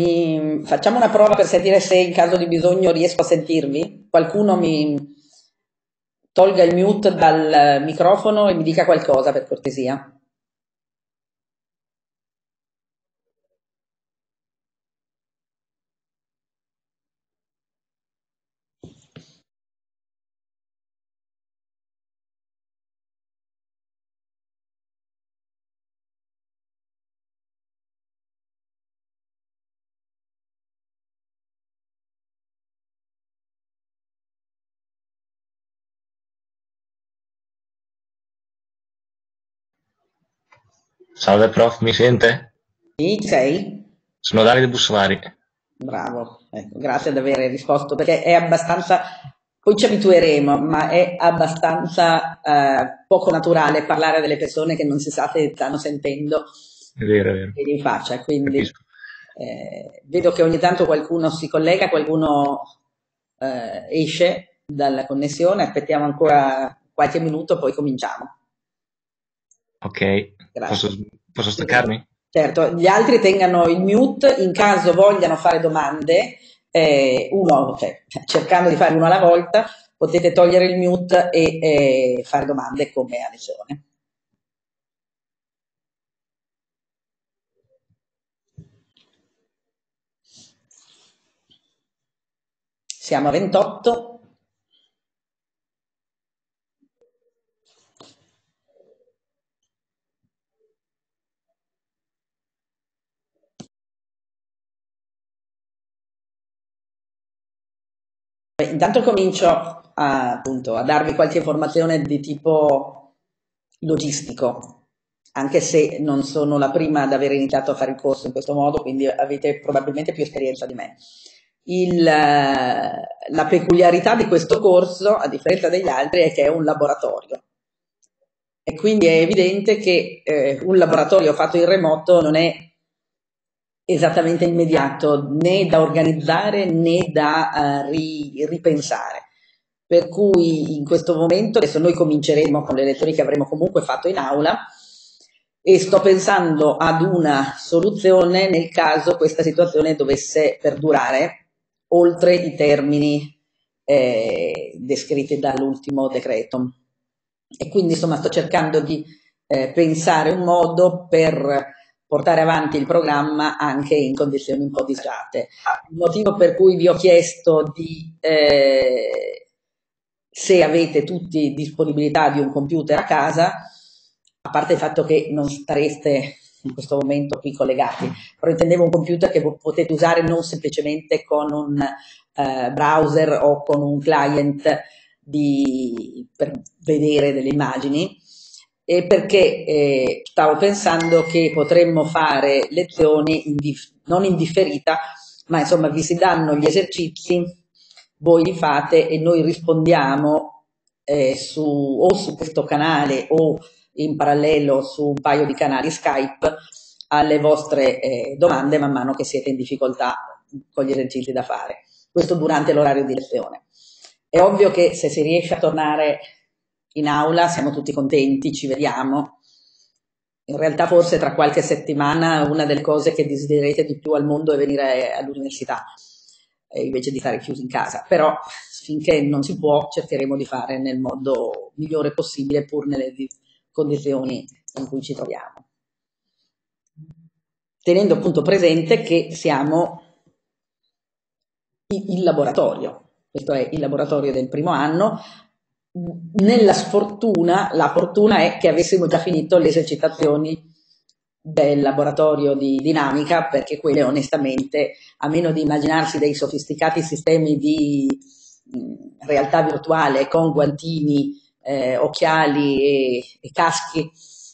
Mi... Facciamo una prova per sentire se in caso di bisogno riesco a sentirvi. Qualcuno mi tolga il mute dal microfono e mi dica qualcosa per cortesia. Salve prof, mi sente? Sì, ci sei? Sono Davide Bussolari. Bravo, ecco, grazie di aver risposto perché è abbastanza, poi ci abitueremo, ma è abbastanza eh, poco naturale parlare delle persone che non si sa se stanno sentendo È vero, è vero. in faccia, quindi eh, vedo che ogni tanto qualcuno si collega, qualcuno eh, esce dalla connessione, aspettiamo ancora qualche minuto, poi cominciamo. Ok. Posso, posso staccarmi? Certo, gli altri tengano il mute in caso vogliano fare domande, eh, uno, cioè, cercando di fare uno alla volta, potete togliere il mute e eh, fare domande come a lezione. Siamo a 28. Intanto comincio a, appunto, a darvi qualche informazione di tipo logistico, anche se non sono la prima ad aver iniziato a fare il corso in questo modo, quindi avete probabilmente più esperienza di me. Il, eh, la peculiarità di questo corso, a differenza degli altri, è che è un laboratorio. E quindi è evidente che eh, un laboratorio fatto in remoto non è esattamente immediato né da organizzare né da uh, ri- ripensare. Per cui in questo momento, adesso noi cominceremo con le lezioni che avremo comunque fatto in aula e sto pensando ad una soluzione nel caso questa situazione dovesse perdurare oltre i termini eh, descritti dall'ultimo decreto. E quindi insomma sto cercando di eh, pensare un modo per portare avanti il programma anche in condizioni un po' disgiate. Il motivo per cui vi ho chiesto di eh, se avete tutti disponibilità di un computer a casa, a parte il fatto che non stareste in questo momento qui collegati, però intendevo un computer che potete usare non semplicemente con un eh, browser o con un client di, per vedere delle immagini, e perché eh, stavo pensando che potremmo fare lezioni in dif- non in differita, ma insomma vi si danno gli esercizi, voi li fate e noi rispondiamo eh, su, o su questo canale o in parallelo su un paio di canali Skype alle vostre eh, domande man mano che siete in difficoltà con gli esercizi da fare. Questo durante l'orario di lezione. È ovvio che se si riesce a tornare in aula siamo tutti contenti, ci vediamo. In realtà forse tra qualche settimana una delle cose che desidererete di più al mondo è venire all'università eh, invece di stare chiusi in casa. Però finché non si può cercheremo di fare nel modo migliore possibile pur nelle condizioni in cui ci troviamo. Tenendo appunto presente che siamo il laboratorio, questo è il laboratorio del primo anno, nella sfortuna, la fortuna è che avessimo già finito le esercitazioni del laboratorio di dinamica, perché quelle onestamente, a meno di immaginarsi dei sofisticati sistemi di realtà virtuale con guantini, eh, occhiali e, e caschi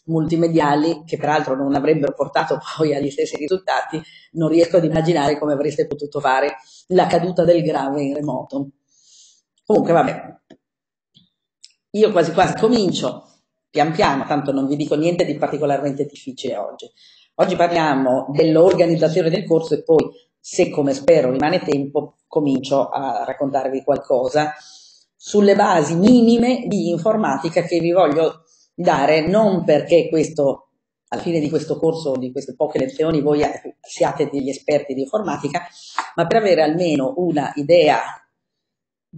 multimediali, che peraltro non avrebbero portato poi agli stessi risultati, non riesco ad immaginare come avreste potuto fare la caduta del grave in remoto. Comunque, vabbè, io quasi quasi comincio pian piano, tanto non vi dico niente di particolarmente difficile oggi. Oggi parliamo dell'organizzazione del corso e poi, se come spero rimane tempo, comincio a raccontarvi qualcosa sulle basi minime di informatica che vi voglio dare, non perché questo alla fine di questo corso, di queste poche lezioni, voi siate degli esperti di informatica, ma per avere almeno una idea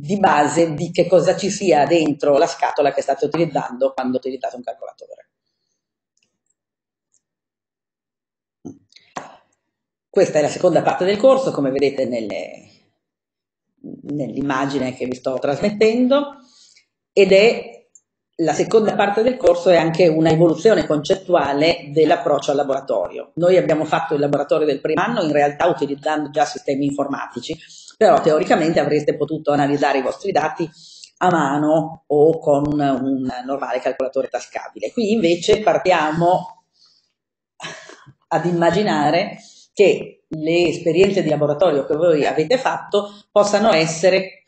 di base di che cosa ci sia dentro la scatola che state utilizzando quando utilizzate un calcolatore. Questa è la seconda parte del corso, come vedete nell'immagine che vi sto trasmettendo, ed è la seconda parte del corso è anche una evoluzione concettuale dell'approccio al laboratorio. Noi abbiamo fatto il laboratorio del primo anno in realtà utilizzando già sistemi informatici, però teoricamente avreste potuto analizzare i vostri dati a mano o con un normale calcolatore tascabile. Qui invece partiamo ad immaginare che le esperienze di laboratorio che voi avete fatto possano essere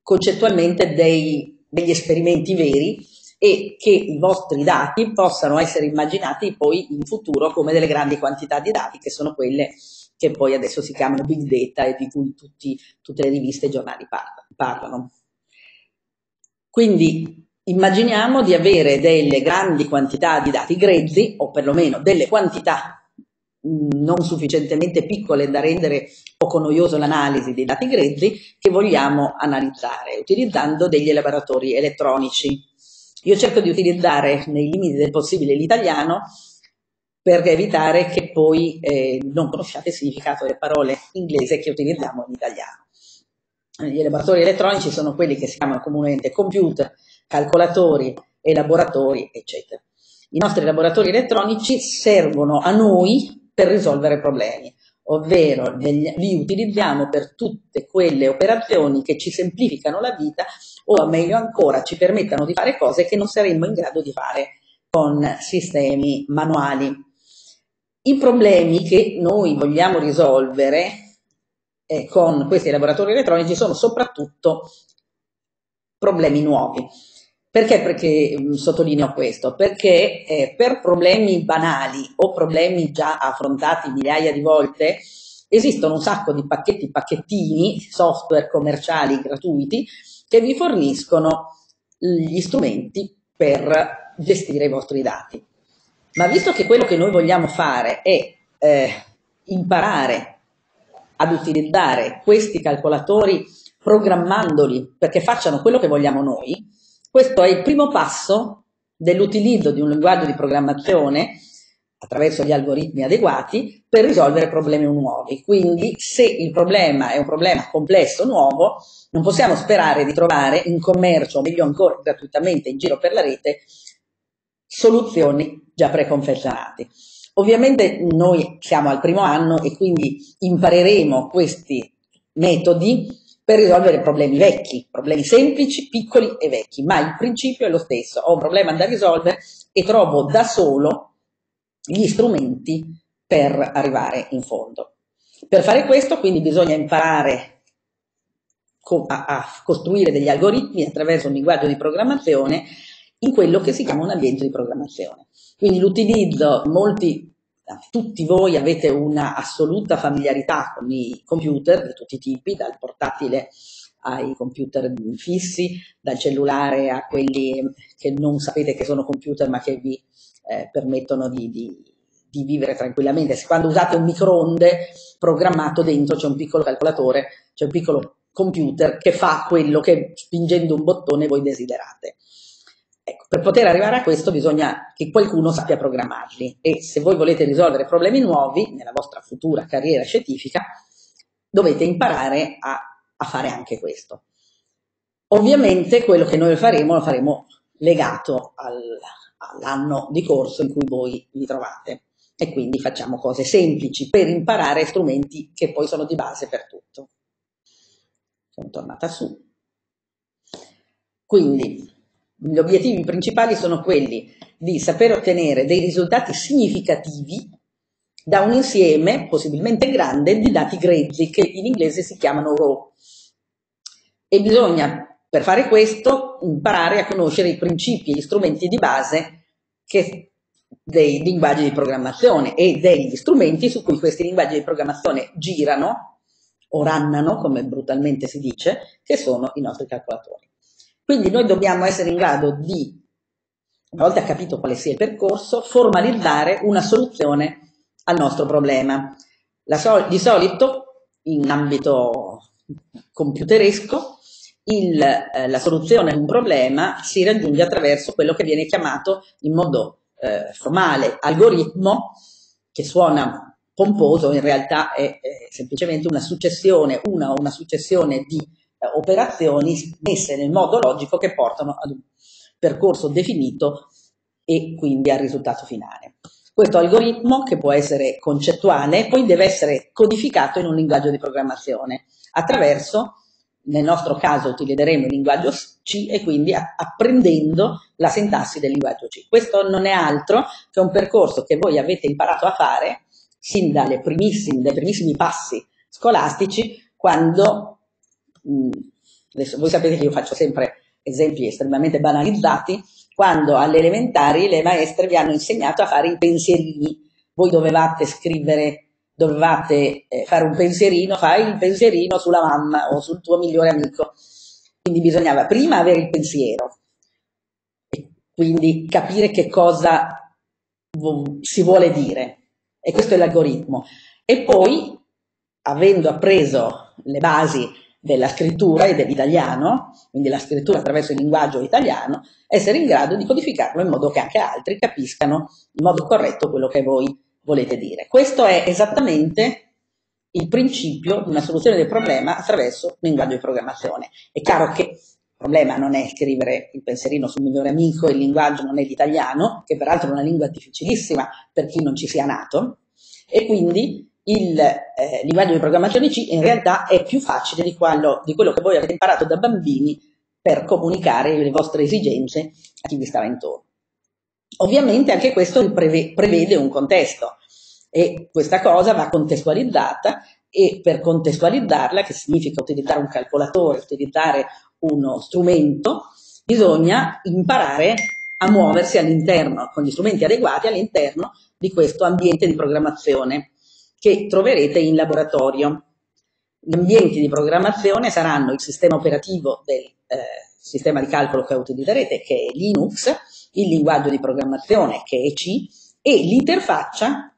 concettualmente dei, degli esperimenti veri e che i vostri dati possano essere immaginati poi in futuro come delle grandi quantità di dati che sono quelle che poi adesso si chiamano big data e di cui tutti, tutte le riviste e i giornali parlano. Quindi immaginiamo di avere delle grandi quantità di dati grezzi o perlomeno delle quantità non sufficientemente piccole da rendere poco noioso l'analisi dei dati grezzi che vogliamo analizzare utilizzando degli elaboratori elettronici io cerco di utilizzare nei limiti del possibile l'italiano per evitare che poi eh, non conosciate il significato delle parole inglese che utilizziamo in italiano. Gli elaboratori elettronici sono quelli che si chiamano comunemente computer, calcolatori, elaboratori, eccetera. I nostri laboratori elettronici servono a noi per risolvere problemi ovvero li utilizziamo per tutte quelle operazioni che ci semplificano la vita o meglio ancora ci permettano di fare cose che non saremmo in grado di fare con sistemi manuali. I problemi che noi vogliamo risolvere eh, con questi laboratori elettronici sono soprattutto problemi nuovi. Perché? Perché mm, sottolineo questo? Perché eh, per problemi banali o problemi già affrontati migliaia di volte esistono un sacco di pacchetti, pacchettini, software commerciali gratuiti che vi forniscono gli strumenti per gestire i vostri dati. Ma visto che quello che noi vogliamo fare è eh, imparare ad utilizzare questi calcolatori programmandoli perché facciano quello che vogliamo noi, questo è il primo passo dell'utilizzo di un linguaggio di programmazione attraverso gli algoritmi adeguati per risolvere problemi nuovi. Quindi se il problema è un problema complesso, nuovo, non possiamo sperare di trovare in commercio, o meglio ancora gratuitamente in giro per la rete, soluzioni già preconfezionate. Ovviamente noi siamo al primo anno e quindi impareremo questi metodi per risolvere problemi vecchi, problemi semplici, piccoli e vecchi, ma il principio è lo stesso. Ho un problema da risolvere e trovo da solo gli strumenti per arrivare in fondo. Per fare questo quindi bisogna imparare a, costruire degli algoritmi attraverso un linguaggio di programmazione in quello che si chiama un ambiente di programmazione. Quindi l'utilizzo, molti tutti voi avete una assoluta familiarità con i computer di tutti i tipi, dal portatile ai computer fissi, dal cellulare a quelli che non sapete che sono computer ma che vi eh, permettono di, di, di, vivere tranquillamente. Se quando usate un microonde programmato dentro c'è un piccolo calcolatore, c'è un piccolo computer che fa quello che spingendo un bottone voi desiderate. Ecco, per poter arrivare a questo bisogna che qualcuno sappia programmarli e se voi volete risolvere problemi nuovi nella vostra futura carriera scientifica dovete imparare a, a fare anche questo. Ovviamente quello che noi faremo lo faremo legato al, all'anno di corso in cui voi vi trovate e quindi facciamo cose semplici per imparare strumenti che poi sono di base per tutto. Sono tornata su. Quindi gli obiettivi principali sono quelli di saper ottenere dei risultati significativi da un insieme, possibilmente grande, di dati grezzi che in inglese si chiamano raw. E bisogna, per fare questo, imparare a conoscere i principi e gli strumenti di base che, dei linguaggi di programmazione e degli strumenti su cui questi linguaggi di programmazione girano o rannano, come brutalmente si dice, che sono i nostri calcolatori. Quindi noi dobbiamo essere in grado di una volta capito quale sia il percorso, formalizzare una soluzione al nostro problema. So di solito, in ambito computeresco, il, eh, la soluzione a un problema si raggiunge attraverso quello che viene chiamato in modo eh, formale algoritmo, che suona pomposo, in realtà è, è semplicemente una successione, una o una successione di operazioni messe nel modo logico che portano ad un percorso definito e quindi al risultato finale. Questo algoritmo, che può essere concettuale, poi deve essere codificato in un linguaggio di programmazione attraverso, nel nostro caso utilizzeremo il linguaggio C e quindi apprendendo la sintassi del linguaggio C. Questo non è altro che un percorso che voi avete imparato a fare sin dai primissimi passi scolastici quando, mh, adesso voi sapete che io faccio sempre esempi estremamente banalizzati, quando alle elementari le maestre vi hanno insegnato a fare i pensierini. Voi dovevate scrivere, dovevate eh, fare un pensierino, fai il pensierino sulla mamma o sul tuo migliore amico. Quindi bisognava prima avere il pensiero, e quindi capire che cosa si vuole dire. E questo è l'algoritmo. E poi, avendo appreso le basi della scrittura e dell'italiano, quindi la scrittura attraverso il linguaggio italiano, essere in grado di codificarlo in modo che anche altri capiscano in modo corretto quello che voi volete dire. Questo è esattamente il principio di una soluzione del problema attraverso linguaggio di programmazione. È chiaro che il problema non è scrivere il pensierino sul migliore amico, il linguaggio non è l'italiano, che peraltro è una lingua difficilissima per chi non ci sia nato, e quindi il eh, linguaggio di programmazione C in realtà è più facile di quello, di quello che voi avete imparato da bambini per comunicare le vostre esigenze a chi vi stava intorno. Ovviamente anche questo prevede un contesto e questa cosa va contestualizzata e per contestualizzarla, che significa utilizzare un calcolatore, utilizzare uno strumento, bisogna imparare a muoversi all'interno, con gli strumenti adeguati all'interno di questo ambiente di programmazione che troverete in laboratorio. Gli ambienti di programmazione saranno il sistema operativo del eh, sistema di calcolo che utilizzerete, che è Linux, il linguaggio di programmazione, che è C, e l'interfaccia,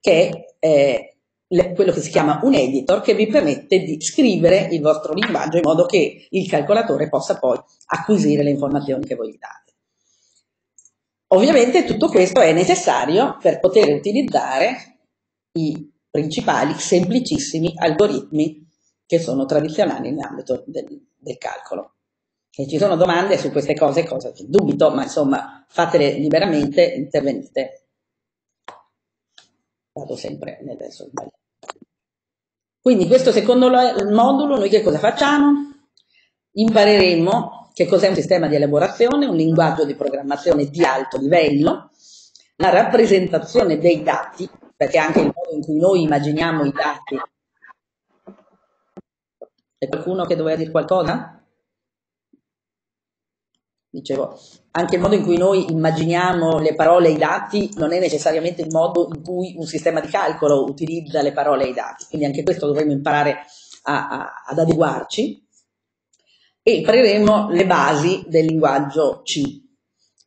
che è eh, le, quello che si chiama un editor, che vi permette di scrivere il vostro linguaggio in modo che il calcolatore possa poi acquisire le informazioni che voi gli date. Ovviamente tutto questo è necessario per poter utilizzare i principali semplicissimi algoritmi che sono tradizionali nell'ambito del, del calcolo. Se ci sono domande su queste cose, cosa dubito, ma insomma fatele liberamente, intervenite. Vado sempre nel verso sbagliato. Quindi questo secondo modulo noi che cosa facciamo? Impareremo che cos'è un sistema di elaborazione, un linguaggio di programmazione di alto livello, la rappresentazione dei dati, perché anche il modo in cui noi immaginiamo i dati. C'è qualcuno che doveva dire qualcosa? Dicevo, anche il modo in cui noi immaginiamo le parole e i dati non è necessariamente il modo in cui un sistema di calcolo utilizza le parole e i dati, quindi anche questo dovremmo imparare a, a, ad adeguarci e impareremo le basi del linguaggio C,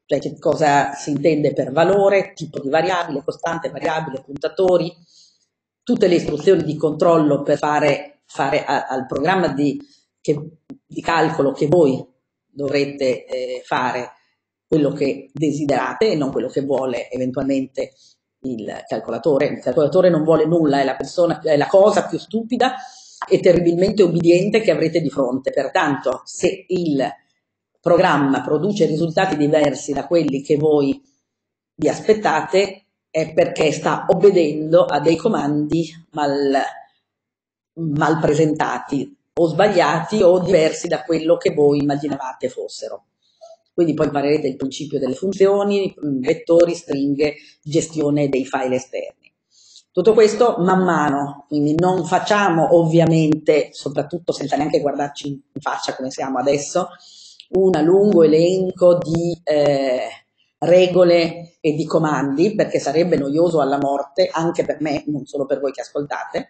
cioè che cosa si intende per valore, tipo di variabile, costante, variabile, puntatori, tutte le istruzioni di controllo per fare, fare a, al programma di, che, di, calcolo che voi dovrete eh, fare quello che desiderate e non quello che vuole eventualmente il calcolatore. Il calcolatore non vuole nulla, è la, persona, è la cosa più stupida e terribilmente obbediente che avrete di fronte. Pertanto, se il programma produce risultati diversi da quelli che voi vi aspettate è perché sta obbedendo a dei comandi mal, mal presentati o sbagliati o diversi da quello che voi immaginavate fossero. Quindi poi imparerete il principio delle funzioni, vettori, stringhe, gestione dei file esterni. Tutto questo man mano, quindi non facciamo ovviamente, soprattutto senza neanche guardarci in faccia come siamo adesso, un lungo elenco di eh, regole e di comandi, perché sarebbe noioso alla morte, anche per me, non solo per voi che ascoltate,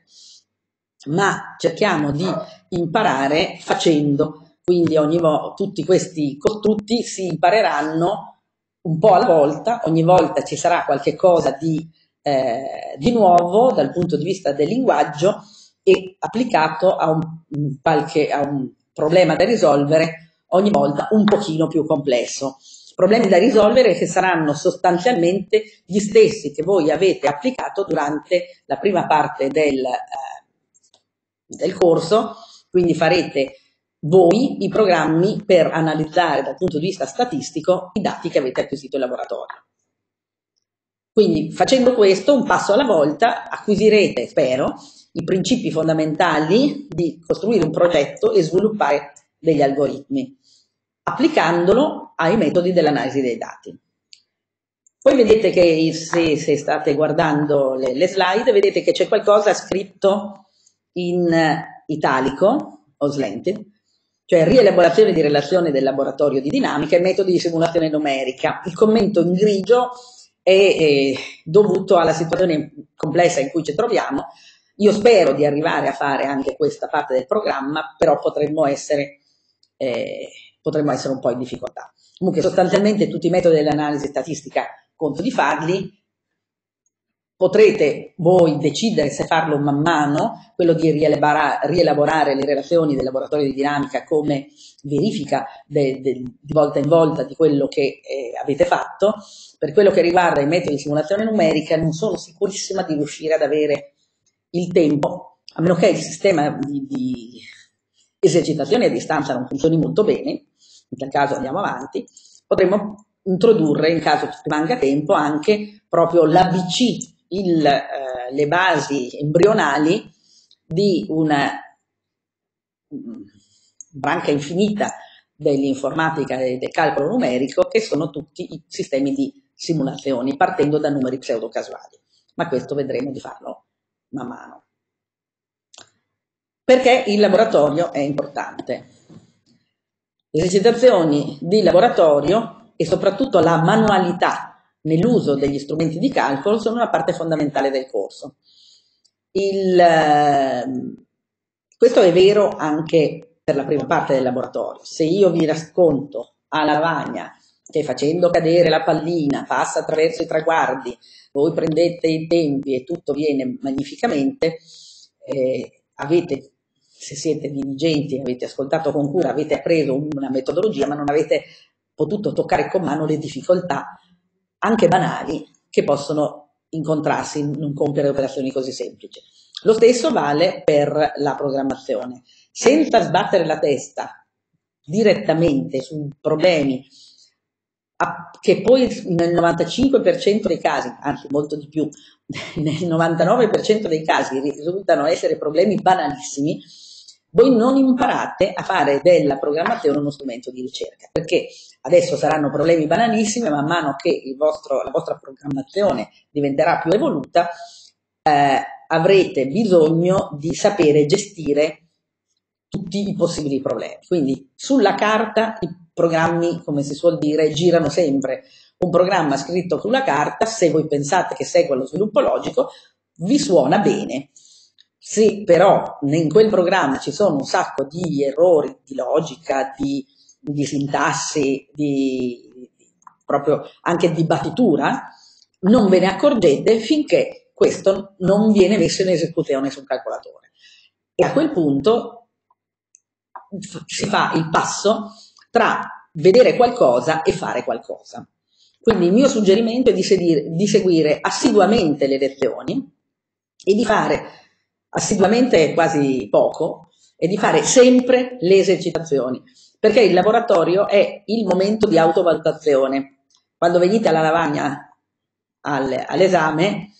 ma cerchiamo di imparare facendo, quindi ogni volta tutti questi costrutti si impareranno un po' alla volta, ogni volta ci sarà qualche cosa di, eh, di nuovo dal punto di vista del linguaggio e applicato a un, qualche, a un problema da risolvere ogni volta un pochino più complesso. Problemi da risolvere che saranno sostanzialmente gli stessi che voi avete applicato durante la prima parte del, eh, del corso, quindi farete voi i programmi per analizzare dal punto di vista statistico i dati che avete acquisito in laboratorio. Quindi facendo questo, un passo alla volta, acquisirete, spero, i principi fondamentali di costruire un progetto e sviluppare degli algoritmi, applicandolo ai metodi dell'analisi dei dati. Poi vedete che se, se state guardando le, le slide, vedete che c'è qualcosa scritto in italico o slanted, cioè rielaborazione di relazione del laboratorio di dinamica e metodi di simulazione numerica. Il commento in grigio è, è dovuto alla situazione complessa in cui ci troviamo. Io spero di arrivare a fare anche questa parte del programma, però potremmo essere, eh, potremmo essere un po' in difficoltà. Comunque sostanzialmente tutti i metodi dell'analisi statistica conto di farli, Potrete voi decidere se farlo man mano, quello di rielaborare le relazioni del laboratorio di dinamica come verifica de, de, di volta in volta di quello che eh, avete fatto. Per quello che riguarda i metodi di simulazione numerica non sono sicurissima di riuscire ad avere il tempo, a meno che il sistema di, di esercitazione a distanza non funzioni molto bene, in tal caso andiamo avanti, potremmo introdurre, in caso ci manca tempo, anche proprio l'ABC il, eh, le basi embrionali di una mm, branca infinita dell'informatica e del calcolo numerico che sono tutti i sistemi di simulazioni partendo da numeri pseudocasuali. Ma questo vedremo di farlo man mano. Perché il laboratorio è importante? Le esercitazioni di laboratorio e soprattutto la manualità nell'uso degli strumenti di calcolo sono una parte fondamentale del corso. Il, eh, questo è vero anche per la prima parte del laboratorio. Se io vi racconto a lavagna che facendo cadere la pallina passa attraverso i traguardi, voi prendete i tempi e tutto viene magnificamente, eh, avete, se siete diligenti, avete ascoltato con cura, avete appreso una metodologia, ma non avete potuto toccare con mano le difficoltà anche banali che possono incontrarsi in non compiere operazioni così semplici. Lo stesso vale per la programmazione. Senza sbattere la testa direttamente sui problemi che poi nel 95% dei casi, anzi molto di più, nel 99% dei casi risultano essere problemi banalissimi, voi non imparate a fare della programmazione uno strumento di ricerca, perché adesso saranno problemi banalissimi, man mano che vostro, la vostra programmazione diventerà più evoluta, eh, avrete bisogno di sapere gestire tutti i possibili problemi. Quindi sulla carta i programmi, come si suol dire, girano sempre. Un programma scritto sulla carta, se voi pensate che segua lo sviluppo logico, vi suona bene. Se però in quel programma ci sono un sacco di errori di logica, di, di sintassi, di, proprio anche di battitura, non ve ne accorgete finché questo non viene messo in esecuzione sul calcolatore. E a quel punto si fa il passo tra vedere qualcosa e fare qualcosa. Quindi il mio suggerimento è di, seguire, di seguire assiduamente le lezioni e di fare assiduamente quasi poco, e di fare sempre le esercitazioni, perché il laboratorio è il momento di autovalutazione. Quando venite alla lavagna al, all'esame,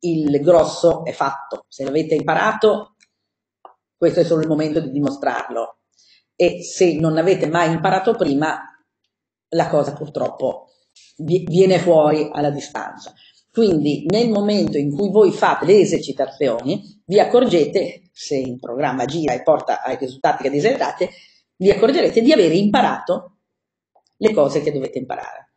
il grosso è fatto. Se l'avete imparato, questo è solo il momento di dimostrarlo. E se non avete mai imparato prima, la cosa purtroppo viene fuori alla distanza. Quindi nel momento in cui voi fate le esercitazioni, vi accorgete, se il programma gira e porta ai risultati che desiderate, vi accorgerete di aver imparato le cose che dovete imparare.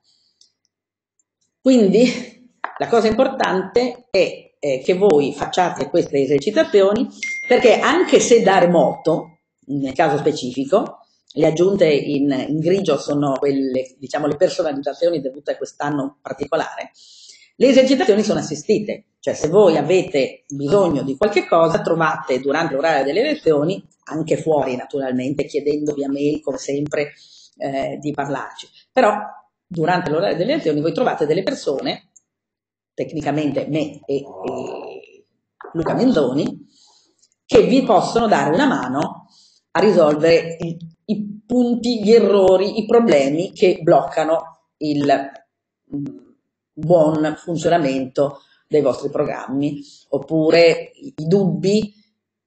Quindi la cosa importante è eh, che voi facciate queste esercitazioni perché anche se da remoto, nel caso specifico, le aggiunte in, in grigio sono quelle, diciamo, le personalizzazioni dovute a quest'anno particolare. Le esercitazioni sono assistite, cioè se voi avete bisogno di qualche cosa trovate durante l'orario delle lezioni, anche fuori naturalmente, chiedendo via mail come sempre eh, di parlarci, però durante l'orario delle lezioni voi trovate delle persone, tecnicamente me e, e Luca Menzoni, che vi possono dare una mano a risolvere i, i punti, gli errori, i problemi che bloccano il mm, buon funzionamento dei vostri programmi, oppure i dubbi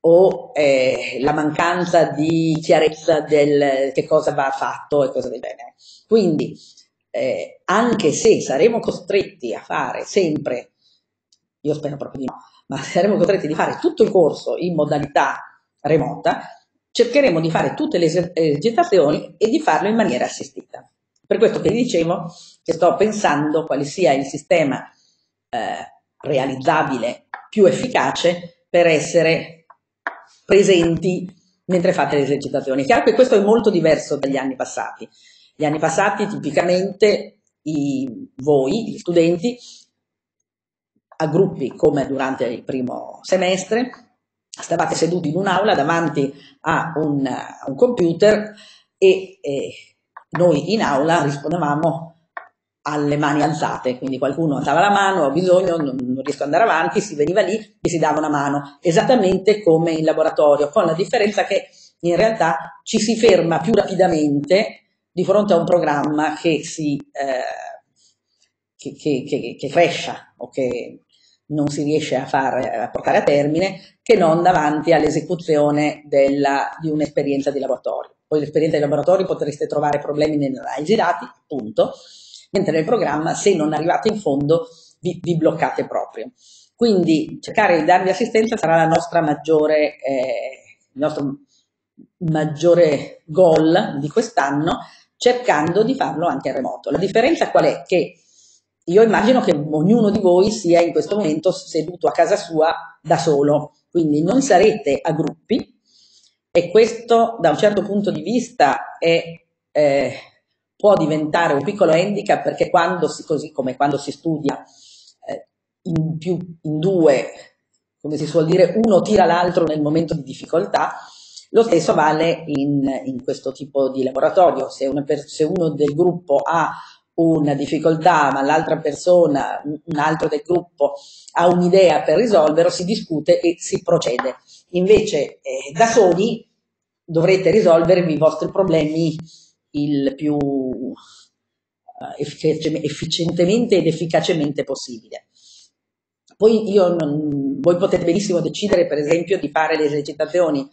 o eh, la mancanza di chiarezza del che cosa va fatto e cose del genere. Quindi, eh, anche se saremo costretti a fare sempre, io spero proprio di no, ma saremo costretti di fare tutto il corso in modalità remota, cercheremo di fare tutte le esercitazioni e di farlo in maniera assistita. Per questo che vi dicevo che sto pensando quale sia il sistema eh, realizzabile più efficace per essere presenti mentre fate le esercitazioni. Chiaro che questo è molto diverso dagli anni passati. Gli anni passati tipicamente i, voi, gli studenti, a gruppi come durante il primo semestre, stavate seduti in un'aula davanti a un, a un computer e, e, noi in aula rispondevamo alle mani alzate, quindi qualcuno alzava la mano, ho bisogno, non, non riesco ad andare avanti, si veniva lì e si dava una mano, esattamente come in laboratorio, con la differenza che in realtà ci si ferma più rapidamente di fronte a un programma che si eh, che, che, che, che crescia o che non si riesce a, far, a portare a termine che non davanti all'esecuzione di un'esperienza di laboratorio. Poi l'esperienza di laboratorio potreste trovare problemi nell'analisi dati, appunto, mentre nel programma se non arrivate in fondo vi, vi bloccate proprio. Quindi cercare di darvi assistenza sarà la nostra maggiore, eh, il nostro maggiore goal di quest'anno, cercando di farlo anche a remoto. La differenza qual è? Che io immagino che ognuno di voi sia in questo momento seduto a casa sua da solo, quindi non sarete a gruppi e questo da un certo punto di vista è, eh, può diventare un piccolo handicap perché quando si, così come quando si studia eh, in, più, in due, come si suol dire, uno tira l'altro nel momento di difficoltà, lo stesso vale in, in questo tipo di laboratorio. Se, una, se uno del gruppo ha una difficoltà, ma l'altra persona, un altro del gruppo, ha un'idea per risolverlo, si discute e si procede. Invece eh, da soli dovrete risolvervi i vostri problemi il più efficientemente ed efficacemente possibile. Poi io voi potete benissimo decidere per esempio di fare le esercitazioni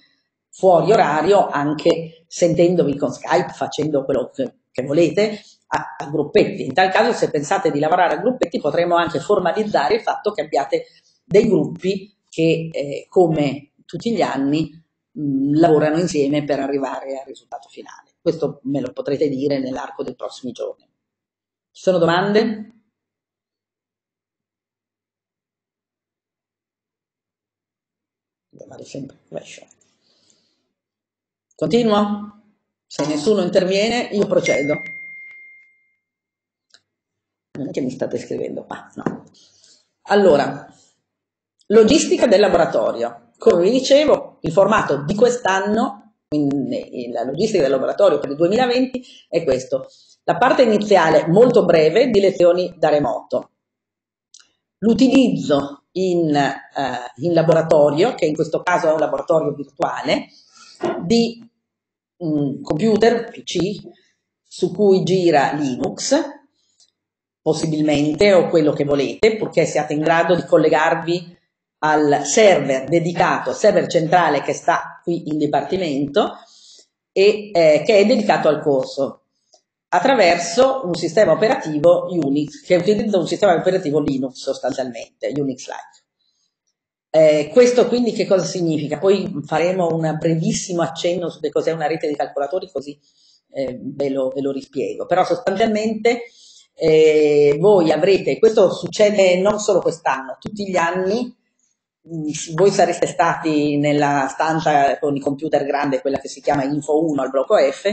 fuori orario anche sentendovi con Skype, facendo quello che, che volete, a, a, gruppetti. In tal caso, se pensate di lavorare a gruppetti, potremmo anche formalizzare il fatto che abbiate dei gruppi che, eh, come tutti gli anni, mh, lavorano insieme per arrivare al risultato finale. Questo me lo potrete dire nell'arco dei prossimi giorni. Ci sono domande? Vale sempre Continuo? Se nessuno interviene, io procedo non è che mi state scrivendo qua, no. Allora, logistica del laboratorio. Come vi dicevo, il formato di quest'anno, la logistica del laboratorio per il 2020 è questo. La parte iniziale molto breve di lezioni da remoto. L'utilizzo in, eh, in laboratorio, che in questo caso è un laboratorio virtuale, di un computer, PC, su cui gira Linux, possibilmente o quello che volete, purché siate in grado di collegarvi al server dedicato, server centrale che sta qui in dipartimento e eh, che è dedicato al corso attraverso un sistema operativo Unix che utilizza un sistema operativo Linux sostanzialmente, Unix-like. Eh, questo quindi che cosa significa? Poi faremo un brevissimo accenno su che cos'è una rete di calcolatori così eh, ve, lo, ve lo rispiego, però sostanzialmente eh, voi avrete, questo succede non solo quest'anno, tutti gli anni voi sareste stati nella stanza con i computer grandi, quella che si chiama Info 1 al blocco F,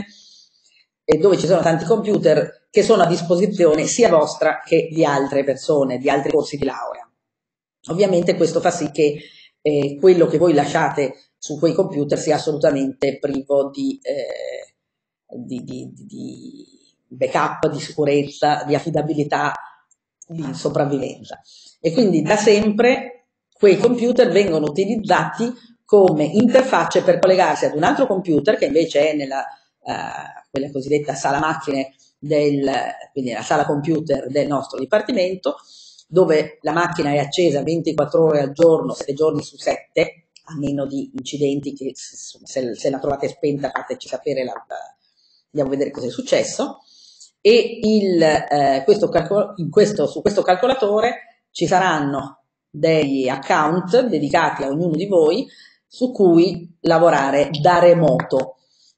e dove ci sono tanti computer che sono a disposizione sia vostra che di altre persone, di altri corsi di laurea. Ovviamente questo fa sì che eh, quello che voi lasciate su quei computer sia assolutamente privo di, eh, di, di, di backup, di sicurezza, di affidabilità, di sopravvivenza. E quindi da sempre quei computer vengono utilizzati come interfacce per collegarsi ad un altro computer che invece è nella uh, quella cosiddetta sala macchine del, quindi la sala computer del nostro dipartimento, dove la macchina è accesa 24 ore al giorno, 7 giorni su 7, a meno di incidenti che se, se la trovate spenta fateci sapere, la, la, andiamo a vedere cosa è successo. E il, eh, questo calcol- questo, su questo calcolatore ci saranno degli account dedicati a ognuno di voi su cui lavorare da remoto.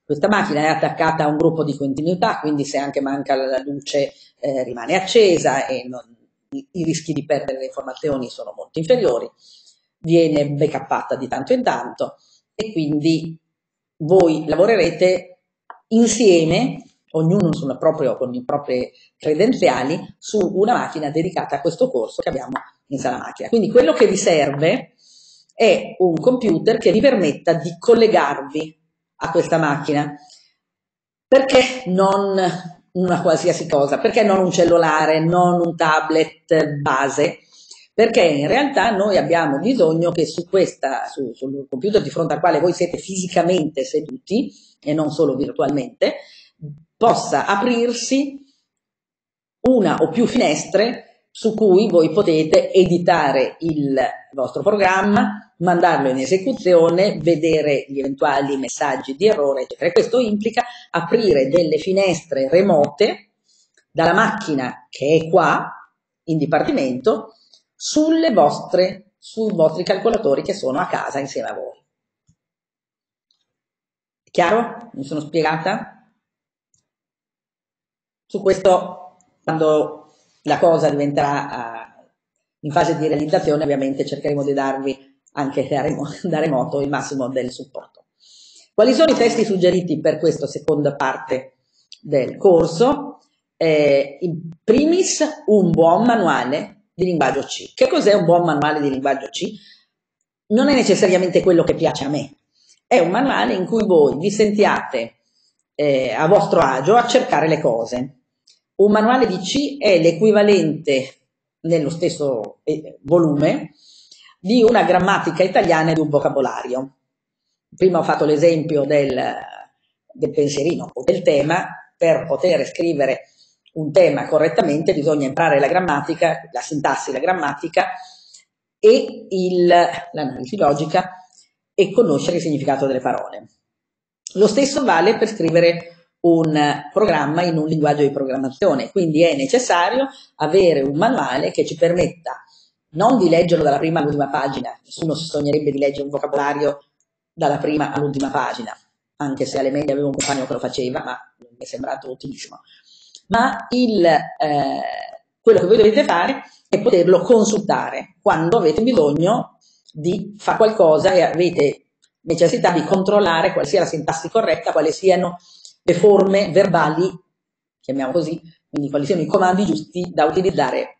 Questa macchina è attaccata a un gruppo di continuità, quindi se anche manca la luce eh, rimane accesa e non, i, i rischi di perdere le informazioni sono molto inferiori. Viene backuppata di tanto in tanto e quindi voi lavorerete insieme ognuno proprio, con le proprie credenziali, su una macchina dedicata a questo corso che abbiamo in sala macchina. Quindi quello che vi serve è un computer che vi permetta di collegarvi a questa macchina. Perché non una qualsiasi cosa? Perché non un cellulare, non un tablet base? Perché in realtà noi abbiamo bisogno che su questa, su, sul computer di fronte al quale voi siete fisicamente seduti e non solo virtualmente, possa aprirsi una o più finestre su cui voi potete editare il vostro programma, mandarlo in esecuzione, vedere gli eventuali messaggi di errore, eccetera. Questo implica aprire delle finestre remote dalla macchina che è qua in dipartimento sulle vostre, sui vostri calcolatori che sono a casa insieme a voi. Chiaro? Mi sono spiegata? Su questo, quando la cosa diventerà uh, in fase di realizzazione, ovviamente cercheremo di darvi anche da, remo- da remoto il massimo del supporto. Quali sono i testi suggeriti per questa seconda parte del corso? Eh, in primis, un buon manuale di linguaggio C. Che cos'è un buon manuale di linguaggio C? Non è necessariamente quello che piace a me, è un manuale in cui voi vi sentiate eh, a vostro agio a cercare le cose. Un manuale di C è l'equivalente nello stesso eh, volume di una grammatica italiana e di un vocabolario. Prima ho fatto l'esempio del, del pensierino o del tema, per poter scrivere un tema correttamente bisogna imparare la grammatica, la sintassi, la grammatica e l'analisi logica e conoscere il significato delle parole. Lo stesso vale per scrivere un programma in un linguaggio di programmazione, quindi è necessario avere un manuale che ci permetta non di leggerlo dalla prima all'ultima pagina, nessuno si sognerebbe di leggere un vocabolario dalla prima all'ultima pagina, anche se alle medie avevo un compagno che lo faceva, ma mi è sembrato utilissimo. Ma il, eh, quello che voi dovete fare è poterlo consultare quando avete bisogno di fare qualcosa e avete necessità di controllare quale sia la sintassi corretta, quali siano le forme verbali, chiamiamo così, quindi quali siano i comandi giusti da utilizzare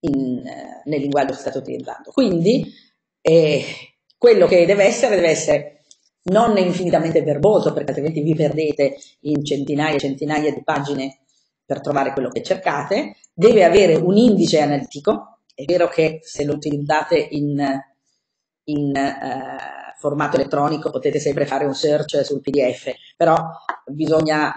in, eh, nel linguaggio che state utilizzando. Quindi eh, quello che deve essere deve essere non infinitamente verboso, perché altrimenti vi perdete in centinaia e centinaia di pagine per trovare quello che cercate, deve avere un indice analitico, è vero che se lo utilizzate in, in uh, formato elettronico potete sempre fare un search sul PDF, però bisogna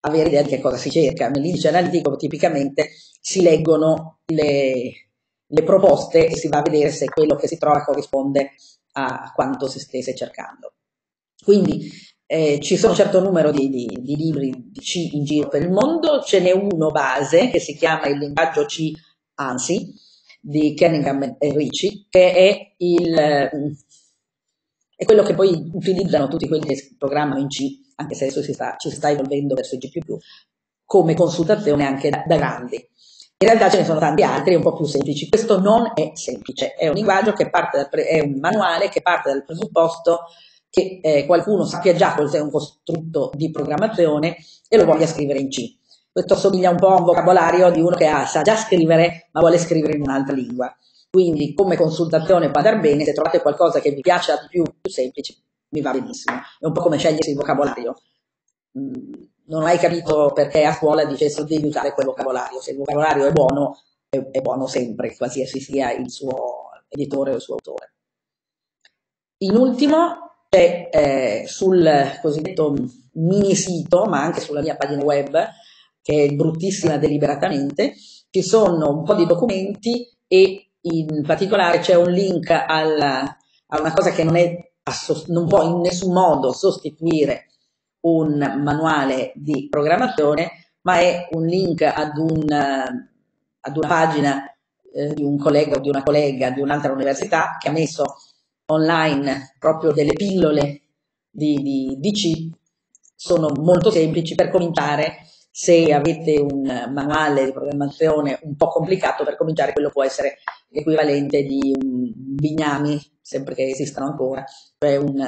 avere idea di che cosa si cerca. Nell'indice analitico tipicamente si leggono le, le proposte e si va a vedere se quello che si trova corrisponde a quanto si stesse cercando. Quindi eh, ci sono un certo numero di, di, di, libri di C in giro per il mondo, ce n'è uno base che si chiama il linguaggio C ANSI di Cunningham e Ricci, che è il, è quello che poi utilizzano tutti quelli che programmano in C, anche se adesso si sta, ci si sta evolvendo verso G++, come consultazione anche da, da grandi. In realtà ce ne sono tanti altri un po' più semplici. Questo non è semplice, è un linguaggio che parte dal, è un manuale che parte dal presupposto che eh, qualcuno sappia già cos'è un costrutto di programmazione e lo voglia scrivere in C. Questo somiglia un po' a un vocabolario di uno che ha, sa già scrivere ma vuole scrivere in un'altra lingua. Quindi come consultazione può andare bene, se trovate qualcosa che vi piace di più, più semplice, mi va benissimo. È un po' come scegliersi il vocabolario. Mm, non ho mai capito perché a scuola dicessero devi usare quel vocabolario. Se il vocabolario è buono, è, è buono sempre, qualsiasi sia il suo editore o il suo autore. In ultimo, c'è eh, sul cosiddetto mini sito, ma anche sulla mia pagina web, che è bruttissima deliberatamente, ci sono un po' di documenti e in particolare c'è un link alla, a una cosa che non, è, non può in nessun modo sostituire un manuale di programmazione, ma è un link ad, un, ad una pagina eh, di un collega o di una collega di un'altra università che ha messo online proprio delle pillole di, di, di C, sono molto semplici per cominciare se avete un manuale di programmazione un po' complicato, per cominciare quello può essere l'equivalente di un Bignami, sempre che esistano ancora, cioè un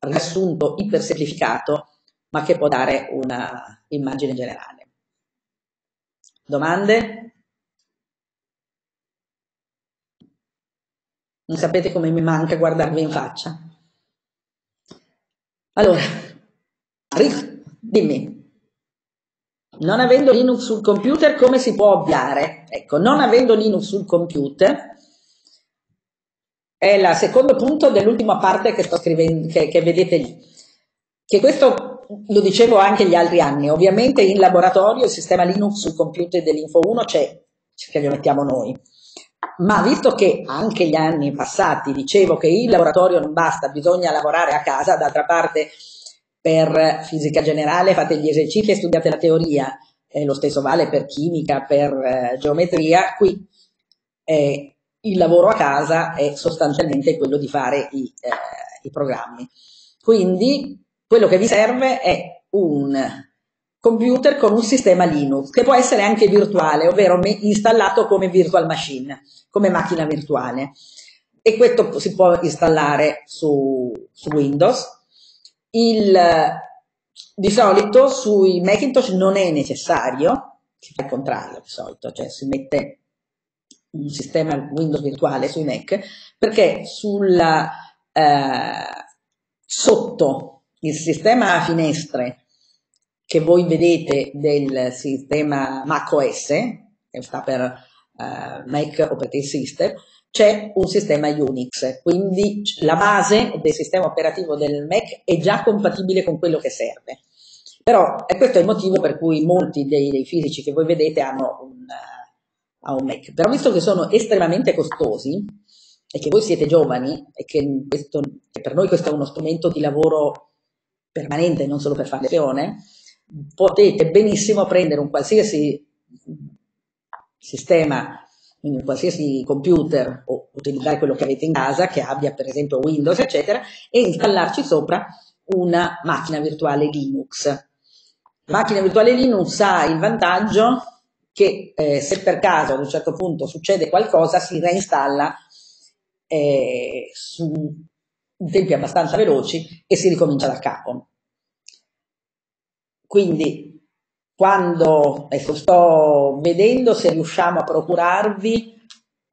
riassunto ipersemplificato, ma che può dare una immagine generale. Domande? Non sapete come mi manca guardarvi in faccia? Allora, dimmi, non avendo Linux sul computer, come si può ovviare? Ecco, non avendo Linux sul computer è il secondo punto dell'ultima parte che sto scrivendo, che, che vedete lì. Che questo lo dicevo anche gli altri anni. Ovviamente in laboratorio il sistema Linux sul computer dell'Info 1 c'è, che lo mettiamo noi. Ma visto che anche gli anni passati dicevo che il laboratorio non basta, bisogna lavorare a casa, d'altra parte per fisica generale fate gli esercizi e studiate la teoria, eh, lo stesso vale per chimica, per eh, geometria, qui eh, il lavoro a casa è sostanzialmente quello di fare i, eh, i programmi. Quindi quello che vi serve è un computer con un sistema Linux, che può essere anche virtuale, ovvero installato come virtual machine, come macchina virtuale. E questo si può installare su, su Windows, il, di solito sui Macintosh non è necessario, si fa il contrario di solito, cioè si mette un sistema Windows virtuale sui Mac, perché sulla, eh, sotto il sistema a finestre che voi vedete del sistema macOS, che sta per eh, Mac Operating System, c'è un sistema Unix, quindi la base del sistema operativo del Mac è già compatibile con quello che serve. Però è questo è il motivo per cui molti dei, dei fisici che voi vedete hanno un, uh, un, Mac. Però visto che sono estremamente costosi e che voi siete giovani e che, questo, che per noi questo è uno strumento di lavoro permanente, non solo per fare lezione, potete benissimo prendere un qualsiasi sistema quindi un qualsiasi computer o utilizzare quello che avete in casa, che abbia per esempio Windows, eccetera, e installarci sopra una macchina virtuale Linux. La macchina virtuale Linux ha il vantaggio che eh, se per caso ad un certo punto succede qualcosa si reinstalla eh, su tempi abbastanza veloci e si ricomincia da capo. Quindi quando ecco, sto vedendo se riusciamo a procurarvi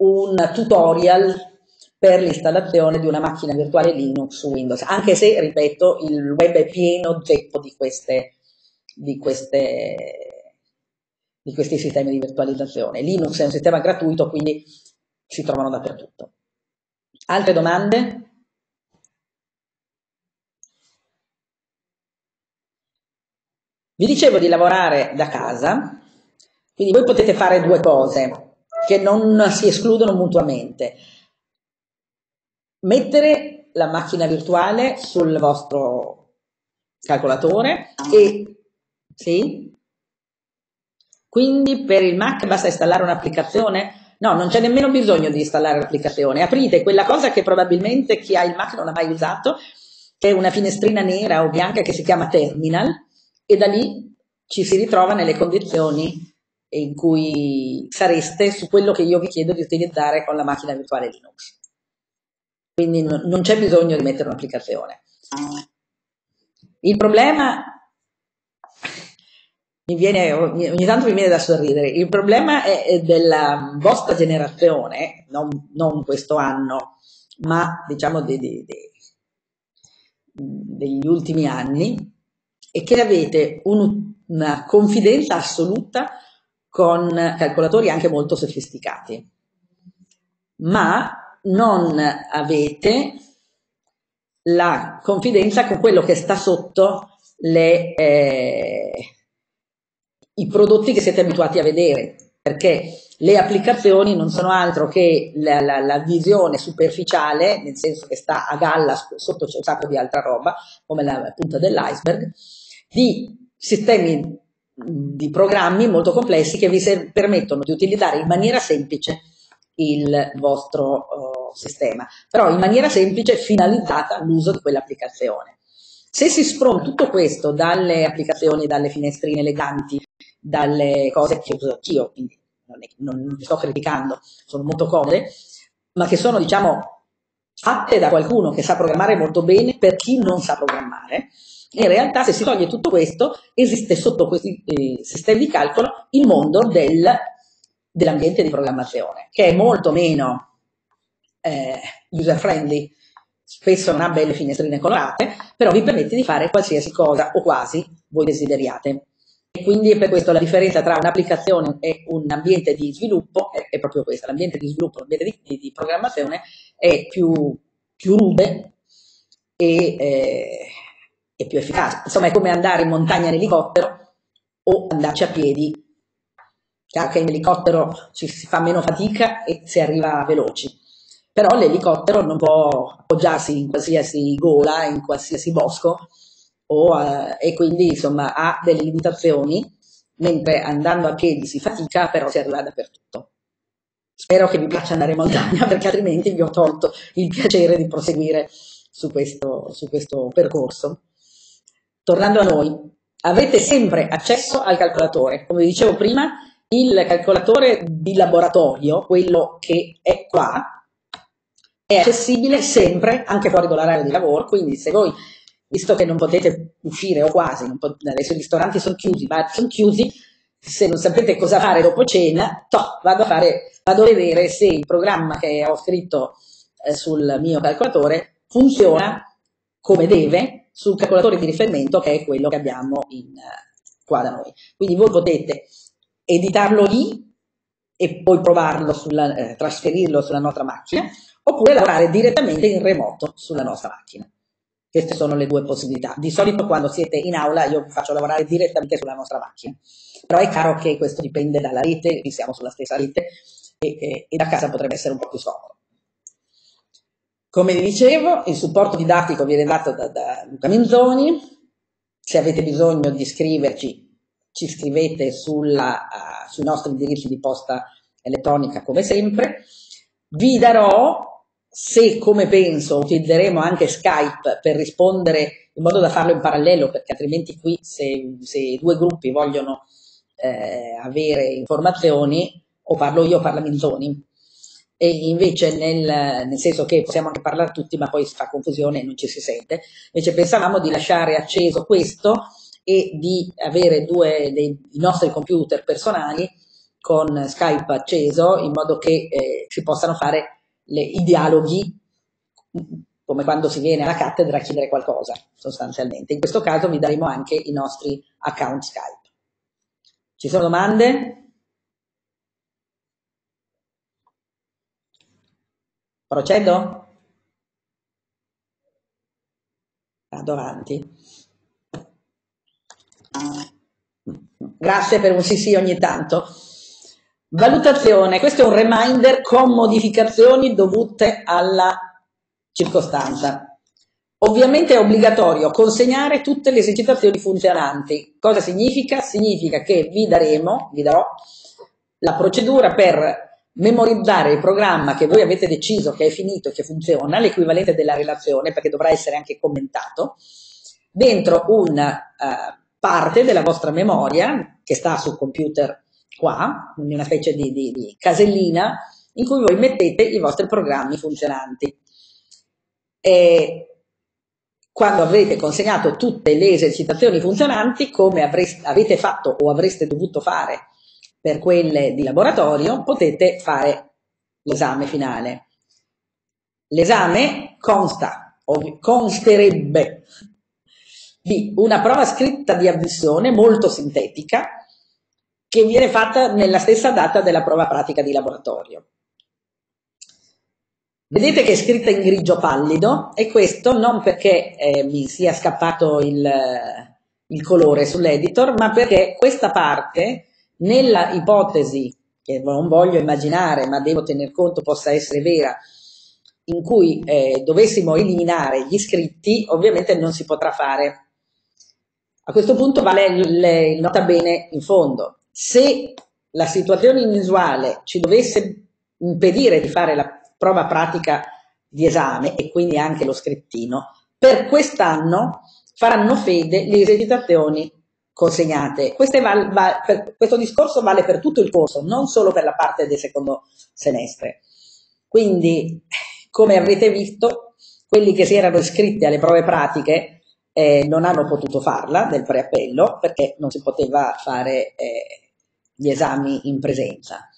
un tutorial per l'installazione di una macchina virtuale Linux su Windows, anche se, ripeto, il web è pieno zeppo di, queste, di, queste, di questi sistemi di virtualizzazione. Linux è un sistema gratuito, quindi si trovano dappertutto. Altre domande? Vi dicevo di lavorare da casa, quindi voi potete fare due cose che non si escludono mutuamente. Mettere la macchina virtuale sul vostro calcolatore e sì? Quindi per il Mac basta installare un'applicazione? No, non c'è nemmeno bisogno di installare l'applicazione. Aprite quella cosa che probabilmente chi ha il Mac non ha mai usato, che è una finestrina nera o bianca che si chiama Terminal e da lì ci si ritrova nelle condizioni in cui sareste su quello che io vi chiedo di utilizzare con la macchina virtuale Linux. Quindi non, c'è bisogno di mettere un'applicazione. Il problema mi viene, ogni tanto mi viene da sorridere. Il problema è della vostra generazione, non, non questo anno, ma diciamo de, de, de, degli ultimi anni, è che avete un, una confidenza assoluta con calcolatori anche molto sofisticati, ma non avete la confidenza con quello che sta sotto le, eh, i prodotti che siete abituati a vedere, perché le applicazioni non sono altro che la, la, la, visione superficiale, nel senso che sta a galla, sotto c'è un sacco di altra roba, come la punta dell'iceberg, di sistemi di programmi molto complessi che vi permettono di utilizzare in maniera semplice il vostro uh, sistema, però in maniera semplice finalizzata all'uso di quell'applicazione. Se si sprona tutto questo dalle applicazioni, dalle finestrine eleganti, dalle cose che uso anch'io, quindi non, è, non, non sto criticando, sono molto comode, ma che sono, diciamo, fatte da qualcuno che sa programmare molto bene per chi non sa programmare, in realtà se si toglie tutto questo, esiste sotto questi eh, sistemi di calcolo il mondo del, dell'ambiente di programmazione, che è molto meno eh, user friendly, spesso non ha belle finestrine colorate, però vi permette di fare qualsiasi cosa o quasi voi desideriate. E quindi per questo la differenza tra un'applicazione e un ambiente di sviluppo è, è proprio questa, l'ambiente di sviluppo, l'ambiente di, di, programmazione è più, più rude e, eh, è più efficace. Insomma, è come andare in montagna in elicottero o andarci a piedi. Chiaro che in elicottero ci si fa meno fatica e si arriva veloci. Però l'elicottero non può appoggiarsi in qualsiasi gola, in qualsiasi bosco, o, eh, e quindi insomma ha delle limitazioni, mentre andando a piedi si fatica, però si arriva dappertutto. Spero che vi piaccia andare in montagna, perché altrimenti vi ho tolto il piacere di proseguire su questo, su questo percorso. Tornando a noi, avete sempre accesso al calcolatore. Come dicevo prima, il calcolatore di laboratorio, quello che è qua, è accessibile sempre, anche fuori dall'orario di lavoro, quindi se voi, visto che non potete uscire o quasi, adesso i ristoranti sono chiusi, ma sono chiusi, se non sapete cosa fare dopo cena, to, vado, a fare, vado a vedere se il programma che ho scritto eh, sul mio calcolatore funziona come deve sul calcolatore di riferimento che è quello che abbiamo in, qua da noi. Quindi voi potete editarlo lì e poi provarlo, sulla, eh, trasferirlo sulla nostra macchina, oppure lavorare direttamente in remoto sulla nostra macchina. Queste sono le due possibilità. Di solito quando siete in aula io vi faccio lavorare direttamente sulla nostra macchina, però è chiaro che questo dipende dalla rete, qui siamo sulla stessa rete e, e, e da casa potrebbe essere un po' più scomodo. Come vi dicevo, il supporto didattico viene dato da, da Luca Menzoni, se avete bisogno di scriverci, ci scrivete sulla, uh, sui nostri indirizzi di posta elettronica come sempre. Vi darò, se come penso utilizzeremo anche Skype per rispondere in modo da farlo in parallelo, perché altrimenti qui se, se due gruppi vogliono eh, avere informazioni, o parlo io o parla Menzoni, e invece nel, nel, senso che possiamo anche parlare tutti ma poi si fa confusione e non ci si sente, invece pensavamo di lasciare acceso questo e di avere due dei nostri computer personali con Skype acceso in modo che eh, si possano fare le, i dialoghi come quando si viene alla cattedra a chiedere qualcosa sostanzialmente. In questo caso vi daremo anche i nostri account Skype. Ci sono domande? Procedo? Vado avanti. Grazie per un sì sì ogni tanto. Valutazione, questo è un reminder con modificazioni dovute alla circostanza. Ovviamente è obbligatorio consegnare tutte le esercitazioni funzionanti. Cosa significa? Significa che vi daremo, vi darò la procedura per memorizzare il programma che voi avete deciso che è finito e che funziona, l'equivalente della relazione, perché dovrà essere anche commentato, dentro una uh, parte della vostra memoria che sta sul computer qua, quindi una specie di, di, di casellina in cui voi mettete i vostri programmi funzionanti. E quando avrete consegnato tutte le esercitazioni funzionanti, come avreste, avete fatto o avreste dovuto fare per quelle di laboratorio, potete fare l'esame finale. L'esame consta, o consterebbe di una prova scritta di ammissione molto sintetica che viene fatta nella stessa data della prova pratica di laboratorio. Vedete che è scritta in grigio pallido e questo non perché eh, mi sia scappato il, il colore sull'editor, ma perché questa parte, nella ipotesi che non voglio immaginare, ma devo tener conto possa essere vera, in cui eh, dovessimo eliminare gli iscritti, ovviamente non si potrà fare. A questo punto vale il, nota bene in fondo. Se la situazione inusuale ci dovesse impedire di fare la prova pratica di esame e quindi anche lo scrittino, per quest'anno faranno fede le esercitazioni consegnate. Val, val, per, questo discorso vale per tutto il corso, non solo per la parte del secondo semestre. Quindi, come avrete visto, quelli che si erano iscritti alle prove pratiche eh, non hanno potuto farla del preappello perché non si poteva fare eh, gli esami in presenza.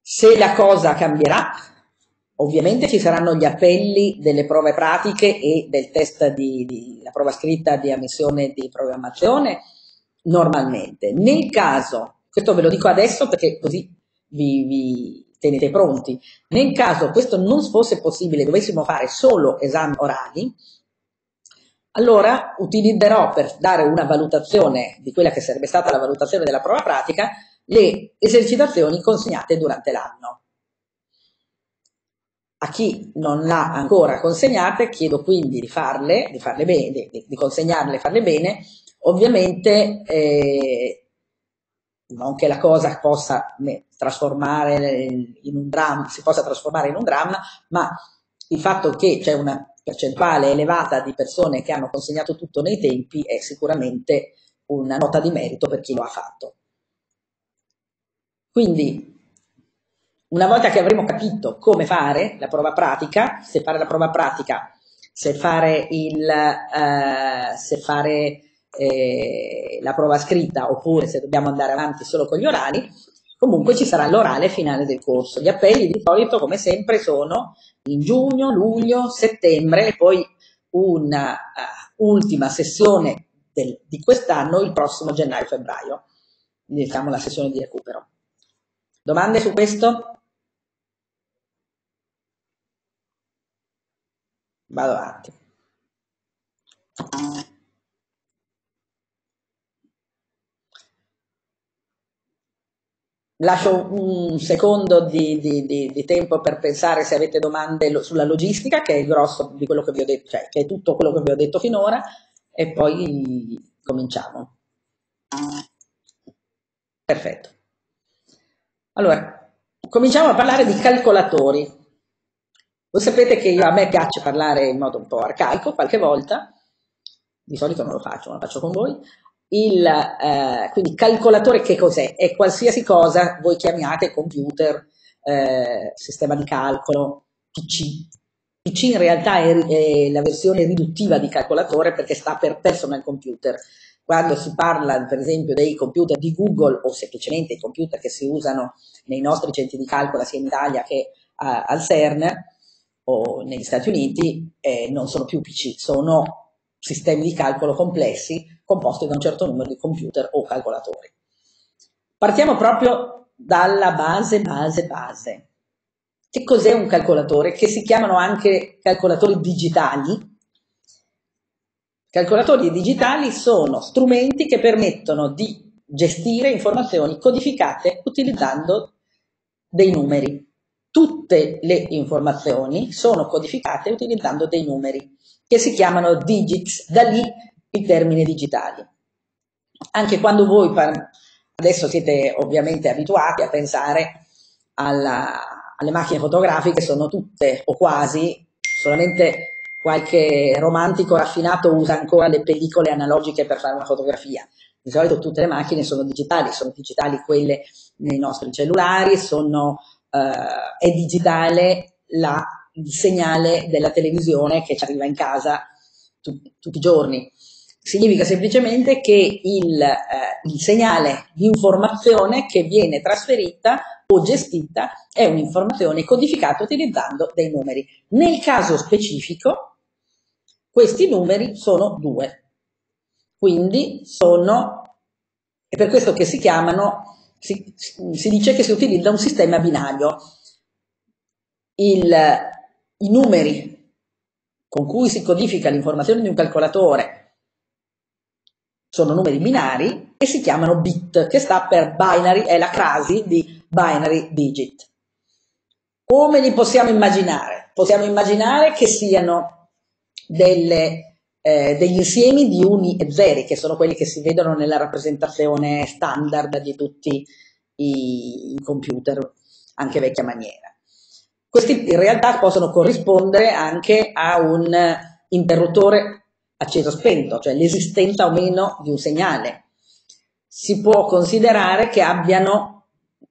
Se la cosa cambierà, ovviamente ci saranno gli appelli delle prove pratiche e del test di, di la prova scritta di ammissione di programmazione normalmente. Nel caso, questo ve lo dico adesso perché così vi, vi tenete pronti, nel caso questo non fosse possibile, dovessimo fare solo esami orali, allora utilizzerò per dare una valutazione di quella che sarebbe stata la valutazione della prova pratica le esercitazioni consegnate durante l'anno. A chi non l'ha ancora consegnate chiedo quindi di farle, di farle bene, di, di consegnarle e farle bene, ovviamente eh, non che la cosa possa trasformare in un dramma, si possa trasformare in un dramma, ma il fatto che c'è una percentuale elevata di persone che hanno consegnato tutto nei tempi è sicuramente una nota di merito per chi lo ha fatto. Quindi, una volta che avremo capito come fare la prova pratica, se fare la prova pratica, se fare, il, eh, se fare eh, la prova scritta oppure se dobbiamo andare avanti solo con gli orali, comunque ci sarà l'orale finale del corso. Gli appelli di solito, come sempre, sono in giugno, luglio, settembre e poi una uh, ultima sessione del, di quest'anno il prossimo gennaio-febbraio, diciamo la sessione di recupero. Domande su questo? Vado avanti. Lascio un secondo di, di, di, di, tempo per pensare se avete domande sulla logistica, che è il grosso di quello che vi ho detto, cioè che è tutto quello che vi ho detto finora, e poi cominciamo. Perfetto. Allora, cominciamo a parlare di calcolatori. Voi sapete che io, a me piace parlare in modo un po' arcaico qualche volta, di solito non lo faccio, ma lo faccio con voi. Il, eh, quindi calcolatore che cos'è? È qualsiasi cosa voi chiamiate computer, eh, sistema di calcolo, PC. PC in realtà è, è la versione riduttiva di calcolatore perché sta per personal computer quando si parla per esempio dei computer di Google o semplicemente i computer che si usano nei nostri centri di calcolo sia in Italia che uh, al CERN o negli Stati Uniti, eh, non sono più PC, sono sistemi di calcolo complessi composti da un certo numero di computer o calcolatori. Partiamo proprio dalla base, base, base. Che cos'è un calcolatore? Che si chiamano anche calcolatori digitali, Calcolatori digitali sono strumenti che permettono di gestire informazioni codificate utilizzando dei numeri. Tutte le informazioni sono codificate utilizzando dei numeri che si chiamano digits, da lì i termini digitali. Anche quando voi adesso siete ovviamente abituati a pensare alla, alle macchine fotografiche, sono tutte o quasi solamente qualche romantico raffinato usa ancora le pellicole analogiche per fare una fotografia, Di solito tutte le macchine sono digitali, sono digitali quelle nei nostri cellulari, sono, eh, è digitale la, il segnale della televisione che ci arriva in casa tu, tutti i giorni. Significa semplicemente che il, eh, il segnale di informazione che viene trasferita o gestita è un'informazione codificata utilizzando dei numeri. Nel caso specifico, questi numeri sono due. Quindi sono, è per questo che si chiamano, si, si dice che si utilizza un sistema binario. Il, I numeri con cui si codifica l'informazione di un calcolatore sono numeri binari e si chiamano bit, che sta per binary, è la crasi di binary digit. Come li possiamo immaginare? Possiamo immaginare che siano delle eh, degli insiemi di uni e zeri, che sono quelli che si vedono nella rappresentazione standard di tutti i, computer, anche vecchia maniera. Questi in realtà possono corrispondere anche a un interruttore acceso-spento, cioè l'esistenza o meno di un segnale. Si può considerare che abbiano,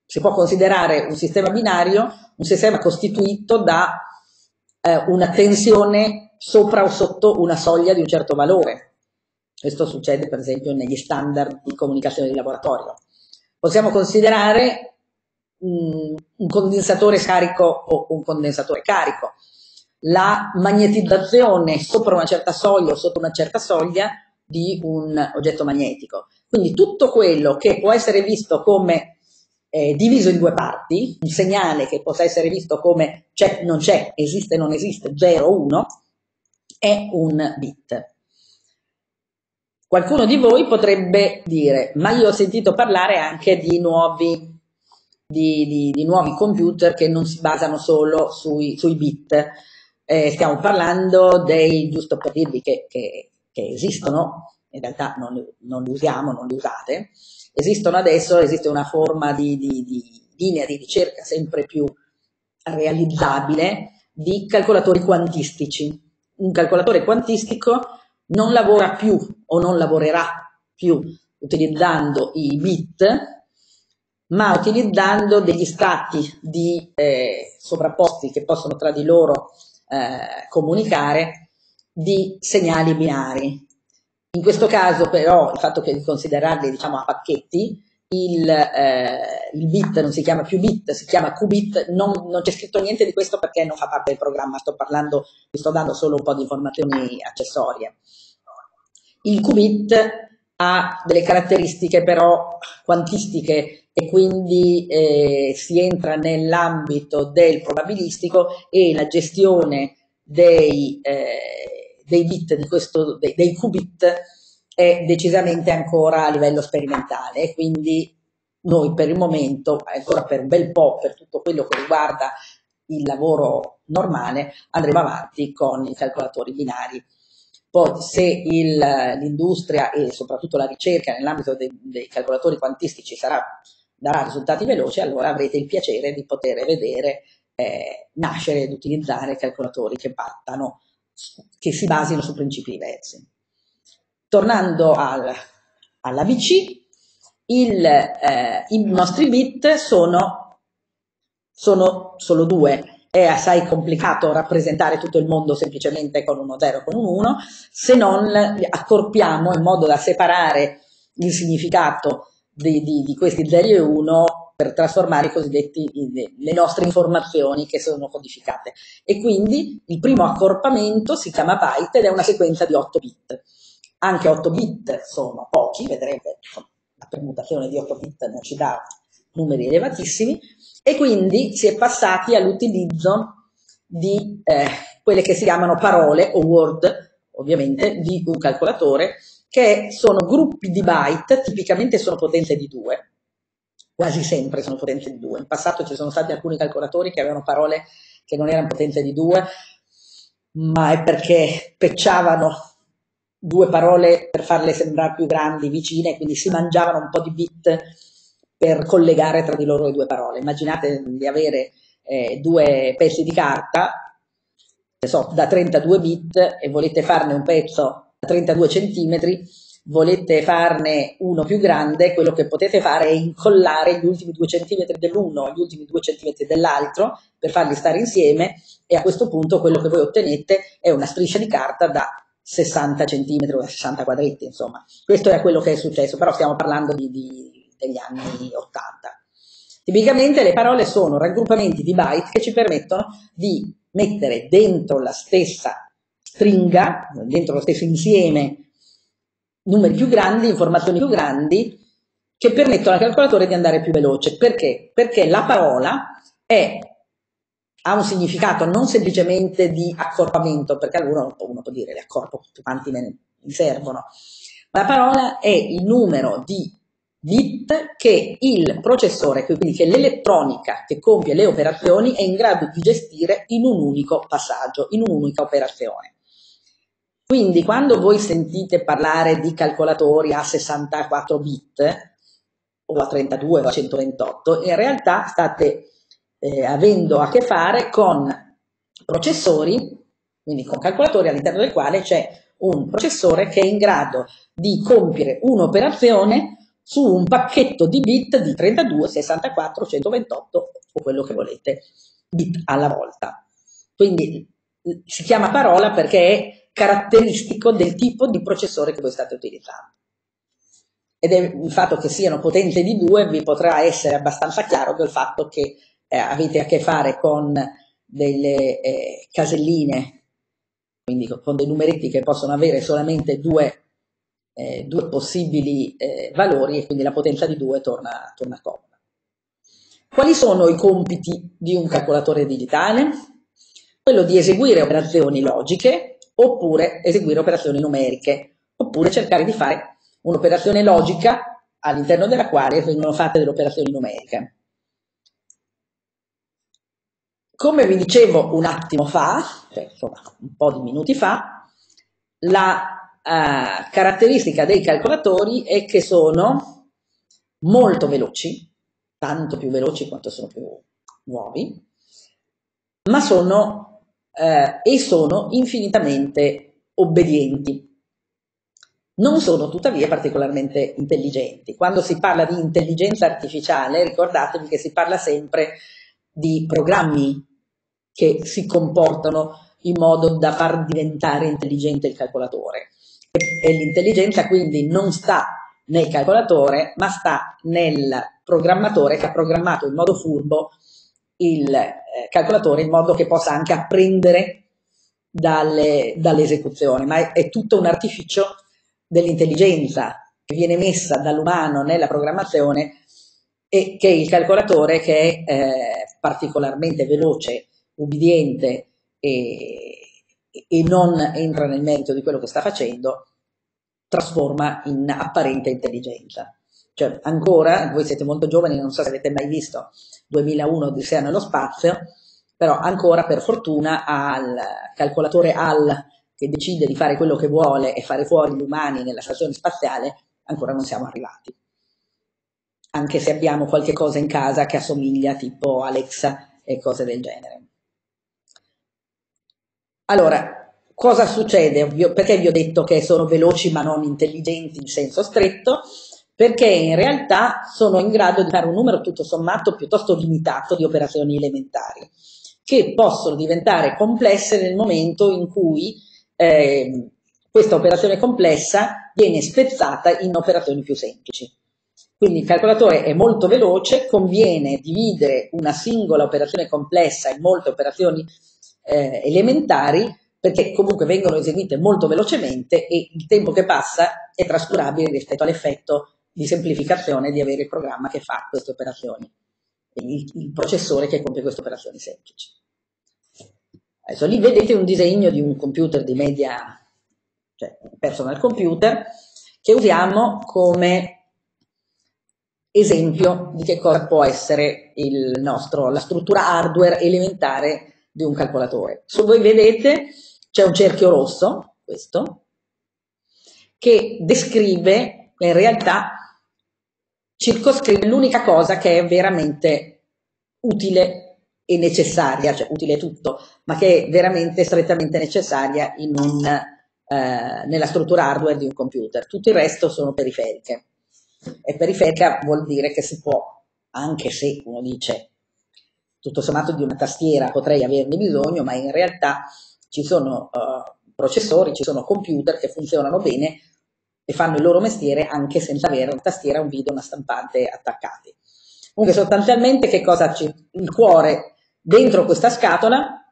si può considerare un sistema binario un sistema costituito da eh, una tensione sopra o sotto una soglia di un certo valore. Questo succede per esempio negli standard di comunicazione di laboratorio. Possiamo considerare un, un condensatore scarico o un condensatore carico. La magnetizzazione sopra una certa soglia o sotto una certa soglia di un oggetto magnetico. Quindi tutto quello che può essere visto come eh, diviso in due parti, un segnale che possa essere visto come c'è, non c'è, esiste, non esiste, 0, 1, è un bit. Qualcuno di voi potrebbe dire, ma io ho sentito parlare anche di nuovi, di, di, di nuovi computer che non si basano solo sui, sui bit. Eh, stiamo parlando dei, giusto per dirvi che, che, che esistono, in realtà non, non, li usiamo, non li usate, esistono adesso, esiste una forma di, di, di linea di ricerca sempre più realizzabile di calcolatori quantistici un calcolatore quantistico non lavora più o non lavorerà più utilizzando i bit, ma utilizzando degli stati di, eh, sovrapposti che possono tra di loro eh, comunicare di segnali binari. In questo caso però il fatto che di considerarli diciamo a pacchetti il, eh, il, bit non si chiama più bit, si chiama qubit, non, non, c'è scritto niente di questo perché non fa parte del programma, sto parlando, vi sto dando solo un po' di informazioni accessorie. Il qubit ha delle caratteristiche però quantistiche e quindi eh, si entra nell'ambito del probabilistico e la gestione dei, eh, dei bit questo, dei, dei qubit è decisamente ancora a livello sperimentale quindi noi per il momento, ancora per un bel po', per tutto quello che riguarda il lavoro normale, andremo avanti con i calcolatori binari. Poi se il, l'industria e soprattutto la ricerca nell'ambito dei, dei calcolatori quantistici sarà, darà risultati veloci, allora avrete il piacere di poter vedere eh, nascere ed utilizzare calcolatori che battano, che si basino su principi diversi. Tornando al, alla VC, il, eh, i nostri bit sono, sono solo due. È assai complicato rappresentare tutto il mondo semplicemente con uno 0 con un 1, se non accorpiamo in modo da separare il significato di, di, di questi 0 e 1 per trasformare le nostre informazioni che sono codificate. E quindi il primo accorpamento si chiama byte ed è una sequenza di 8 bit anche 8 bit sono pochi, vedrete la permutazione di 8 bit non ci dà numeri elevatissimi, e quindi si è passati all'utilizzo di eh, quelle che si chiamano parole o word, ovviamente, di un calcolatore, che sono gruppi di byte, tipicamente sono potenze di 2, quasi sempre sono potenze di 2. In passato ci sono stati alcuni calcolatori che avevano parole che non erano potenze di 2, ma è perché pecciavano due parole per farle sembrare più grandi, vicine, quindi si mangiavano un po' di bit per collegare tra di loro le due parole. Immaginate di avere eh, due pezzi di carta, so, da 32 bit e volete farne un pezzo da 32 centimetri, volete farne uno più grande, quello che potete fare è incollare gli ultimi due centimetri dell'uno e gli ultimi due centimetri dell'altro per farli stare insieme e a questo punto quello che voi ottenete è una striscia di carta da 60 centimetri o da 60 quadretti, insomma. Questo è quello che è successo, però stiamo parlando di, di, degli anni 80. Tipicamente le parole sono raggruppamenti di byte che ci permettono di mettere dentro la stessa stringa, dentro lo stesso insieme, numeri più grandi, informazioni più grandi, che permettono al calcolatore di andare più veloce. Perché? Perché la parola è, ha un significato non semplicemente di accorpamento, perché uno, uno può dire le accorpo, quanti me ne servono. La parola è il numero di bit che il processore, quindi che l'elettronica che compie le operazioni è in grado di gestire in un unico passaggio, in un'unica operazione. Quindi quando voi sentite parlare di calcolatori a 64 bit o a 32 o a 128, in realtà state eh, avendo a che fare con processori, quindi con calcolatori all'interno del quale c'è un processore che è in grado di compiere un'operazione su un pacchetto di bit di 32, 64, 128 o quello che volete, bit alla volta. Quindi si chiama parola perché è caratteristico del tipo di processore che voi state utilizzando. Ed è il fatto che siano potenti di 2 vi potrà essere abbastanza chiaro del fatto che eh, avete a che fare con delle eh, caselline, quindi con dei numeretti che possono avere solamente due eh, due possibili eh, valori e quindi la potenza di 2 torna, torna comoda. Quali sono i compiti di un calcolatore digitale? Quello di eseguire operazioni logiche oppure eseguire operazioni numeriche, oppure cercare di fare un'operazione logica all'interno della quale vengono fatte delle operazioni numeriche. Come vi dicevo un attimo fa, cioè insomma un po' di minuti fa, la eh, caratteristica dei calcolatori è che sono molto veloci, tanto più veloci quanto sono più nuovi, ma sono eh, e sono infinitamente obbedienti. Non sono tuttavia particolarmente intelligenti. Quando si parla di intelligenza artificiale, ricordatevi che si parla sempre di programmi che si comportano in modo da far diventare intelligente il calcolatore. E l'intelligenza quindi non sta nel calcolatore, ma sta nel programmatore che ha programmato in modo furbo il eh, calcolatore in modo che possa anche apprendere dalle, dall'esecuzione, ma è, è tutto un artificio dell'intelligenza che viene messa dall'umano nella programmazione e che il calcolatore che è eh, particolarmente veloce, ubbidiente e, e non entra nel merito di quello che sta facendo, trasforma in apparente intelligenza. Cioè, ancora, voi siete molto giovani, non so se avete mai visto 2001 Odissea nello spazio, però ancora per fortuna al calcolatore HAL che decide di fare quello che vuole e fare fuori gli umani nella stazione spaziale, ancora non siamo arrivati. Anche se abbiamo qualche cosa in casa che assomiglia tipo Alexa e cose del genere. Allora, cosa succede? Perché vi ho detto che sono veloci ma non intelligenti in senso stretto? Perché in realtà sono in grado di fare un numero tutto sommato piuttosto limitato di operazioni elementari, che possono diventare complesse nel momento in cui eh, questa operazione complessa viene spezzata in operazioni più semplici. Quindi il calcolatore è molto veloce, conviene dividere una singola operazione complessa in molte operazioni eh, elementari perché comunque vengono eseguite molto velocemente e il tempo che passa è trascurabile rispetto all'effetto di semplificazione di avere il programma che fa queste operazioni, il, il processore che compie queste operazioni semplici. Adesso lì vedete un disegno di un computer di media, cioè personal computer, che usiamo come esempio di che cosa può essere nostro, la struttura hardware elementare di un calcolatore. Se voi vedete c'è un cerchio rosso, questo, che descrive, in realtà circoscrive l'unica cosa che è veramente utile e necessaria, cioè utile tutto, ma che è veramente strettamente necessaria un, eh, nella struttura hardware di un computer, tutto il resto sono periferiche. E periferica vuol dire che si può, anche se uno dice tutto sommato di una tastiera potrei averne bisogno, ma in realtà ci sono uh, processori, ci sono computer che funzionano bene e fanno il loro mestiere anche senza avere una tastiera, un video, una stampante attaccati. Comunque sostanzialmente che cosa c'è? Il cuore dentro questa scatola,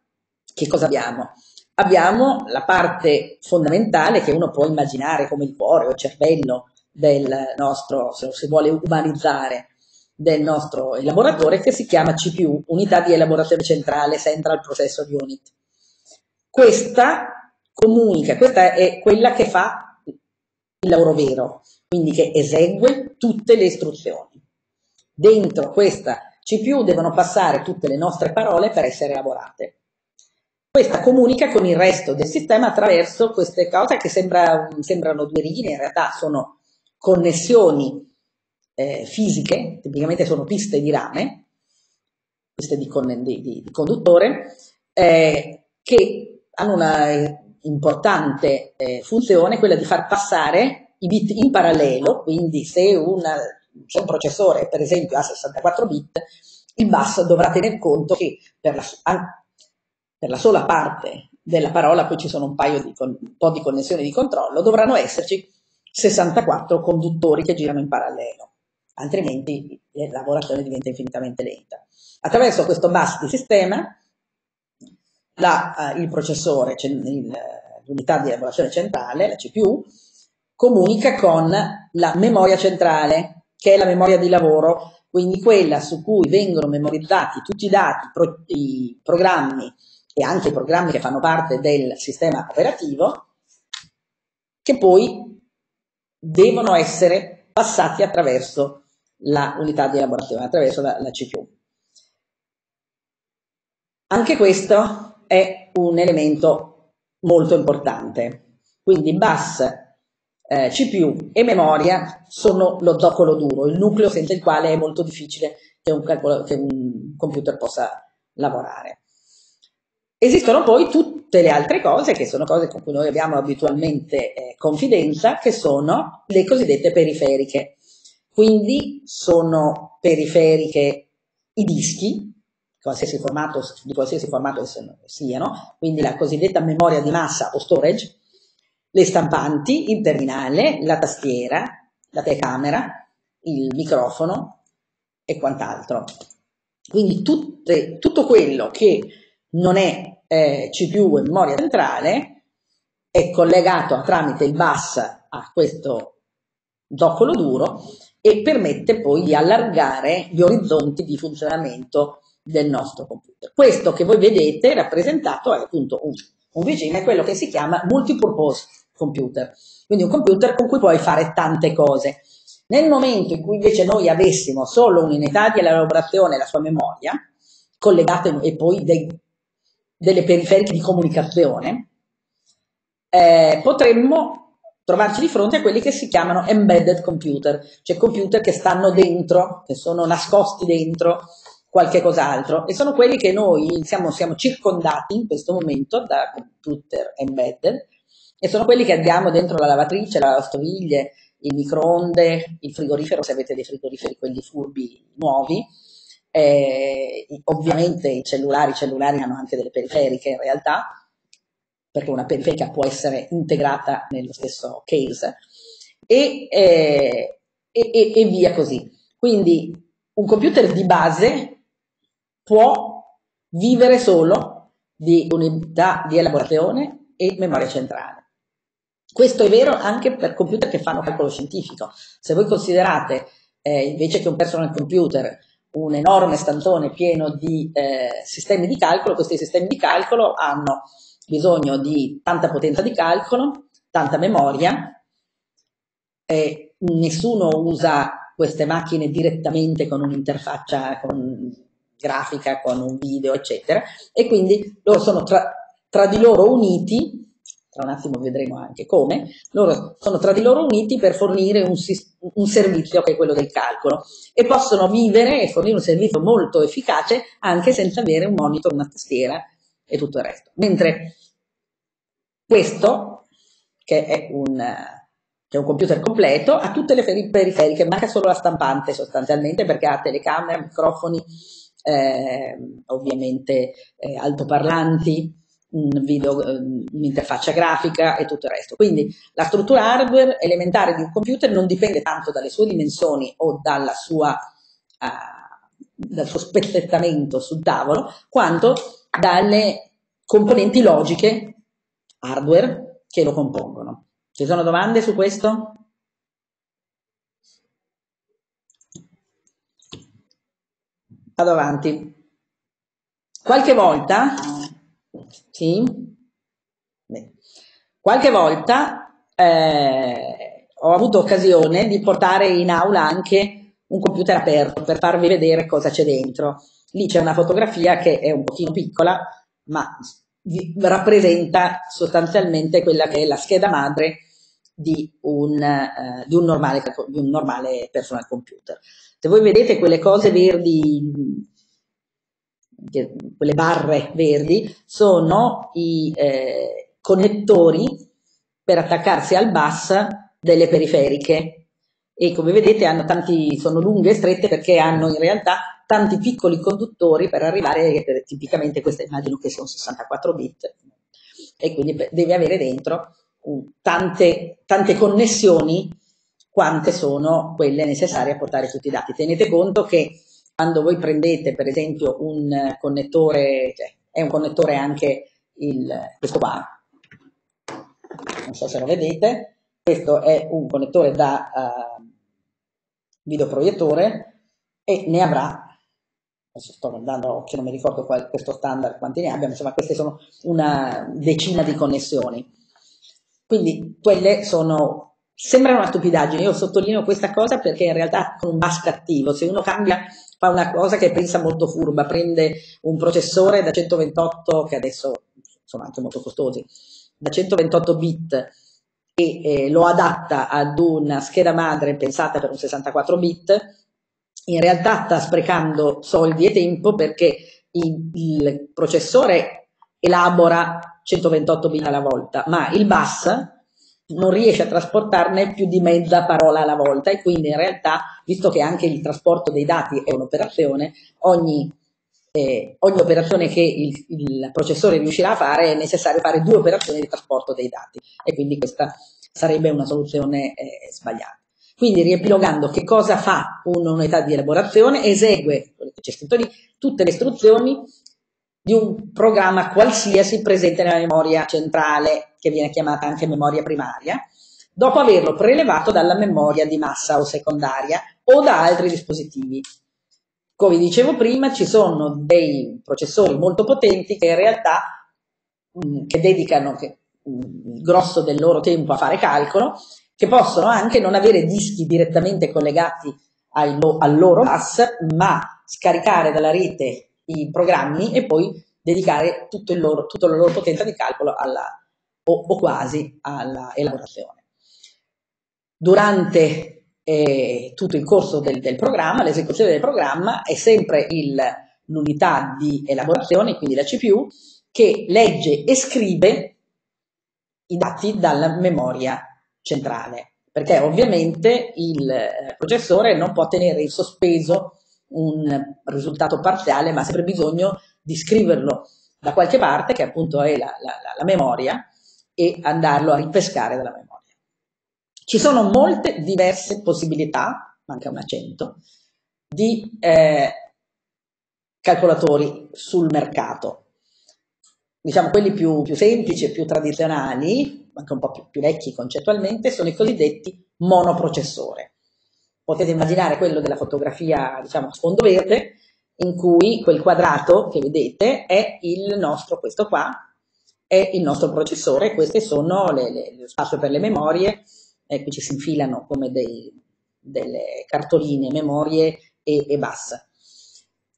che cosa abbiamo? Abbiamo la parte fondamentale che uno può immaginare come il cuore o il cervello del nostro, se lo si vuole umanizzare, del nostro elaboratore che si chiama CPU, Unità di Elaborazione Centrale, Central Processor Unit. Questa comunica, questa è quella che fa il lavoro vero, quindi che esegue tutte le istruzioni. Dentro questa CPU devono passare tutte le nostre parole per essere elaborate. Questa comunica con il resto del sistema attraverso queste cose che sembra, sembrano due righe, in realtà sono connessioni eh, fisiche, tipicamente sono piste di rame, piste di, con, di, di, conduttore, eh, che hanno una importante eh, funzione, quella di far passare i bit in parallelo, quindi se, una, se un processore per esempio ha 64 bit, il bus dovrà tener conto che per la, per la sola parte della parola, poi ci sono un paio di, un po' di connessioni di controllo, dovranno esserci 64 conduttori che girano in parallelo altrimenti la lavorazione diventa infinitamente lenta. Attraverso questo bus di sistema, la, uh, il processore, l'unità di elaborazione centrale, la CPU, comunica con la memoria centrale, che è la memoria di lavoro, quindi quella su cui vengono memorizzati tutti i dati, i programmi e anche i programmi che fanno parte del sistema operativo, che poi devono essere passati attraverso la unità di elaborazione attraverso la, la CPU. Anche questo è un elemento molto importante. Quindi bus, eh, CPU e memoria sono lo zoccolo duro, il nucleo senza il quale è molto difficile che un, calcolo, che un computer possa lavorare. Esistono poi tutte le altre cose, che sono cose con cui noi abbiamo abitualmente eh, confidenza, che sono le cosiddette periferiche. Quindi sono periferiche i dischi, qualsiasi formato, di qualsiasi formato siano, quindi la cosiddetta memoria di massa o storage, le stampanti, il terminale, la tastiera, la telecamera, il microfono e quant'altro. Quindi tutte, tutto quello che non è eh, CPU e memoria centrale è collegato tramite il bus a questo zoccolo duro e permette poi di allargare gli orizzonti di funzionamento del nostro computer. Questo che voi vedete rappresentato è appunto un, un vicino, è quello che si chiama multipurpose computer, quindi un computer con cui puoi fare tante cose. Nel momento in cui invece noi avessimo solo un'unità di elaborazione e la sua memoria, collegate e poi dei, delle periferiche di comunicazione, eh, potremmo trovarci di fronte a quelli che si chiamano embedded computer, cioè computer che stanno dentro, che sono nascosti dentro qualche cos'altro. E sono quelli che noi siamo, siamo circondati in questo momento da computer embedded. E sono quelli che abbiamo dentro la lavatrice, la lavastoviglie, il microonde, il frigorifero se avete dei frigoriferi quelli furbi nuovi, eh, ovviamente i cellulari, i cellulari hanno anche delle periferiche in realtà, perché una periferica può essere integrata nello stesso case, e, eh, e, e via così. Quindi un computer di base può vivere solo di unità di elaborazione e memoria centrale. Questo è vero anche per computer che fanno calcolo scientifico. Se voi considerate eh, invece che un personal computer un enorme stantone pieno di eh, sistemi di calcolo, questi sistemi di calcolo hanno bisogno di tanta potenza di calcolo, tanta memoria, e nessuno usa queste macchine direttamente con un'interfaccia con grafica, con un video, eccetera, e quindi loro sono tra, tra di loro uniti tra un attimo vedremo anche come, loro sono tra di loro uniti per fornire un, un, servizio che è quello del calcolo. E possono vivere e fornire un servizio molto efficace anche senza avere un monitor, una tastiera e tutto il resto. Mentre questo che è un, che è un computer completo, ha tutte le periferiche, manca solo la stampante sostanzialmente perché ha telecamera, microfoni, eh, ovviamente eh, altoparlanti, video, un'interfaccia grafica e tutto il resto. Quindi la struttura hardware elementare di un computer non dipende tanto dalle sue dimensioni o sua, uh, dal suo spezzettamento sul tavolo, quanto dalle componenti logiche hardware che lo compongono. Ci sono domande su questo? Vado avanti. Qualche volta sì? Qualche volta eh, ho avuto occasione di portare in aula anche un computer aperto per farvi vedere cosa c'è dentro. Lì c'è una fotografia che è un pochino piccola, ma rappresenta sostanzialmente quella che è la scheda madre di un, eh, di un, normale, di un normale personal computer. Se voi vedete quelle cose verdi quelle barre verdi, sono i eh, connettori per attaccarsi al bus delle periferiche e come vedete tanti, sono lunghe e strette perché hanno in realtà tanti piccoli conduttori per arrivare, per, tipicamente queste immagino che sono 64 bit e quindi deve avere dentro uh, tante, tante connessioni quante sono quelle necessarie a portare tutti i dati. Tenete conto che quando voi prendete per esempio un connettore, cioè, è un connettore anche il, questo qua, non so se lo vedete, questo è un connettore da uh, videoproiettore e ne avrà, adesso sto guardando occhio, non mi ricordo qual, questo standard quanti ne abbia, insomma queste sono una decina di connessioni. Quindi quelle sono Sembra una stupidaggine, io sottolineo questa cosa perché in realtà con un bus cattivo, se uno cambia, fa una cosa che pensa molto furba, prende un processore da 128, che adesso sono anche molto costosi, da 128 bit e eh, lo adatta ad una scheda madre pensata per un 64 bit, in realtà sta sprecando soldi e tempo perché il, il processore elabora 128 bit alla volta, ma il bus non riesce a trasportarne più di mezza parola alla volta e quindi in realtà, visto che anche il trasporto dei dati è un'operazione, ogni, eh, ogni operazione che il, il, processore riuscirà a fare è necessario fare due operazioni di trasporto dei dati e quindi questa sarebbe una soluzione eh, sbagliata. Quindi riepilogando che cosa fa un'unità di elaborazione, esegue, lì, tutte le istruzioni di un programma qualsiasi presente nella memoria centrale, che viene chiamata anche memoria primaria, dopo averlo prelevato dalla memoria di massa o secondaria o da altri dispositivi. Come dicevo prima, ci sono dei processori molto potenti che in realtà mh, che dedicano che, mh, il grosso del loro tempo a fare calcolo, che possono anche non avere dischi direttamente collegati al, al loro bus, ma scaricare dalla rete i programmi e poi dedicare tutto loro, tutta la loro potenza di calcolo alla, o, o quasi alla elaborazione. Durante eh, tutto il corso del, del programma, l'esecuzione del programma è sempre l'unità di elaborazione, quindi la CPU, che legge e scrive i dati dalla memoria centrale, perché ovviamente il eh, processore non può tenere in sospeso un risultato parziale, ma ha sempre bisogno di scriverlo da qualche parte, che appunto è la, la, la memoria, e andarlo a ripescare dalla memoria. Ci sono molte diverse possibilità, manca un accento, di eh, calcolatori sul mercato. Diciamo quelli più, più semplici e più tradizionali, anche un po' più, più vecchi concettualmente, sono i cosiddetti monoprocessore potete immaginare quello della fotografia, diciamo, a sfondo verde, in cui quel quadrato che vedete è il nostro, questo qua, è il nostro processore, queste sono le, le, lo spazio per le memorie, eh, qui ci si infilano come dei, delle cartoline, memorie e, e bus.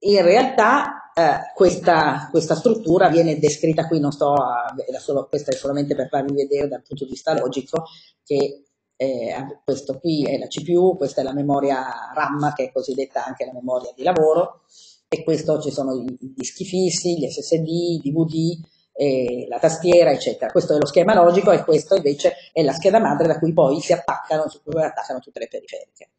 In realtà eh, questa, questa, struttura viene descritta qui, non sto a, solo, questa è solamente per farvi vedere dal punto di vista logico che eh, questo qui è la CPU, questa è la memoria RAM che è cosiddetta anche la memoria di lavoro e questo ci sono i, i dischi fissi, gli SSD, i DVD la tastiera, eccetera. Questo è lo schema logico e questo invece è la scheda madre da cui poi si attaccano, attaccano tutte le periferiche.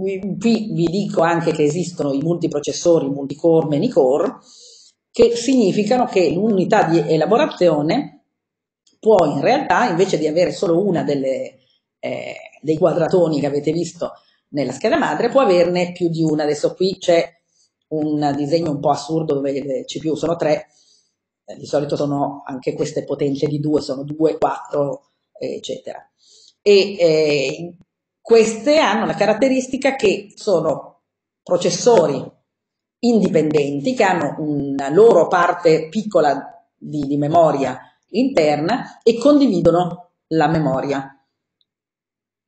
Qui vi dico anche che esistono i multiprocessori multicore, many-core, che significano che l'unità di elaborazione può in realtà, invece di avere solo una delle, eh, dei quadratoni che avete visto nella scheda madre, può averne più di una. Adesso qui c'è un disegno un po' assurdo dove le CPU sono tre, eh, di solito sono anche queste potenze di due, sono due, quattro, eccetera. E eh, queste hanno la caratteristica che sono processori indipendenti che hanno una loro parte piccola di, di memoria interna e condividono la memoria,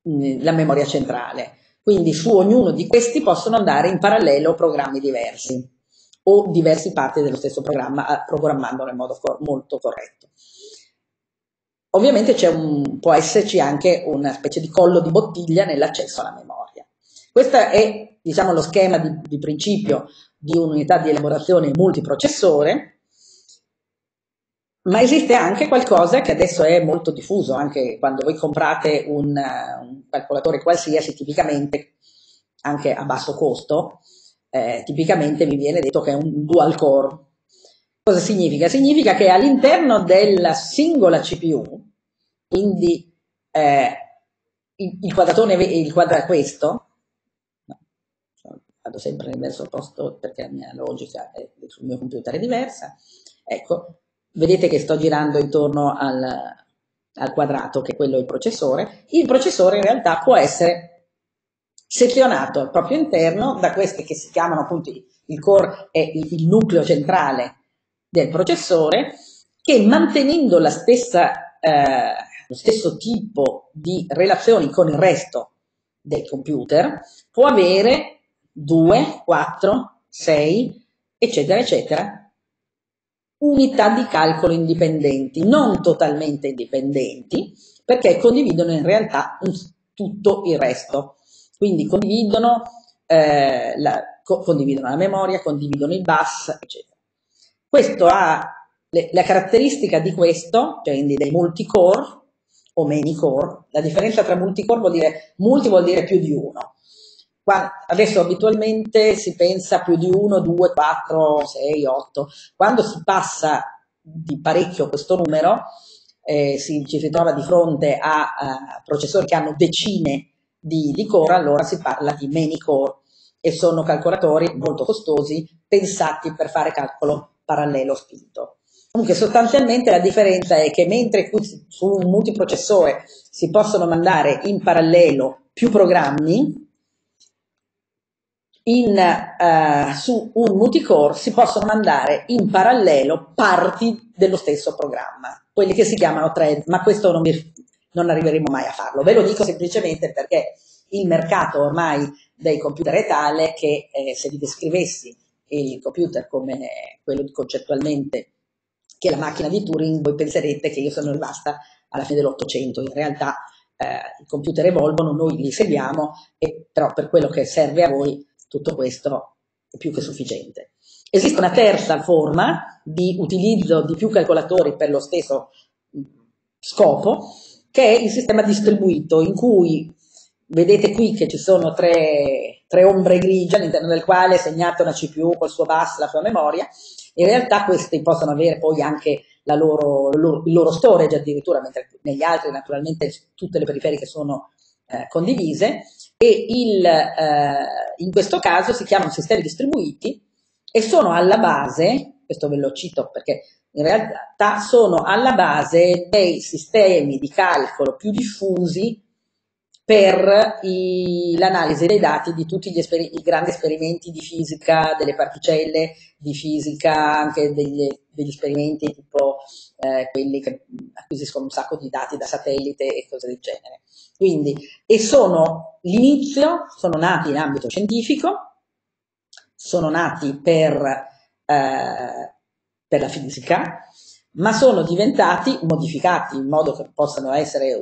mm, la memoria centrale. Quindi su ognuno di questi possono andare in parallelo programmi diversi o diverse parti dello stesso programma, programmandolo in modo molto corretto. Ovviamente un, può esserci anche una specie di collo di bottiglia nell'accesso alla memoria. Questo è diciamo, lo schema di, di principio di un'unità di elaborazione multiprocessore, ma esiste anche qualcosa che adesso è molto diffuso, anche quando voi comprate un, un calcolatore qualsiasi, tipicamente anche a basso costo, eh, tipicamente vi viene detto che è un dual core. Cosa significa? Significa che all'interno della singola CPU, quindi eh, il, il, quadratone, il quadra questo, vado sempre nel verso opposto perché la mia logica è, sul mio computer è diversa, ecco, vedete che sto girando intorno al, al quadrato che quello è il processore, il processore in realtà può essere sezionato al proprio interno da questi che si chiamano appunto il core è il nucleo centrale del processore che mantenendo la stessa, eh, lo stesso tipo di relazioni con il resto del computer può avere 2, 4, 6, eccetera, eccetera, unità di calcolo indipendenti, non totalmente indipendenti, perché condividono in realtà tutto il resto. Quindi condividono, eh, la, co- condividono la memoria, condividono il bus, eccetera. Questo ha le, la caratteristica di questo, cioè quindi dei multicore o many core, la differenza tra multicore vuol dire, multi vuol dire più di uno. Qua, adesso abitualmente si pensa più di uno, due, quattro, sei, otto. Quando si passa di parecchio questo numero, eh, si, ci si trova di fronte a, a processori che hanno decine di, di core, allora si parla di many core e sono calcolatori molto costosi pensati per fare calcolo parallelo spinto. Comunque sostanzialmente la differenza è che mentre su un multiprocessore si possono mandare in parallelo più programmi, in, uh, su un multicore si possono mandare in parallelo parti dello stesso programma, quelli che si chiamano thread, ma questo non vi, non arriveremo mai a farlo. Ve lo dico semplicemente perché il mercato ormai dei computer è tale che eh, se vi descrivessi il computer come quello concettualmente che è la macchina di Turing, voi penserete che io sono rimasta alla fine dell'Ottocento. In realtà eh, i computer evolvono, noi li seguiamo, e, però per quello che serve a voi tutto questo è più che sufficiente. Esiste una terza forma di utilizzo di più calcolatori per lo stesso scopo, che è il sistema distribuito, in cui vedete qui che ci sono tre, tre ombre grigie all'interno del quale è segnata una CPU col suo bus, la sua memoria. In realtà questi possono avere poi anche loro, loro, il loro storage addirittura, mentre negli altri naturalmente tutte le periferiche sono eh, condivise e il, eh, in questo caso si chiamano sistemi distribuiti e sono alla base, questo ve lo cito perché in realtà sono alla base dei sistemi di calcolo più diffusi per l'analisi dei dati di tutti gli esperi- i grandi esperimenti di fisica delle particelle, di fisica anche degli, degli esperimenti tipo eh, quelli che acquisiscono un sacco di dati da satellite e cose del genere. Quindi, e sono l'inizio, sono nati in ambito scientifico, sono nati per eh, per la fisica, ma sono diventati modificati in modo che possano essere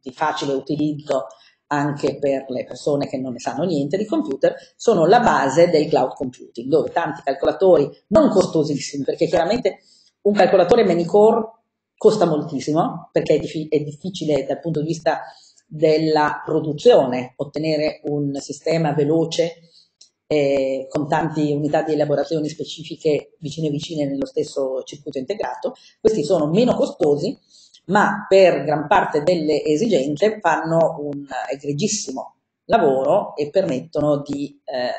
di facile utilizzo anche per le persone che non ne sanno niente di computer, sono la base del cloud computing, dove tanti calcolatori non costosissimi, perché chiaramente un calcolatore Manycore costa moltissimo perché è, dif- è difficile dal punto di vista della produzione ottenere un sistema veloce eh, con tante unità di elaborazione specifiche vicine vicine nello stesso circuito integrato. Questi sono meno costosi, ma per gran parte delle esigenze fanno un egregissimo lavoro e permettono di, eh,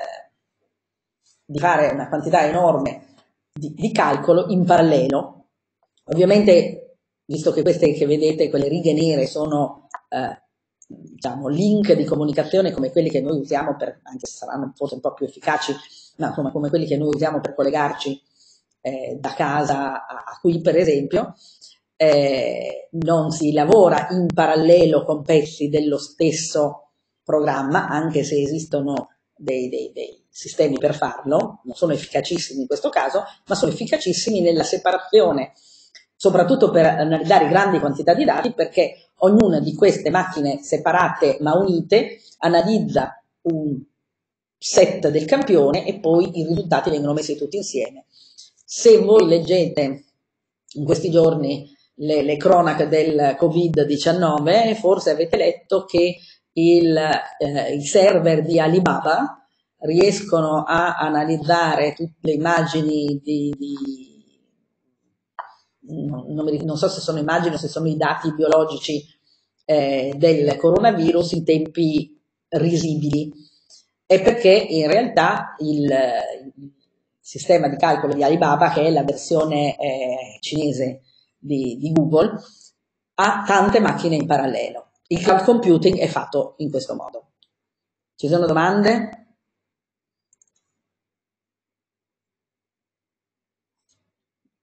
di fare una quantità enorme di, di, calcolo in parallelo. Ovviamente, visto che queste che vedete, quelle righe nere, sono eh, diciamo, link di comunicazione come quelli che noi usiamo per, anche se saranno forse un po' più efficaci, ma insomma come quelli che noi usiamo per collegarci eh, da casa a, a, qui per esempio, eh, non si lavora in parallelo con pezzi dello stesso programma, anche se esistono dei, dei, dei sistemi per farlo, non sono efficacissimi in questo caso, ma sono efficacissimi nella separazione, soprattutto per analizzare grandi quantità di dati, perché ognuna di queste macchine separate ma unite analizza un set del campione e poi i risultati vengono messi tutti insieme. Se voi leggete in questi giorni le, le cronache del Covid-19, forse avete letto che il, eh, i server di Alibaba riescono a analizzare tutte le immagini di, di non, non, mi, non, so se sono immagini o se sono i dati biologici eh, del coronavirus in tempi risibili. È perché in realtà il, il, sistema di calcolo di Alibaba, che è la versione eh, cinese di, di Google, ha tante macchine in parallelo. Il cloud computing è fatto in questo modo. Ci sono domande?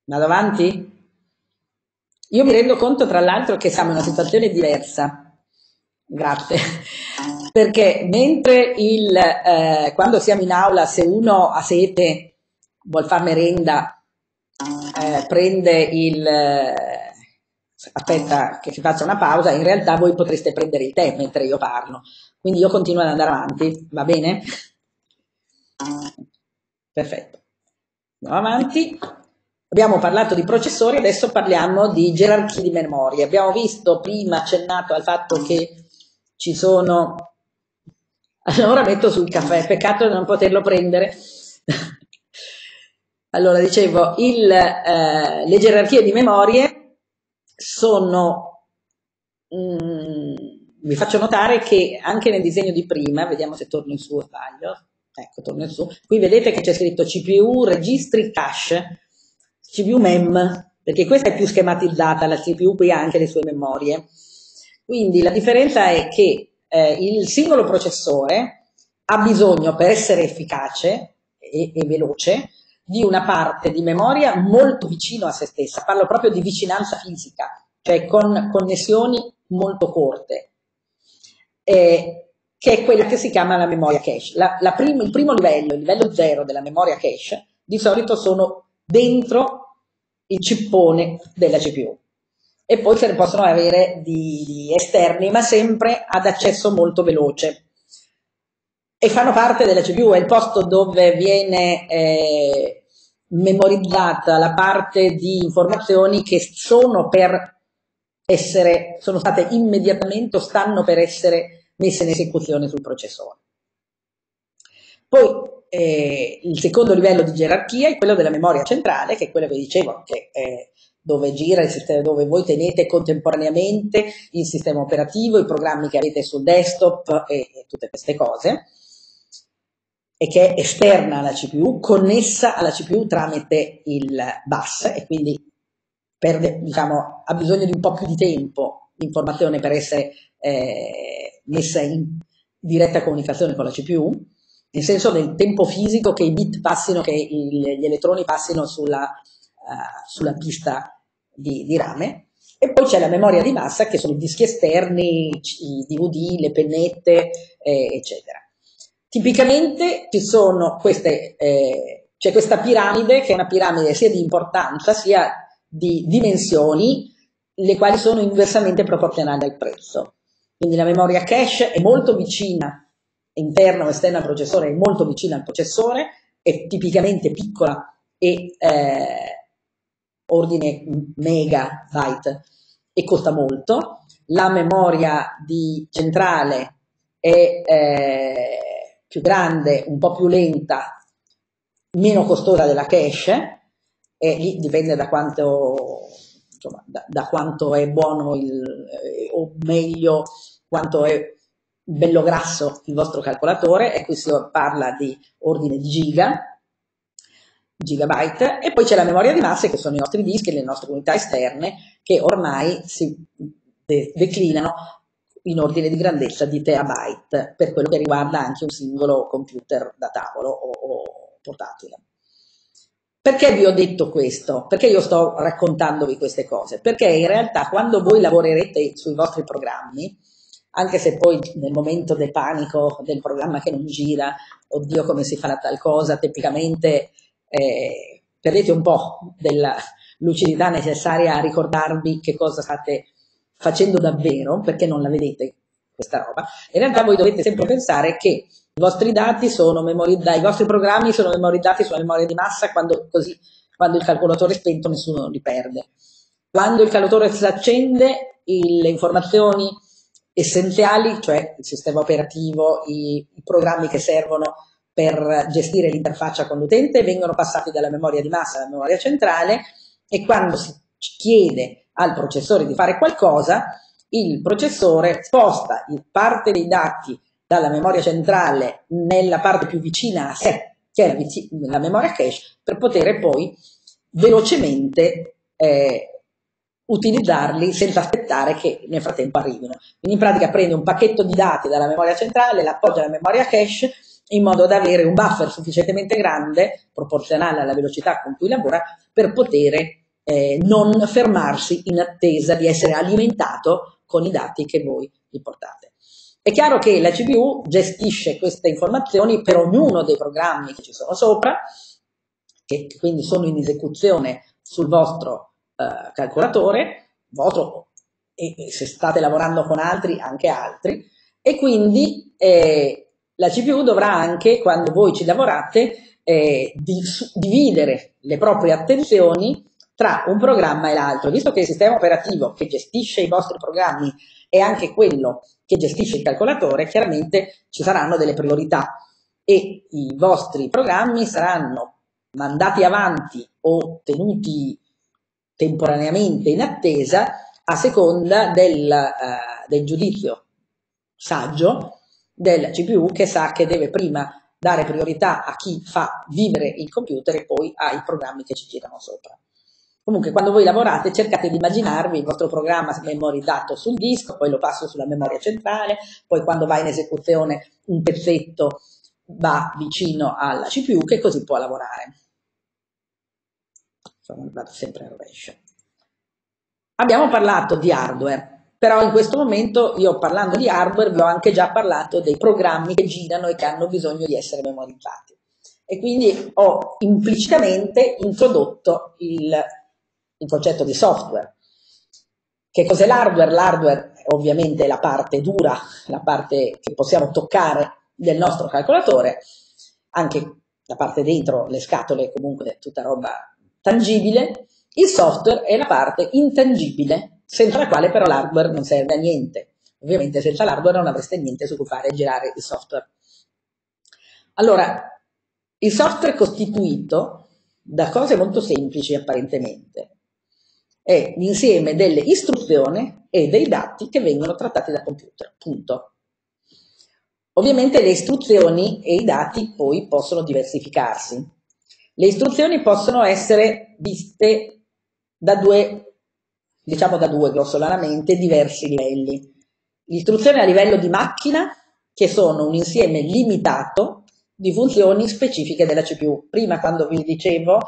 Vado avanti? Io mi rendo conto, tra l'altro, che siamo in una situazione diversa. Grazie. Perché mentre il, eh, quando siamo in aula, se uno ha sete, vuol far merenda, eh, prende il... Eh, aspetta che si faccia una pausa, in realtà voi potreste prendere il tè mentre io parlo. Quindi io continuo ad andare avanti, va bene? Perfetto. Andiamo avanti. Abbiamo parlato di processori, adesso parliamo di gerarchie di memoria. Abbiamo visto prima accennato al fatto che ci sono... Allora metto sul caffè, peccato di non poterlo prendere. Allora, dicevo, il, eh, le gerarchie di memorie sono... Mm, vi faccio notare che anche nel disegno di prima, vediamo se torno in su o sbaglio, ecco, torno in su, qui vedete che c'è scritto CPU, registri, cache, CPU MEM, perché questa è più schematizzata, la CPU qui ha anche le sue memorie. Quindi la differenza è che eh, il singolo processore ha bisogno per essere efficace e, e veloce di una parte di memoria molto vicino a se stessa, parlo proprio di vicinanza fisica, cioè con connessioni molto corte, eh, che è quella che si chiama la memoria cache. La, la prim- il primo livello, il livello zero della memoria cache, di solito sono dentro il cippone della CPU. E poi se ne possono avere di, di esterni, ma sempre ad accesso molto veloce. E fanno parte della CPU, è il posto dove viene eh, memorizzata la parte di informazioni che sono per essere, sono state immediatamente o stanno per essere messe in esecuzione sul processore. Poi eh, il secondo livello di gerarchia è quello della memoria centrale, che è quello che dicevo, che è dove gira il sistema, dove voi tenete contemporaneamente il sistema operativo, i programmi che avete sul desktop e, e tutte queste cose, e che è esterna alla CPU, connessa alla CPU tramite il bus e quindi perde, diciamo, ha bisogno di un po' più di tempo l'informazione per essere eh, messa in diretta comunicazione con la CPU nel senso del tempo fisico che i bit passino, che il, gli elettroni passino sulla, uh, sulla pista di, di, rame. E poi c'è la memoria di massa, che sono i dischi esterni, i DVD, le pennette, eh, eccetera. Tipicamente ci sono queste, eh, c'è questa piramide, che è una piramide sia di importanza sia di dimensioni, le quali sono inversamente proporzionali al prezzo. Quindi la memoria cache è molto vicina interna o esterna al processore è molto vicina al processore, è tipicamente piccola e, eh, ordine megabyte e costa molto, la memoria di centrale è eh, più grande, un po' più lenta, meno costosa della cache, e lì dipende da quanto, insomma, da, da quanto è buono il, eh, o meglio quanto è bello grasso il vostro calcolatore e qui si parla di ordine di giga, gigabyte e poi c'è la memoria di massa che sono i nostri dischi le nostre unità esterne che ormai si de- declinano in ordine di grandezza di terabyte per quello che riguarda anche un singolo computer da tavolo o, o portatile. Perché vi ho detto questo? Perché io sto raccontandovi queste cose? Perché in realtà quando voi lavorerete sui vostri programmi, anche se poi nel momento del panico del programma che non gira, oddio come si fa la tal cosa, tecnicamente eh, perdete un po' della lucidità necessaria a ricordarvi che cosa state facendo davvero, perché non la vedete questa roba. In realtà voi dovete sempre pensare che i vostri dati sono memorizzati, i vostri programmi sono memorizzati sulla memoria di massa, quando, così, quando il calcolatore è spento nessuno li perde. Quando il calcolatore si accende, le informazioni essenziali, cioè il sistema operativo, i, i programmi che servono per gestire l'interfaccia con l'utente, vengono passati dalla memoria di massa alla memoria centrale e quando si chiede al processore di fare qualcosa, il processore sposta parte dei dati dalla memoria centrale nella parte più vicina a sé, che è la, memoria cache, per poter poi velocemente eh, utilizzarli senza aspettare che nel frattempo arrivino. Quindi in pratica prende un pacchetto di dati dalla memoria centrale, l'appoggia alla memoria cache in modo da avere un buffer sufficientemente grande, proporzionale alla velocità con cui lavora, per poter eh, non fermarsi in attesa di essere alimentato con i dati che voi gli portate. È chiaro che la CPU gestisce queste informazioni per ognuno dei programmi che ci sono sopra, che quindi sono in esecuzione sul vostro eh, calcolatore, vostro, e, se state lavorando con altri, anche altri, e quindi eh, la CPU dovrà anche, quando voi ci lavorate, eh, di, dividere le proprie attenzioni tra un programma e l'altro, visto che il sistema operativo che gestisce i vostri programmi è anche quello che gestisce il calcolatore, chiaramente ci saranno delle priorità e i vostri programmi saranno mandati avanti o tenuti temporaneamente in attesa a seconda del, uh, del giudizio saggio del CPU che sa che deve prima dare priorità a chi fa vivere il computer e poi ai programmi che ci girano sopra. Comunque, quando voi lavorate, cercate di immaginarvi il vostro programma memorizzato sul disco, poi lo passo sulla memoria centrale, poi quando va in esecuzione un pezzetto va vicino alla CPU che così può lavorare. Vado sempre a rovescio. Abbiamo parlato di hardware. Però in questo momento io parlando di hardware vi ho anche già parlato dei programmi che girano e che hanno bisogno di essere memorizzati. E quindi ho implicitamente introdotto il, il concetto di software. Che cos'è l'hardware? L'hardware ovviamente è la parte dura, la parte che possiamo toccare del nostro calcolatore, anche la parte dentro, le scatole, comunque tutta roba tangibile. Il software è la parte intangibile senza la quale però l'hardware non serve a niente. Ovviamente senza l'hardware non avreste niente su cui fare girare il software. Allora, il software è costituito da cose molto semplici apparentemente. È l'insieme delle istruzioni e dei dati che vengono trattati dal computer. Punto. Ovviamente le istruzioni e i dati poi possono diversificarsi. Le istruzioni possono essere viste da due diciamo da due grossolanamente, diversi livelli. L'istruzione a livello di macchina, che sono un insieme limitato di funzioni specifiche della CPU. Prima quando vi dicevo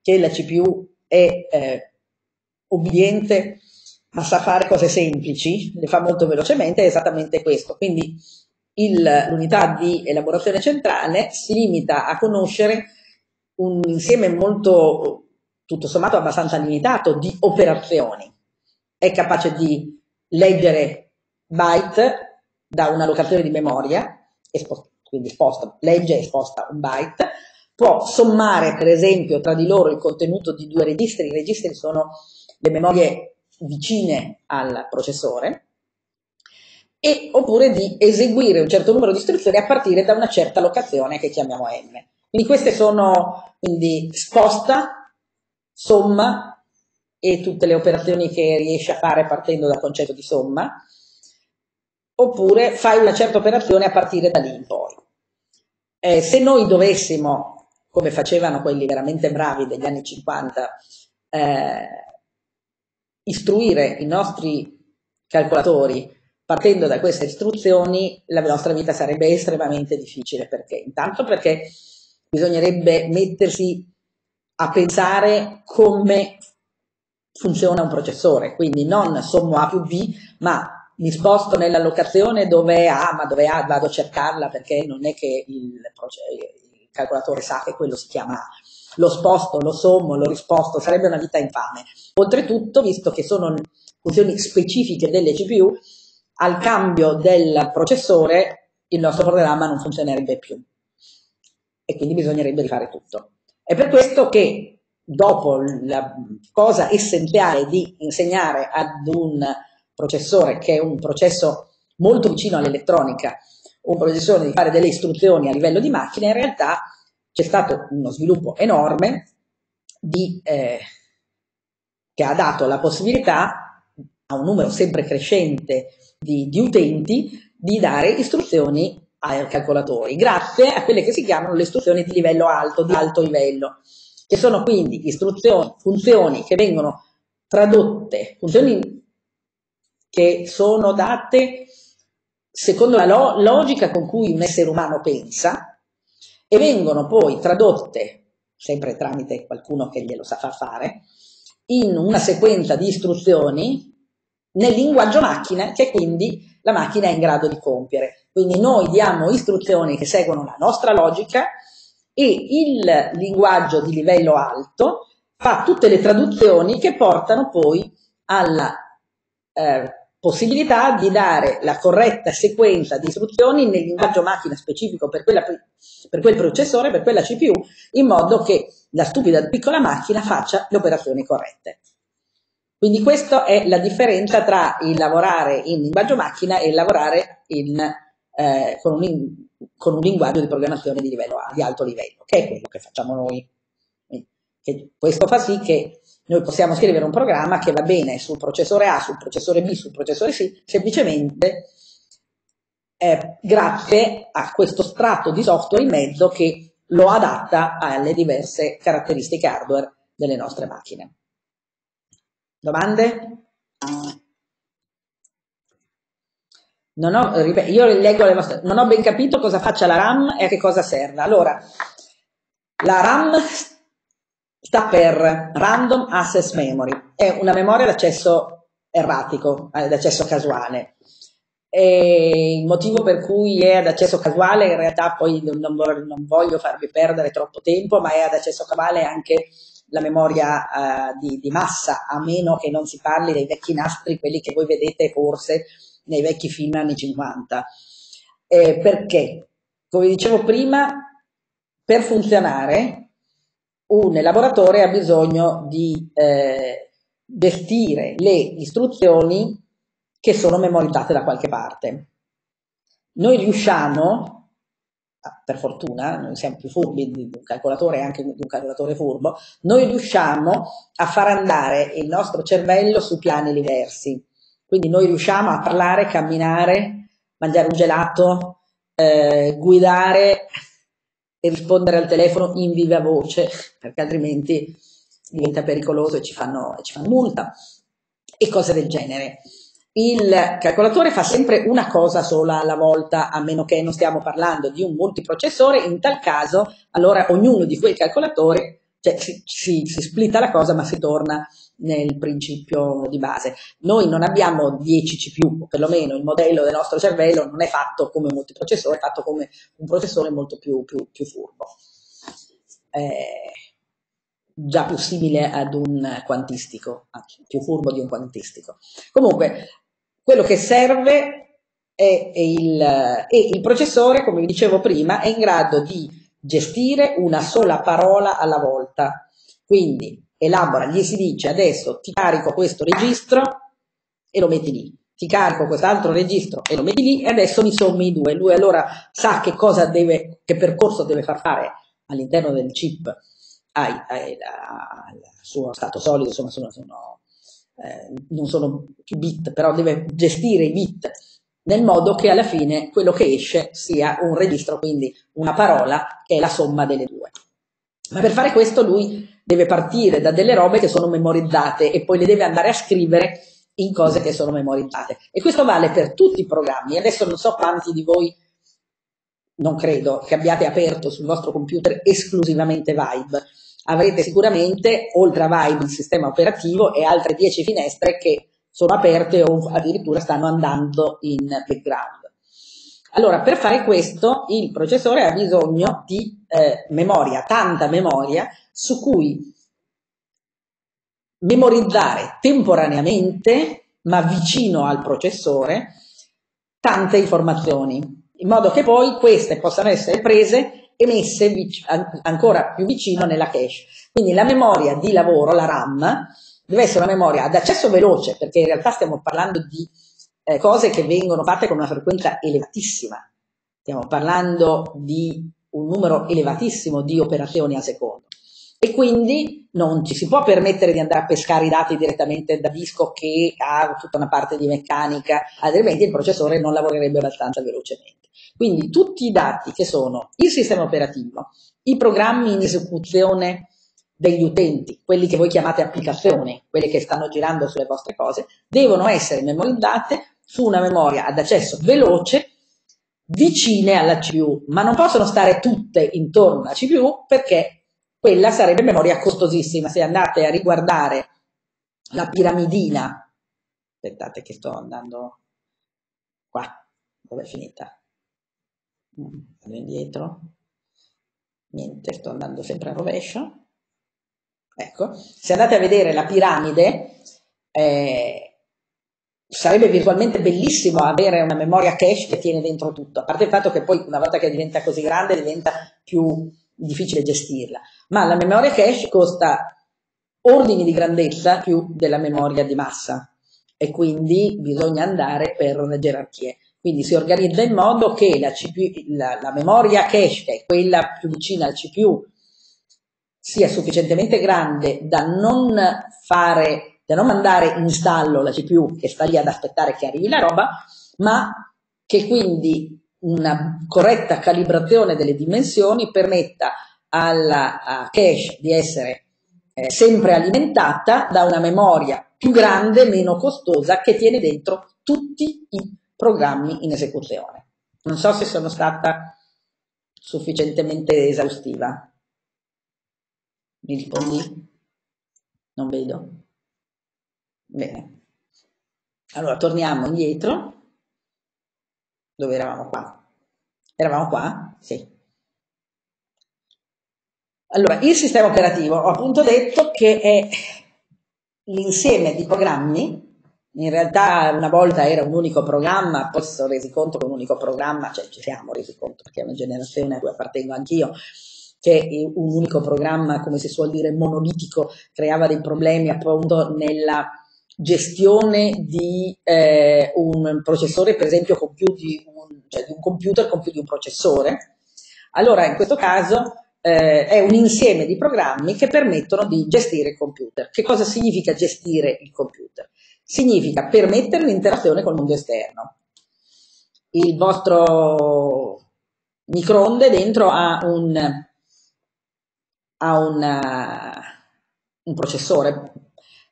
che la CPU è eh, obbediente ma sa fare cose semplici, le fa molto velocemente, è esattamente questo. Quindi il, l'unità di elaborazione centrale si limita a conoscere un insieme molto, tutto sommato abbastanza limitato di operazioni è capace di leggere byte da una locazione di memoria, quindi sposta, legge e sposta un byte, può sommare per esempio tra di loro il contenuto di due registri, i registri sono le memorie vicine al processore, e, oppure di eseguire un certo numero di istruzioni a partire da una certa locazione che chiamiamo n. Quindi queste sono quindi sposta, somma e tutte le operazioni che riesci a fare partendo dal concetto di somma, oppure fai una certa operazione a partire da lì in poi. Eh, se noi dovessimo, come facevano quelli veramente bravi degli anni 50, eh, istruire i nostri calcolatori partendo da queste istruzioni, la nostra vita sarebbe estremamente difficile. Perché? Intanto perché bisognerebbe mettersi a pensare come funziona un processore, quindi non sommo A più B, ma mi sposto nell'allocazione dove è A, ma dove è A vado a cercarla perché non è che il calcolatore sa che quello si chiama. Lo sposto, lo sommo, lo risposto, sarebbe una vita infame. Oltretutto, visto che sono funzioni specifiche delle CPU, al cambio del processore il nostro programma non funzionerebbe più e quindi bisognerebbe rifare tutto. È per questo che dopo la cosa essenziale di insegnare ad un processore che è un processo molto vicino all'elettronica, un processore di fare delle istruzioni a livello di macchina, in realtà c'è stato uno sviluppo enorme di, eh, che ha dato la possibilità a un numero sempre crescente di, di utenti di dare istruzioni ai calcolatori, grazie a quelle che si chiamano le istruzioni di livello alto, di alto livello che sono quindi istruzioni, funzioni che vengono tradotte, funzioni che sono date secondo la lo logica con cui un essere umano pensa e vengono poi tradotte, sempre tramite qualcuno che glielo sa far fare, in una sequenza di istruzioni nel linguaggio macchina che quindi la macchina è in grado di compiere. Quindi noi diamo istruzioni che seguono la nostra logica e il linguaggio di livello alto fa tutte le traduzioni che portano poi alla eh, possibilità di dare la corretta sequenza di istruzioni nel linguaggio macchina specifico per, quella, per quel processore, per quella CPU, in modo che la stupida piccola macchina faccia le operazioni corrette. Quindi questa è la differenza tra il lavorare in linguaggio macchina e il lavorare in, eh, con un con un linguaggio di programmazione di, livello, di alto livello, che è quello che facciamo noi. Che questo fa sì che noi possiamo scrivere un programma che va bene sul processore A, sul processore B, sul processore C, semplicemente eh, grazie a questo strato di software in mezzo che lo adatta alle diverse caratteristiche hardware delle nostre macchine. Domande? Non ho, io leggo le vostre, non ho ben capito cosa faccia la RAM e a che cosa serve. Allora, la RAM sta per Random Access Memory, è una memoria d'accesso erratico, eh, d'accesso casuale. E il motivo per cui è ad accesso casuale, in realtà poi non, non voglio farvi perdere troppo tempo, ma è ad accesso casuale anche la memoria uh, di, di massa, a meno che non si parli dei vecchi nastri, quelli che voi vedete forse nei vecchi film anni 50. Eh, perché? Come dicevo prima, per funzionare un elaboratore ha bisogno di eh, gestire le istruzioni che sono memorizzate da qualche parte. Noi riusciamo, ah, per fortuna, noi siamo più furbi di un calcolatore e anche di un calcolatore furbo, noi riusciamo a far andare il nostro cervello su piani diversi. Quindi noi riusciamo a parlare, camminare, mangiare un gelato, eh, guidare e rispondere al telefono in viva voce, perché altrimenti diventa pericoloso e ci fanno, ci fanno multa e cose del genere. Il calcolatore fa sempre una cosa sola alla volta, a meno che non stiamo parlando di un multiprocessore, in tal caso allora ognuno di quei calcolatori, cioè si, si, si splitta la cosa ma si torna nel principio di base. Noi non abbiamo 10 CPU, perlomeno il modello del nostro cervello non è fatto come un multiprocessore, è fatto come un processore molto più, più, più furbo. Eh, già più simile ad un quantistico, anzi più furbo di un quantistico. Comunque, quello che serve è, è, il, è il processore, come vi dicevo prima, è in grado di gestire una sola parola alla volta. Quindi elabora, gli si dice adesso ti carico questo registro e lo metti lì, ti carico quest'altro registro e lo metti lì e adesso mi sommi i due. Lui allora sa che cosa deve, che percorso deve far fare all'interno del chip al suo stato solido, insomma sono, sono eh, non sono più bit, però deve gestire i bit nel modo che alla fine quello che esce sia un registro, quindi una parola che è la somma delle due. Ma per fare questo lui deve partire da delle robe che sono memorizzate e poi le deve andare a scrivere in cose che sono memorizzate. E questo vale per tutti i programmi. Adesso non so quanti di voi, non credo, che abbiate aperto sul vostro computer esclusivamente Vibe. Avrete sicuramente, oltre a Vibe, il sistema operativo e altre 10 finestre che sono aperte o addirittura stanno andando in background. Allora, per fare questo il processore ha bisogno di eh, memoria, tanta memoria, su cui memorizzare temporaneamente, ma vicino al processore, tante informazioni, in modo che poi queste possano essere prese e messe ancora più vicino nella cache. Quindi la memoria di lavoro, la RAM, deve essere una memoria ad accesso veloce, perché in realtà stiamo parlando di eh, cose che vengono fatte con una frequenza elevatissima. Stiamo parlando di un numero elevatissimo di operazioni al secondo. E quindi non ci si può permettere di andare a pescare i dati direttamente da disco che ha tutta una parte di meccanica, altrimenti il processore non lavorerebbe abbastanza velocemente. Quindi tutti i dati che sono il sistema operativo, i programmi in esecuzione degli utenti, quelli che voi chiamate applicazioni, quelli che stanno girando sulle vostre cose, devono essere memorizzate su una memoria ad accesso veloce vicine alla CPU, ma non possono stare tutte intorno alla CPU perché quella sarebbe memoria costosissima. Se andate a riguardare la piramidina, aspettate che sto andando qua, dove è finita? Mm, vado indietro, niente, sto andando sempre a rovescio Ecco, se andate a vedere la piramide, eh, sarebbe virtualmente bellissimo avere una memoria cache che tiene dentro tutto, a parte il fatto che poi una volta che diventa così grande diventa più difficile gestirla, ma la memoria cache costa ordini di grandezza più della memoria di massa e quindi bisogna andare per le gerarchie. Quindi si organizza in modo che la, CPU, la, la memoria cache, che è quella più vicina al CPU, sia sufficientemente grande da non fare, da non mandare in stallo la CPU che sta lì ad aspettare che arrivi la roba, ma che quindi una corretta calibrazione delle dimensioni permetta alla cache di essere eh, sempre alimentata da una memoria più grande, meno costosa, che tiene dentro tutti i programmi in esecuzione. Non so se sono stata sufficientemente esaustiva. Mi rispondi? Non vedo. Bene. Allora, torniamo indietro. Dove eravamo qua? Eravamo qua? Sì. Allora, il sistema operativo, ho appunto detto che è l'insieme di programmi, in realtà una volta era un unico programma, poi si sono resi conto che un unico programma, cioè ci siamo resi conto perché è una generazione a cui appartengo anch'io, che un unico programma, come si suol dire, monolitico, creava dei problemi appunto nella gestione di eh, un processore, per esempio, con più di un, cioè di un computer con più di un processore. Allora, in questo caso eh, è un insieme di programmi che permettono di gestire il computer. Che cosa significa gestire il computer? Significa permettere l'interazione col mondo esterno. Il vostro microonde dentro ha un ha una, un processore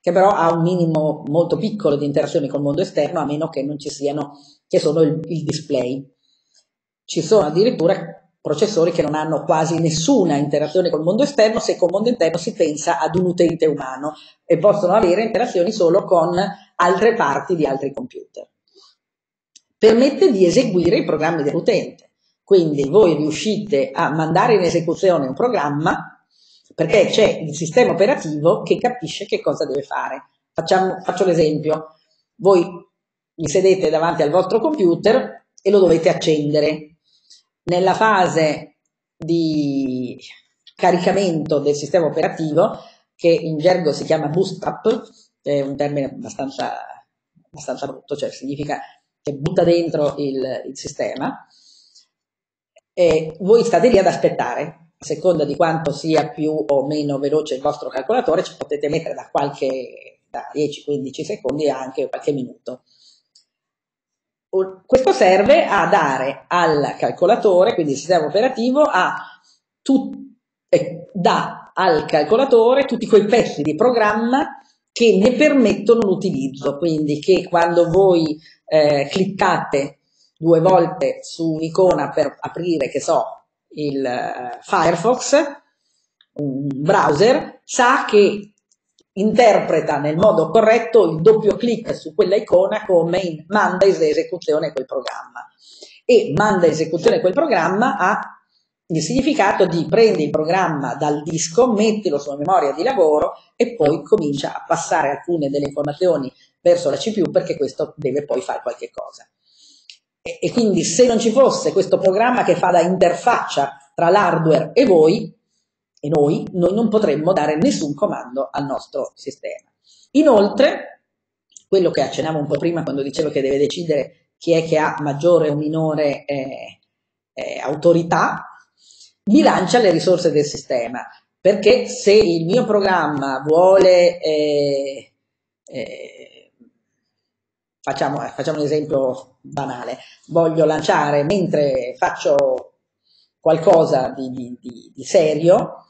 che però ha un minimo molto piccolo di interazioni col mondo esterno a meno che non ci siano, che sono il, il display. Ci sono addirittura processori che non hanno quasi nessuna interazione col mondo esterno, se col mondo interno si pensa ad un utente umano e possono avere interazioni solo con altre parti di altri computer. Permette di eseguire i programmi dell'utente. Quindi voi riuscite a mandare in esecuzione un programma perché c'è il sistema operativo che capisce che cosa deve fare. Facciamo, faccio l'esempio, voi vi sedete davanti al vostro computer e lo dovete accendere. Nella fase di caricamento del sistema operativo che in gergo si chiama bootstrap, è un termine abbastanza, abbastanza brutto, cioè significa che butta dentro il, il sistema, e voi state lì ad aspettare, seconda di quanto sia più o meno veloce il vostro calcolatore, ci potete mettere da qualche da 10-15 secondi a anche qualche minuto. Questo serve a dare al calcolatore, quindi il sistema operativo, a tut, eh, dà al calcolatore tutti quei pezzi di programma che ne permettono l'utilizzo, quindi che quando voi eh, cliccate due volte su un'icona per aprire, che so, il uh, Firefox, un browser, sa che interpreta nel modo corretto il doppio clic su quella icona come in manda esecuzione quel programma. E manda esecuzione quel programma ha il significato di prendi il programma dal disco, mettilo sulla memoria di lavoro e poi comincia a passare alcune delle informazioni verso la CPU perché questo deve poi fare qualche cosa. E, e quindi se non ci fosse questo programma che fa da interfaccia tra l'hardware e voi, e noi, noi non potremmo dare nessun comando al nostro sistema. Inoltre, quello che accennavo un po' prima quando dicevo che deve decidere chi è che ha maggiore o minore eh, eh, autorità, bilancia le risorse del sistema, perché se il mio programma vuole eh, eh Facciamo, facciamo, un esempio banale, voglio lanciare mentre faccio qualcosa di, di, di, di, serio,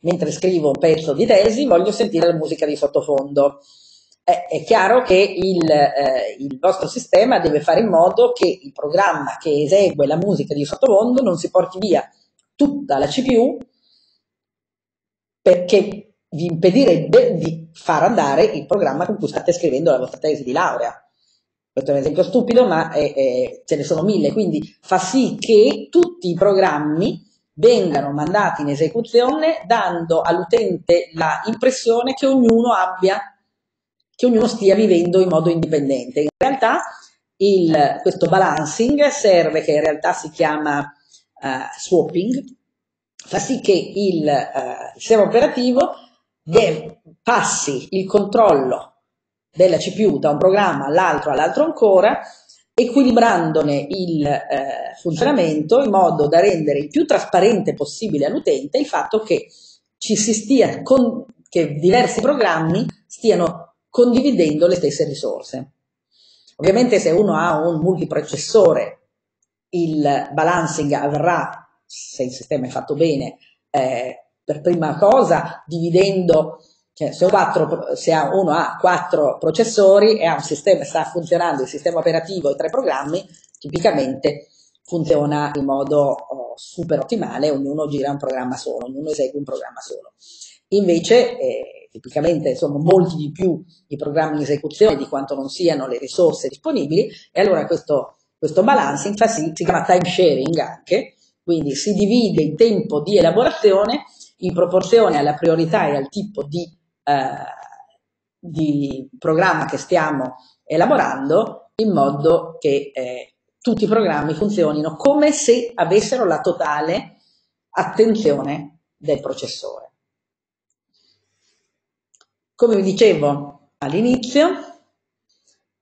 mentre scrivo un pezzo di tesi, voglio sentire la musica di sottofondo. È, è chiaro che il, eh, il, vostro sistema deve fare in modo che il programma che esegue la musica di sottofondo non si porti via tutta la CPU perché vi impedirebbe di far andare il programma con cui state scrivendo la vostra tesi di laurea questo è un esempio stupido, ma è, è, ce ne sono mille, quindi fa sì che tutti i programmi vengano mandati in esecuzione dando all'utente la impressione che ognuno abbia, che ognuno stia vivendo in modo indipendente. In realtà il, questo balancing serve, che in realtà si chiama uh, swapping, fa sì che il uh, sistema operativo passi il controllo della CPU da un programma all'altro, all'altro ancora, equilibrandone il eh, funzionamento in modo da rendere il più trasparente possibile all'utente il fatto che ci si stia con, che diversi programmi stiano condividendo le stesse risorse. Ovviamente se uno ha un multiprocessore il balancing avverrà, se il sistema è fatto bene, eh, per prima cosa dividendo cioè, se, quattro, se uno ha quattro processori e ha un sistema, sta funzionando il sistema operativo e tre programmi, tipicamente funziona in modo oh, super ottimale, ognuno gira un programma solo, ognuno esegue un programma solo. Invece, eh, tipicamente sono molti di più i programmi in esecuzione di quanto non siano le risorse disponibili e allora questo, questo balancing fa sì, si chiama time sharing anche, quindi si divide il tempo di elaborazione in proporzione alla priorità e al tipo di di programma che stiamo elaborando in modo che eh, tutti i programmi funzionino come se avessero la totale attenzione del processore. Come vi dicevo all'inizio,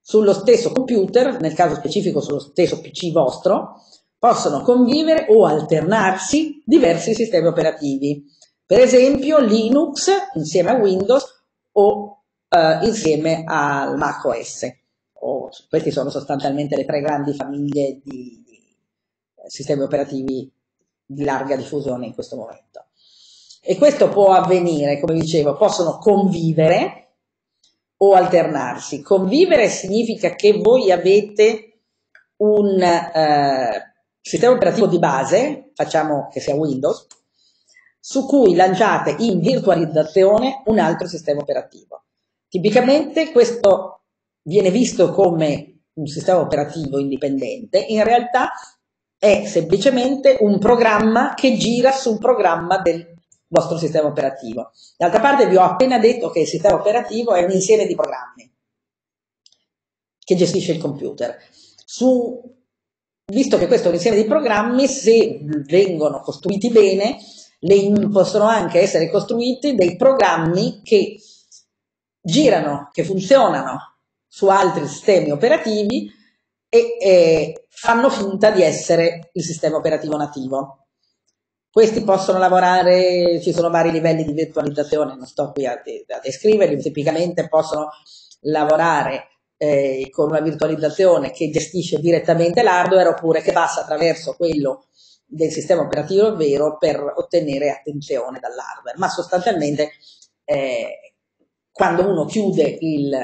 sullo stesso computer, nel caso specifico sullo stesso PC vostro, possono convivere o alternarsi diversi sistemi operativi per esempio Linux insieme a Windows o eh, insieme al Mac OS. O, queste sono sostanzialmente le tre grandi famiglie di, di eh, sistemi operativi di larga diffusione in questo momento. E questo può avvenire, come dicevo, possono convivere o alternarsi. Convivere significa che voi avete un eh, sistema operativo di base, facciamo che sia Windows, su cui lanciate in virtualizzazione un altro sistema operativo. Tipicamente questo viene visto come un sistema operativo indipendente, in realtà è semplicemente un programma che gira su un programma del vostro sistema operativo. D'altra parte vi ho appena detto che il sistema operativo è un insieme di programmi che gestisce il computer. Su visto che questo è un insieme di programmi, se vengono costruiti bene, le, possono anche essere costruiti dei programmi che girano, che funzionano su altri sistemi operativi e, e fanno finta di essere il sistema operativo nativo. Questi possono lavorare, ci sono vari livelli di virtualizzazione, non sto qui a, a descriverli, tipicamente possono lavorare eh, con una virtualizzazione che gestisce direttamente l'hardware oppure che passa attraverso quello del sistema operativo vero per ottenere attenzione dall'hardware, ma sostanzialmente eh, quando uno chiude il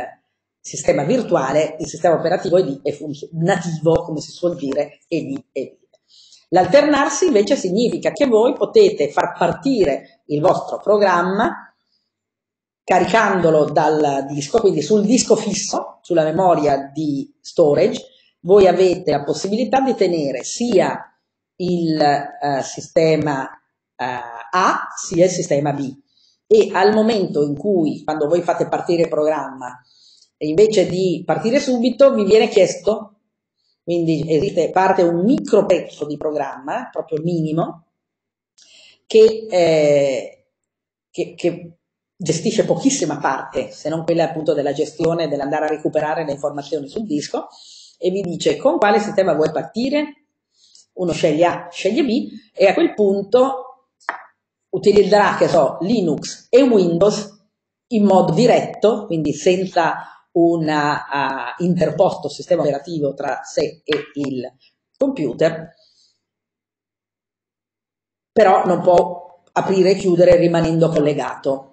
sistema virtuale, il sistema operativo è lì, è nativo, come si suol dire, è lì, è lì. L'alternarsi invece significa che voi potete far partire il vostro programma caricandolo dal disco, quindi sul disco fisso, sulla memoria di storage, voi avete la possibilità di tenere sia il uh, sistema uh, A sia il sistema B. E al momento in cui, quando voi fate partire il programma, invece di partire subito, vi viene chiesto, quindi esiste, parte un micro pezzo di programma, proprio minimo, che, eh, che, che gestisce pochissima parte, se non quella appunto della gestione, dell'andare a recuperare le informazioni sul disco, e vi dice con quale sistema vuoi partire, uno sceglie A, sceglie B, e a quel punto utilizzerà, che so, Linux e Windows in modo diretto, quindi senza un uh, interposto sistema operativo tra sé e il computer, però non può aprire e chiudere rimanendo collegato.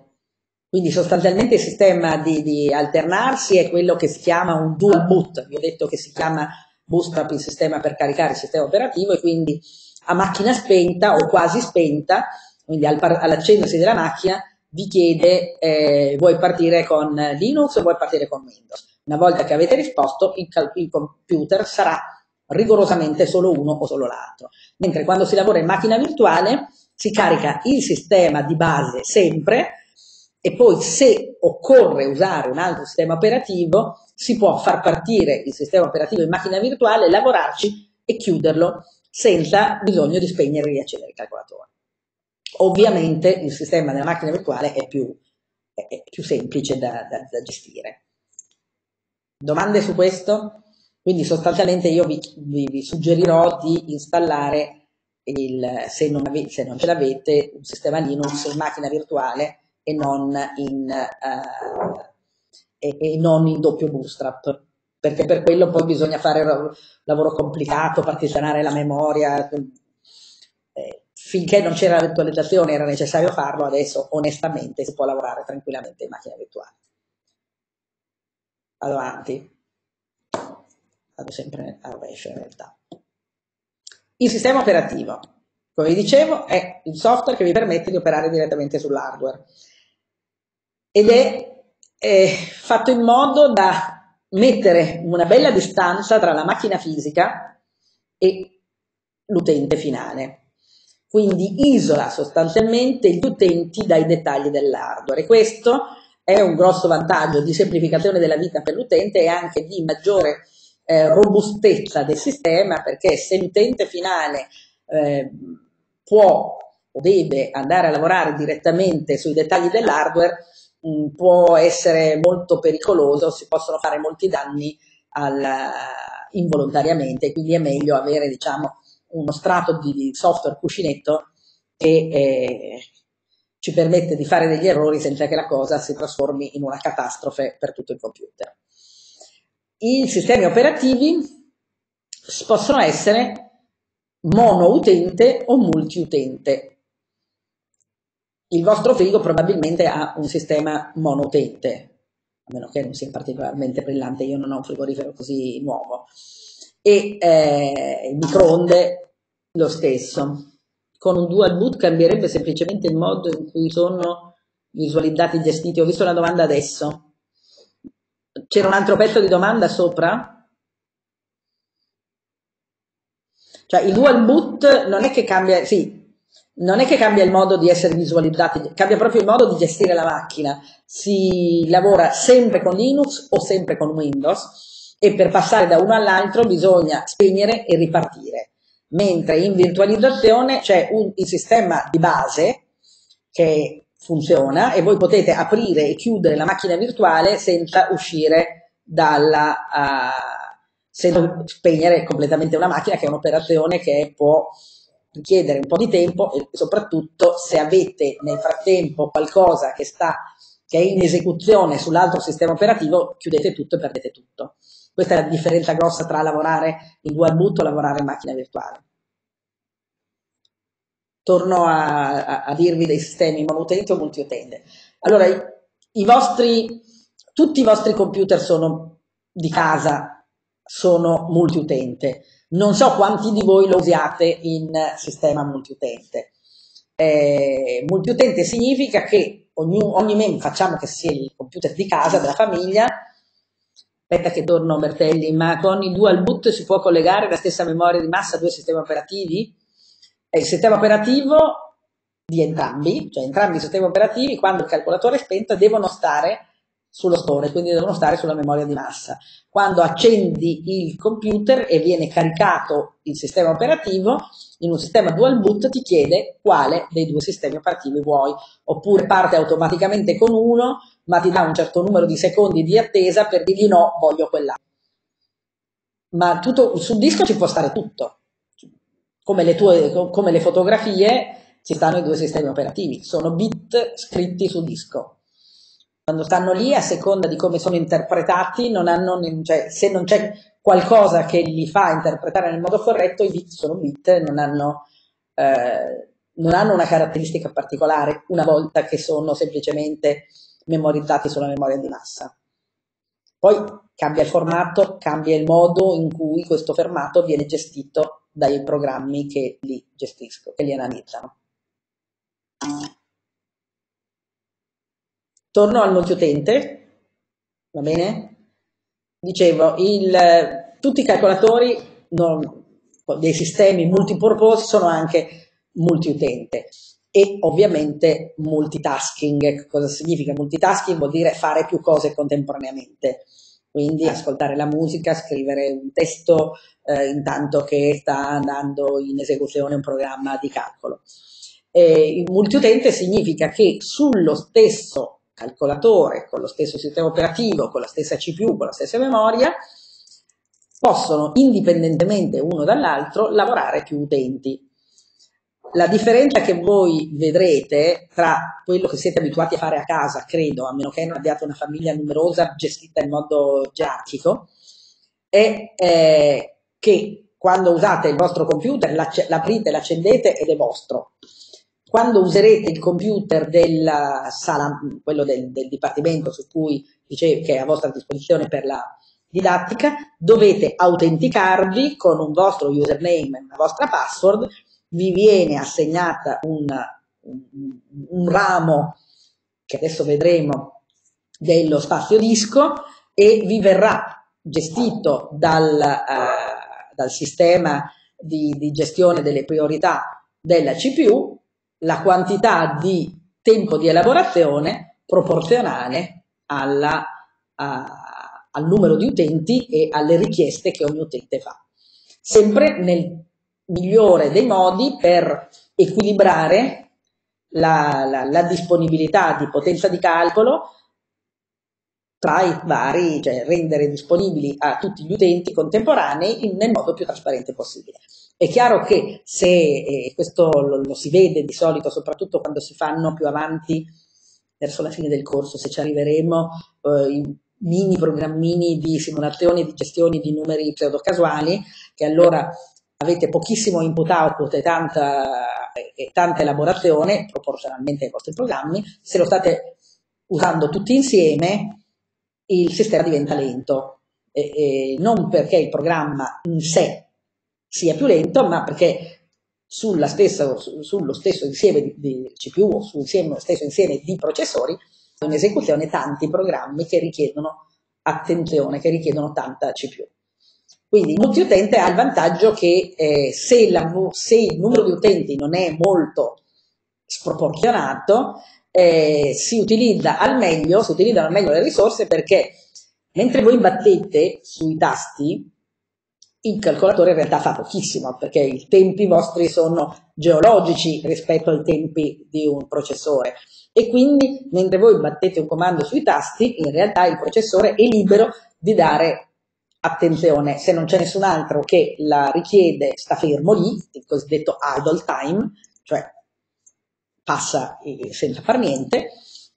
Quindi sostanzialmente il sistema di, di, alternarsi è quello che si chiama un dual boot, vi ho detto che si chiama Bootstrap il sistema per caricare il sistema operativo e quindi a macchina spenta o quasi spenta, quindi al, all'accendersi della macchina vi chiede eh, vuoi partire con Linux o vuoi partire con Windows. Una volta che avete risposto il, il computer sarà rigorosamente solo uno o solo l'altro. Mentre quando si lavora in macchina virtuale si carica il sistema di base sempre e poi se occorre usare un altro sistema operativo si può far partire il sistema operativo in macchina virtuale, lavorarci e chiuderlo senza bisogno di spegnere e riaccendere il calcolatore. Ovviamente il sistema della macchina virtuale è più, è più semplice da, da, da, gestire. Domande su questo? Quindi sostanzialmente io vi, vi, vi suggerirò di installare, il, se, non ave, se non ce l'avete, un sistema Linux in macchina virtuale e non in, uh, e, e non in doppio bootstrap perché per quello poi bisogna fare lavoro complicato, partizionare la memoria. Eh, finché non c'era la virtualizzazione era necessario farlo, adesso onestamente si può lavorare tranquillamente in macchina virtuale. Vado avanti, vado sempre a rovescio in realtà. Il sistema operativo, come vi dicevo, è il software che vi permette di operare direttamente sull'hardware ed è, è fatto in modo da mettere una bella distanza tra la macchina fisica e l'utente finale. Quindi isola sostanzialmente gli utenti dai dettagli dell'hardware questo è un grosso vantaggio di semplificazione della vita per l'utente e anche di maggiore eh, robustezza del sistema perché se l'utente finale eh, può o deve andare a lavorare direttamente sui dettagli dell'hardware, mh, può essere molto pericoloso, si possono fare molti danni al, involontariamente, quindi è meglio avere diciamo, uno strato di software cuscinetto che eh, ci permette di fare degli errori senza che la cosa si trasformi in una catastrofe per tutto il computer. I sistemi operativi possono essere monoutente o multiutente il vostro frigo probabilmente ha un sistema monotente, a meno che non sia particolarmente brillante, io non ho un frigorifero così nuovo, e eh, il microonde lo stesso. Con un dual boot cambierebbe semplicemente il modo in cui sono visualizzati i gestiti. Ho visto una domanda adesso. C'era un altro pezzo di domanda sopra? Cioè il dual boot non è che cambia, sì, non è che cambia il modo di essere visualizzati, cambia proprio il modo di gestire la macchina. Si lavora sempre con Linux o sempre con Windows e per passare da uno all'altro bisogna spegnere e ripartire, mentre in virtualizzazione c'è un, il sistema di base che funziona e voi potete aprire e chiudere la macchina virtuale senza uscire dalla... Uh, senza spegnere completamente una macchina che è un'operazione che può richiedere un po' di tempo e soprattutto se avete nel frattempo qualcosa che sta che è in esecuzione sull'altro sistema operativo, chiudete tutto e perdete tutto. Questa è la differenza grossa tra lavorare in dual boot o lavorare in macchina virtuale. Torno a, a, a dirvi dei sistemi monoutente o multiutente. Allora, i, i vostri, tutti i vostri computer sono di casa, sono multiutente. Non so quanti di voi lo usiate in sistema multiutente. Eh, multiutente significa che ogni, ogni membro, facciamo che sia il computer di casa, della famiglia, aspetta che torno Bertelli, ma con i dual boot si può collegare la stessa memoria di massa a due sistemi operativi? E il sistema operativo di entrambi, cioè entrambi i sistemi operativi, quando il calcolatore è spento, devono stare sullo store, quindi devono stare sulla memoria di massa. Quando accendi il computer e viene caricato il sistema operativo, in un sistema dual boot ti chiede quale dei due sistemi operativi vuoi, oppure parte automaticamente con uno, ma ti dà un certo numero di secondi di attesa per dirgli no, voglio quella. Ma tutto, sul disco ci può stare tutto, come le, tue, come le fotografie ci stanno i due sistemi operativi, sono bit scritti su disco quando stanno lì, a seconda di come sono interpretati, non hanno, cioè, se non c'è qualcosa che li fa interpretare nel modo corretto, i bit sono bit, non hanno, eh, non hanno una caratteristica particolare una volta che sono semplicemente memorizzati sulla memoria di massa. Poi cambia il formato, cambia il modo in cui questo formato viene gestito dai programmi che li gestiscono, che li analizzano. Torno al multiutente, va bene? Dicevo, il, tutti i calcolatori non, dei sistemi multipurpose sono anche multiutente e ovviamente multitasking. Cosa significa multitasking? Vuol dire fare più cose contemporaneamente. Quindi ascoltare la musica, scrivere un testo eh, intanto che sta andando in esecuzione un programma di calcolo. Eh, multiutente significa che sullo stesso calcolatore, con lo stesso sistema operativo, con la stessa CPU, con la stessa memoria, possono indipendentemente uno dall'altro lavorare più utenti. La differenza che voi vedrete tra quello che siete abituati a fare a casa, credo, a meno che non abbiate una famiglia numerosa gestita in modo gerarchico, è eh, che quando usate il vostro computer l'aprite, l'accendete ed è vostro quando userete il computer della sala, quello del, del dipartimento su cui dice, che è a vostra disposizione per la didattica, dovete autenticarvi con un vostro username e una vostra password, vi viene assegnata una, un, un ramo che adesso vedremo dello spazio disco e vi verrà gestito dal, uh, dal sistema di, di gestione delle priorità della CPU la quantità di tempo di elaborazione proporzionale alla, a, al numero di utenti e alle richieste che ogni utente fa. Sempre nel migliore dei modi per equilibrare la, la, la disponibilità di potenza di calcolo tra i vari, cioè rendere disponibili a tutti gli utenti contemporanei nel modo più trasparente possibile. È chiaro che se, eh, questo lo, lo, si vede di solito, soprattutto quando si fanno più avanti verso la fine del corso, se ci arriveremo, eh, i mini programmini di simulazione di gestione di numeri pseudocasuali, che allora avete pochissimo input-output e tanta, e tanta elaborazione proporzionalmente ai vostri programmi, se lo state usando tutti insieme, il sistema diventa lento. E, e non perché il programma in sé sia più lento, ma perché stessa, sullo stesso insieme di, di CPU o sullo stesso insieme di processori in esecuzione tanti programmi che richiedono attenzione, che richiedono tanta CPU. Quindi il multiutente ha il vantaggio che eh, se, la, se, il numero di utenti non è molto sproporzionato, eh, si utilizza al meglio, si utilizzano al meglio le risorse perché Mentre voi battete sui tasti, il calcolatore in realtà fa pochissimo perché i tempi vostri sono geologici rispetto ai tempi di un processore. E quindi mentre voi battete un comando sui tasti in realtà il processore è libero di dare attenzione. Se non c'è nessun altro che la richiede sta fermo lì il cosiddetto idle time cioè passa senza far niente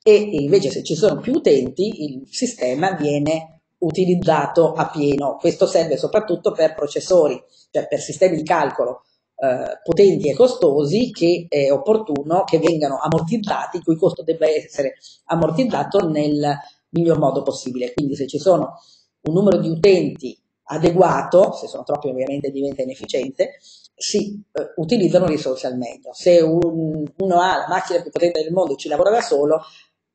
e invece se ci sono più utenti il sistema viene utilizzato a pieno. Questo serve soprattutto per processori, cioè per sistemi di calcolo eh, potenti e costosi che è opportuno che vengano ammortizzati, il cui costo debba essere ammortizzato nel miglior modo possibile. Quindi se ci sono un numero di utenti adeguato, se sono troppi ovviamente diventa inefficiente, si eh, utilizzano risorse al meglio. Se un, uno ha la macchina più potente del mondo e ci lavora da solo,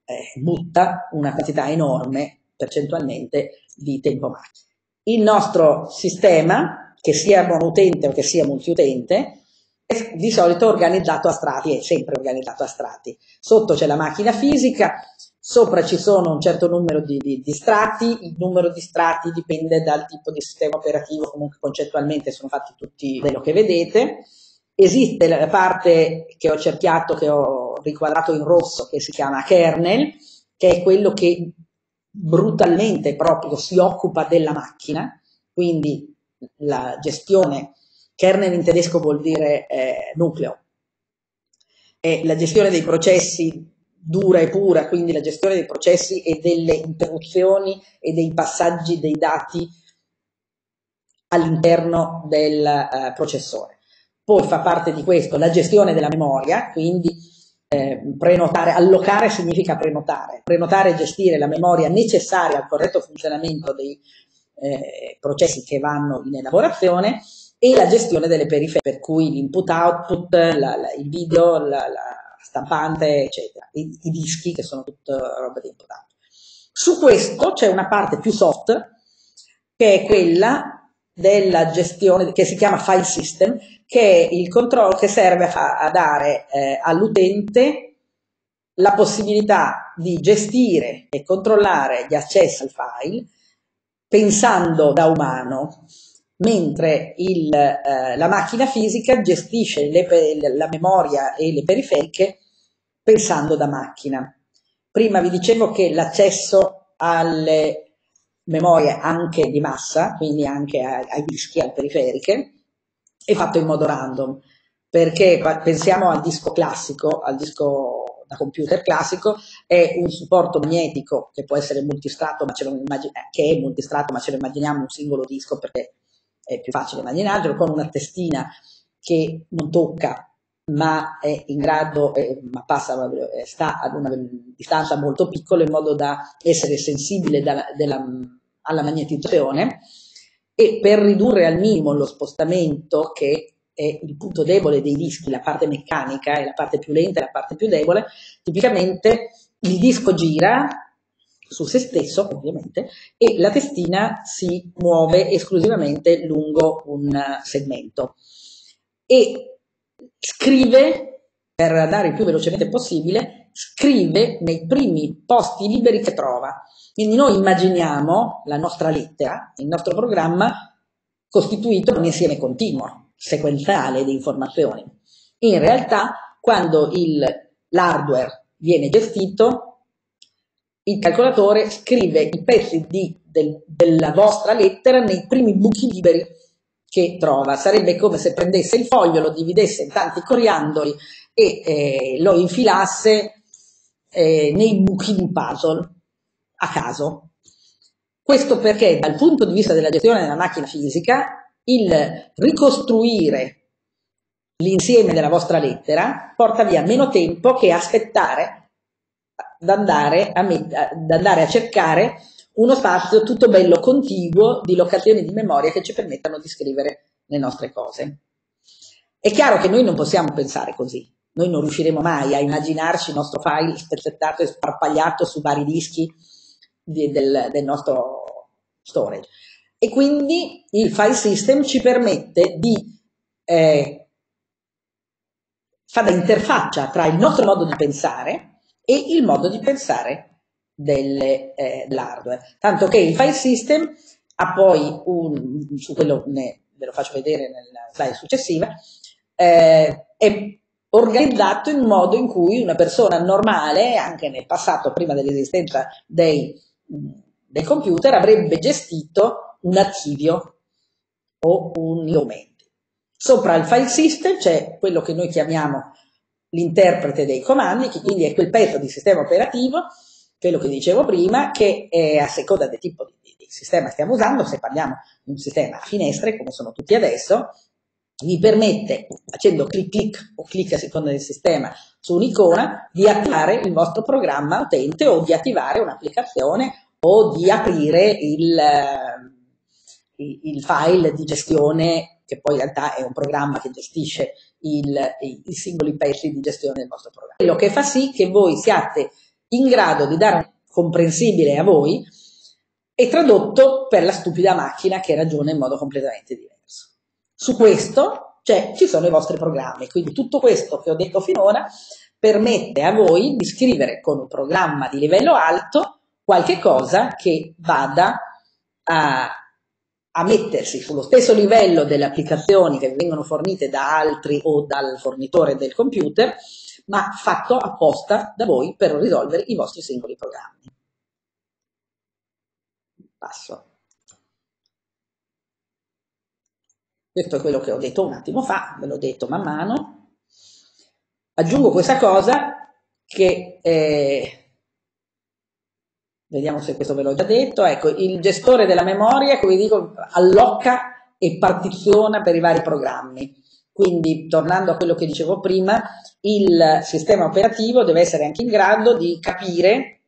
eh, butta una quantità enorme percentualmente di tempo macchina. Il nostro sistema, che sia monoutente o che sia multiutente, è di solito organizzato a strati, è sempre organizzato a strati. Sotto c'è la macchina fisica, sopra ci sono un certo numero di, di, di, strati, il numero di strati dipende dal tipo di sistema operativo, comunque concettualmente sono fatti tutti quello che vedete. Esiste la parte che ho cerchiato, che ho riquadrato in rosso, che si chiama kernel, che è quello che brutalmente proprio si occupa della macchina, quindi la gestione, kernel in tedesco vuol dire eh, nucleo, e la gestione dei processi dura e pura, quindi la gestione dei processi e delle interruzioni e dei passaggi dei dati all'interno del eh, processore. Poi fa parte di questo la gestione della memoria, quindi eh, prenotare, allocare significa prenotare, prenotare e gestire la memoria necessaria al corretto funzionamento dei eh, processi che vanno in elaborazione e la gestione delle periferie, per cui l'input-output, il video, la, la, stampante, eccetera, I, i, dischi che sono tutta roba di input-output. Su questo c'è una parte più soft che è quella della gestione che si chiama file system, che è il controllo che serve a, a dare eh, all'utente la possibilità di gestire e controllare gli accessi al file pensando da umano, mentre il, eh, la macchina fisica gestisce le, la memoria e le periferiche pensando da macchina. Prima vi dicevo che l'accesso alle memorie anche di massa, quindi anche ai, ai dischi, alle periferiche, è fatto in modo random, perché pensiamo al disco classico, al disco da computer classico, è un supporto magnetico che può essere multistrato, ma ce lo immagin- che è multistrato, ma ce lo immaginiamo un singolo disco perché è più facile immaginarlo, con una testina che non tocca ma è in grado, eh, ma passa, sta ad una distanza molto piccola in modo da essere sensibile dalla, della, alla magnetizzazione. E per ridurre al minimo lo spostamento che è il punto debole dei dischi, la parte meccanica è la parte più lenta e la parte più debole, tipicamente il disco gira su se stesso, ovviamente, e la testina si muove esclusivamente lungo un segmento e scrive, per andare il più velocemente possibile, scrive nei primi posti liberi che trova. Quindi noi immaginiamo la nostra lettera, il nostro programma, costituito un insieme continuo, sequenziale di informazioni. In realtà, quando l'hardware viene gestito, il calcolatore scrive i pezzi di, del, della vostra lettera nei primi buchi liberi che trova. Sarebbe come se prendesse il foglio, lo dividesse in tanti coriandoli e eh, lo infilasse eh, nei buchi di puzzle a caso. Questo perché dal punto di vista della gestione della macchina fisica, il ricostruire l'insieme della vostra lettera porta via meno tempo che aspettare ad andare a, ad andare a cercare uno spazio tutto bello contiguo di locazioni di memoria che ci permettano di scrivere le nostre cose. È chiaro che noi non possiamo pensare così, noi non riusciremo mai a immaginarci il nostro file spezzettato e sparpagliato su vari dischi di, del, del nostro storage. E quindi il file system ci permette di eh, fare da interfaccia tra il nostro modo di pensare e il modo di pensare eh, dell'hardware. Tanto che il file system ha poi un, su quello ne, ve lo faccio vedere nella slide successiva, eh, è organizzato in modo in cui una persona normale, anche nel passato, prima dell'esistenza dei, del computer, avrebbe gestito un archivio o un documenti. Sopra il file system c'è quello che noi chiamiamo l'interprete dei comandi, che quindi è quel pezzo di sistema operativo, quello che dicevo prima, che è a seconda del tipo di, di sistema stiamo usando, se parliamo di un sistema a finestre, come sono tutti adesso, vi permette, facendo clic clic o clic a seconda del sistema su un'icona, di attivare il vostro programma utente o di attivare un'applicazione o di aprire il, il file di gestione, che poi in realtà è un programma che gestisce il, i, i singoli pezzi di gestione del vostro programma. Quello che fa sì che voi siate in grado di dare un comprensibile a voi e tradotto per la stupida macchina che ragiona in modo completamente diverso. Su questo cioè, ci sono i vostri programmi, quindi tutto questo che ho detto finora permette a voi di scrivere con un programma di livello alto qualche cosa che vada a, a mettersi sullo stesso livello delle applicazioni che vengono fornite da altri o dal fornitore del computer, ma fatto apposta da voi per risolvere i vostri singoli programmi. Passo. Questo è quello che ho detto un attimo fa, ve l'ho detto man mano. Aggiungo questa cosa che, eh, vediamo se questo ve l'ho già detto, ecco, il gestore della memoria, come dico, allocca e partiziona per i vari programmi. Quindi, tornando a quello che dicevo prima, il sistema operativo deve essere anche in grado di capire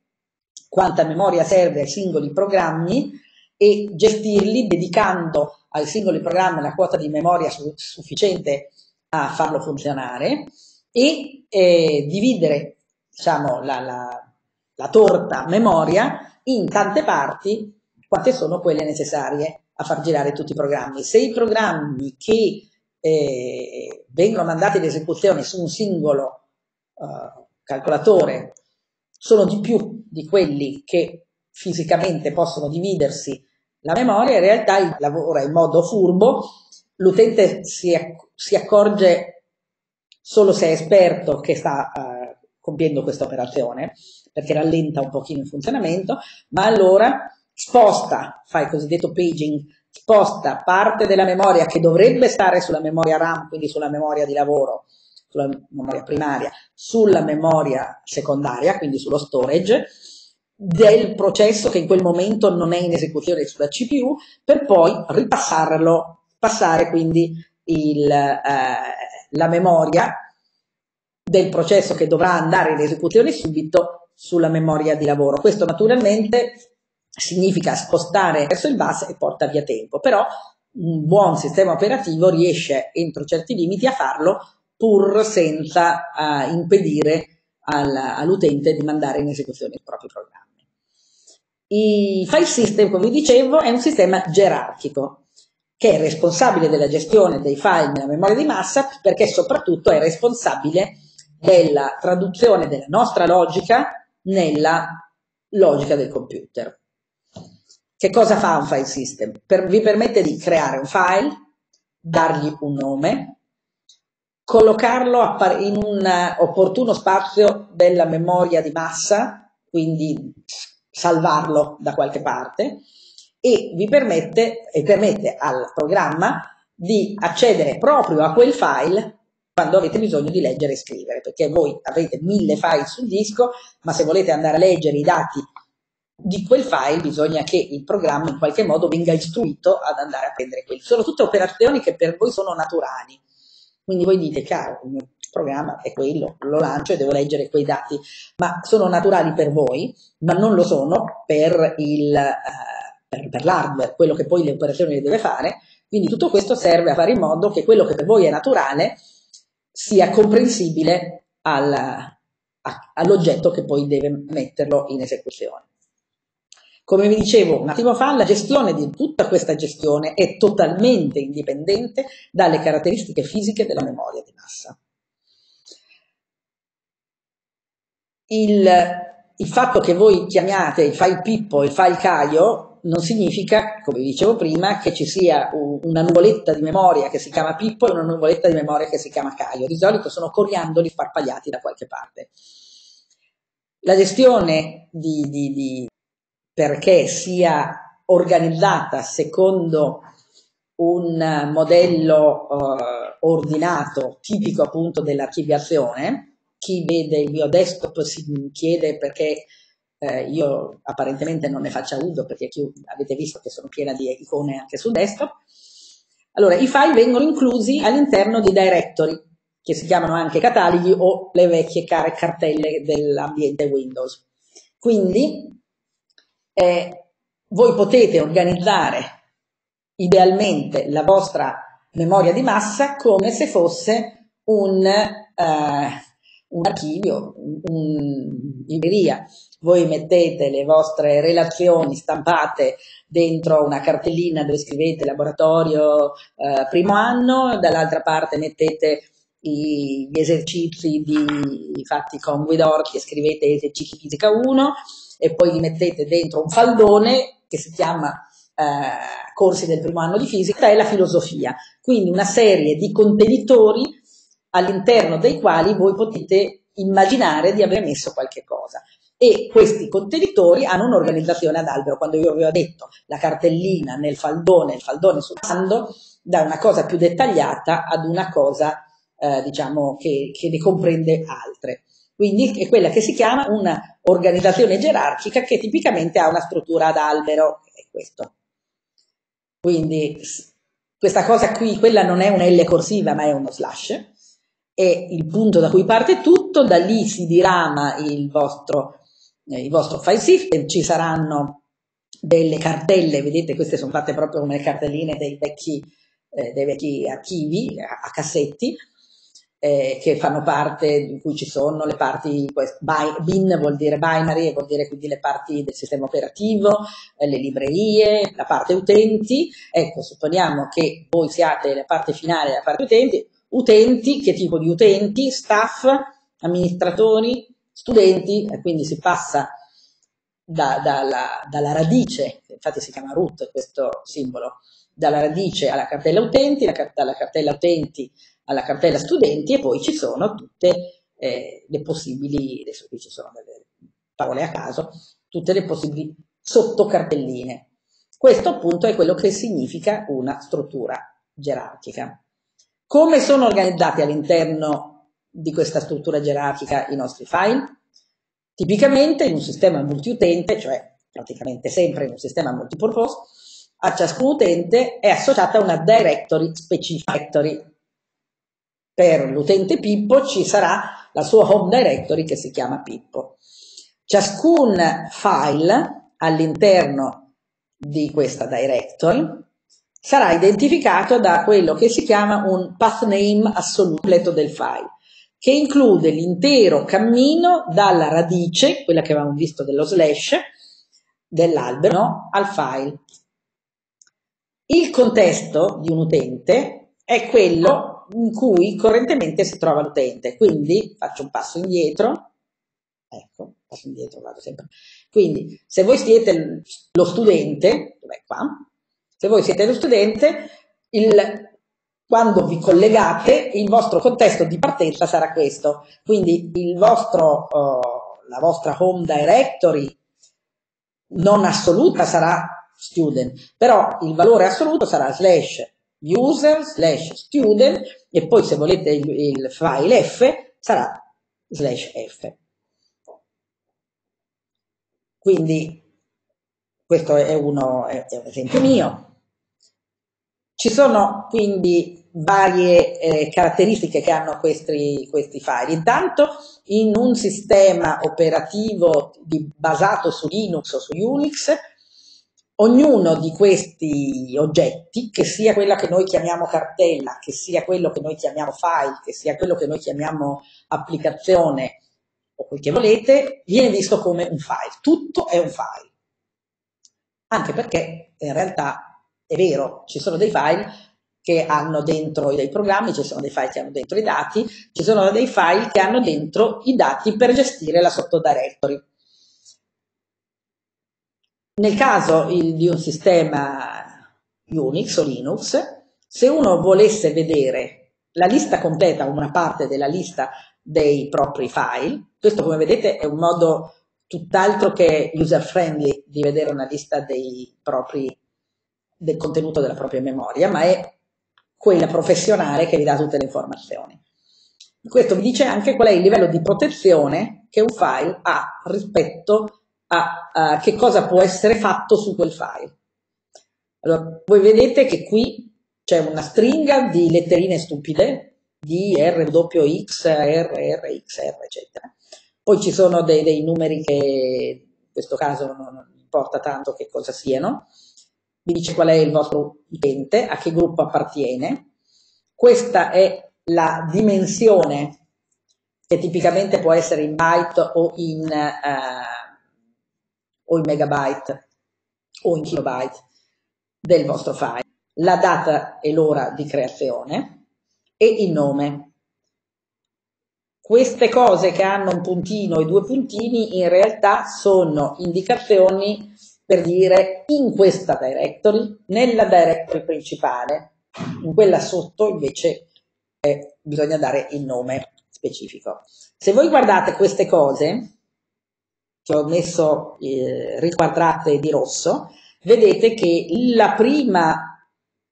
quanta memoria serve ai singoli programmi e gestirli dedicando ai singoli programmi una quota di memoria su, sufficiente a farlo funzionare e eh, dividere diciamo, la, la, la torta memoria in tante parti quante sono quelle necessarie a far girare tutti i programmi. Se i programmi che eh, vengono mandati in esecuzione su un singolo uh, calcolatore sono di più di quelli che fisicamente possono dividersi la memoria in realtà lavora in modo furbo, l'utente si, si accorge solo se è esperto che sta uh, compiendo questa operazione, perché rallenta un pochino il funzionamento, ma allora sposta, fa il cosiddetto paging, sposta parte della memoria che dovrebbe stare sulla memoria RAM, quindi sulla memoria di lavoro, sulla memoria primaria, sulla memoria secondaria, quindi sullo storage, del processo che in quel momento non è in esecuzione sulla CPU per poi ripassarlo, passare quindi il, eh, la memoria del processo che dovrà andare in esecuzione subito sulla memoria di lavoro. Questo naturalmente significa spostare verso il bus e porta via tempo, però un buon sistema operativo riesce entro certi limiti a farlo pur senza uh, impedire al, all'utente di mandare in esecuzione il proprio programma. Il file system, come vi dicevo, è un sistema gerarchico che è responsabile della gestione dei file nella memoria di massa perché soprattutto è responsabile della traduzione della nostra logica nella logica del computer. Che cosa fa un file system? Per, vi permette di creare un file, dargli un nome, collocarlo in un opportuno spazio della memoria di massa, quindi salvarlo da qualche parte e vi permette, e permette al programma di accedere proprio a quel file quando avete bisogno di leggere e scrivere, perché voi avrete mille file sul disco, ma se volete andare a leggere i dati di quel file bisogna che il programma in qualche modo venga istruito ad andare a prendere quelli. Sono tutte operazioni che per voi sono naturali. Quindi voi dite, caro, programma è quello, lo lancio e devo leggere quei dati, ma sono naturali per voi, ma non lo sono per, il, eh, per, per l'hardware, quello che poi le operazioni le deve fare. Quindi tutto questo serve a fare in modo che quello che per voi è naturale sia comprensibile al, a, all'oggetto che poi deve metterlo in esecuzione. Come vi dicevo un attimo fa, la gestione di tutta questa gestione è totalmente indipendente dalle caratteristiche fisiche della memoria di massa. Il, il fatto che voi chiamiate il file Pippo e il file Caio non significa, come dicevo prima, che ci sia una nuvoletta di memoria che si chiama Pippo e una nuvoletta di memoria che si chiama Caio. Di solito sono coriandoli sparpagliati da qualche parte. La gestione di, di, di perché sia organizzata secondo un modello uh, ordinato tipico appunto dell'archiviazione. Chi vede il mio desktop si chiede perché eh, io apparentemente non ne faccia uso perché avete visto che sono piena di icone anche sul desktop. Allora, i file vengono inclusi all'interno di directory, che si chiamano anche cataloghi o le vecchie care cartelle dell'ambiente Windows. Quindi eh, voi potete organizzare idealmente la vostra memoria di massa come se fosse un, eh, un archivio, un, libreria. Voi mettete le vostre relazioni stampate dentro una cartellina dove scrivete laboratorio eh, primo anno, dall'altra parte mettete i, gli esercizi di, fatti con Guidorchi e scrivete esercizi fisica 1 e poi li mettete dentro un faldone che si chiama eh, corsi del primo anno di fisica è la filosofia, quindi una serie di contenitori all'interno dei quali voi potete immaginare di aver messo qualche cosa. E questi contenitori hanno un'organizzazione ad albero. Quando io vi ho detto la cartellina nel faldone, il faldone sul bando, da una cosa più dettagliata ad una cosa, eh, diciamo, che, che ne comprende altre. Quindi è quella che si chiama un'organizzazione gerarchica che tipicamente ha una struttura ad albero, è questo. Quindi questa cosa qui, quella non è una L corsiva ma è uno slash, è il punto da cui parte tutto, da lì si dirama il vostro, eh, il vostro file system, ci saranno delle cartelle, vedete queste sono fatte proprio come le cartelline dei vecchi, eh, dei vecchi archivi a, a cassetti, eh, che fanno parte, di cui ci sono le parti, bin vuol dire binary, vuol dire quindi le parti del sistema operativo, eh, le librerie, la parte utenti. Ecco, supponiamo che voi siate la parte finale della parte utenti. Utenti, che tipo di utenti? Staff, amministratori, studenti, e quindi si passa da, dalla, dalla radice, infatti si chiama root questo simbolo, dalla radice alla cartella utenti, dalla cartella utenti alla cartella studenti e poi ci sono tutte eh, le possibili, adesso qui ci sono delle parole a caso, tutte le possibili sottocartelline. Questo appunto è quello che significa una struttura gerarchica. Come sono organizzati all'interno di questa struttura gerarchica i nostri file? Tipicamente in un sistema multiutente, cioè praticamente sempre in un sistema multipurpose, a ciascun utente è associata una directory specifica per l'utente Pippo ci sarà la sua home directory che si chiama Pippo. Ciascun file all'interno di questa directory sarà identificato da quello che si chiama un path name assoluto del file, che include l'intero cammino dalla radice, quella che avevamo visto dello slash, dell'albero, no? al file. Il contesto di un utente è quello in cui correntemente si trova l'utente. Quindi faccio un passo indietro, ecco, passo indietro, vado sempre. Quindi se voi siete lo studente, dov'è qua? Se voi siete lo studente, il, quando vi collegate, il vostro contesto di partenza sarà questo. Quindi vostro, uh, la vostra home directory non assoluta sarà student, però il valore assoluto sarà slash user slash student e poi se volete il, il file f sarà slash f. Quindi questo è, uno, è un esempio mio. Ci sono quindi varie eh, caratteristiche che hanno questi, questi, file. Intanto in un sistema operativo di, basato su Linux o su Unix Ognuno di questi oggetti, che sia quella che noi chiamiamo cartella, che sia quello che noi chiamiamo file, che sia quello che noi chiamiamo applicazione o quel che volete, viene visto come un file. Tutto è un file. Anche perché in realtà è vero, ci sono dei file che hanno dentro dei programmi, ci sono dei file che hanno dentro i dati, ci sono dei file che hanno dentro i dati per gestire la sottodirectory. nel caso di un sistema Unix o Linux, se uno volesse vedere la lista completa, una parte della lista dei propri file, questo come vedete è un modo tutt'altro che user friendly di vedere una lista dei propri, del contenuto della propria memoria, ma è quella professionale che vi dà tutte le informazioni. Questo vi dice anche qual è il livello di protezione che un file ha rispetto a, a che cosa può essere fatto su quel file. Allora, voi vedete che qui c'è una stringa di letterine stupide, di RWX, RRXR, eccetera. Poi ci sono dei, dei numeri che in questo caso non, non importa tanto che cosa siano. Vi dice qual è il vostro utente, a che gruppo appartiene. Questa è la dimensione che tipicamente può essere in byte o in, uh, o in megabyte o in kilobyte del vostro file, la data e l'ora di creazione e il nome. Queste cose che hanno un puntino e due puntini in realtà sono indicazioni per dire in questa directory, nella directory principale, in quella sotto invece eh, bisogna dare il nome specifico. Se voi guardate queste cose, che ho messo eh, riquadrate di rosso, vedete che la prima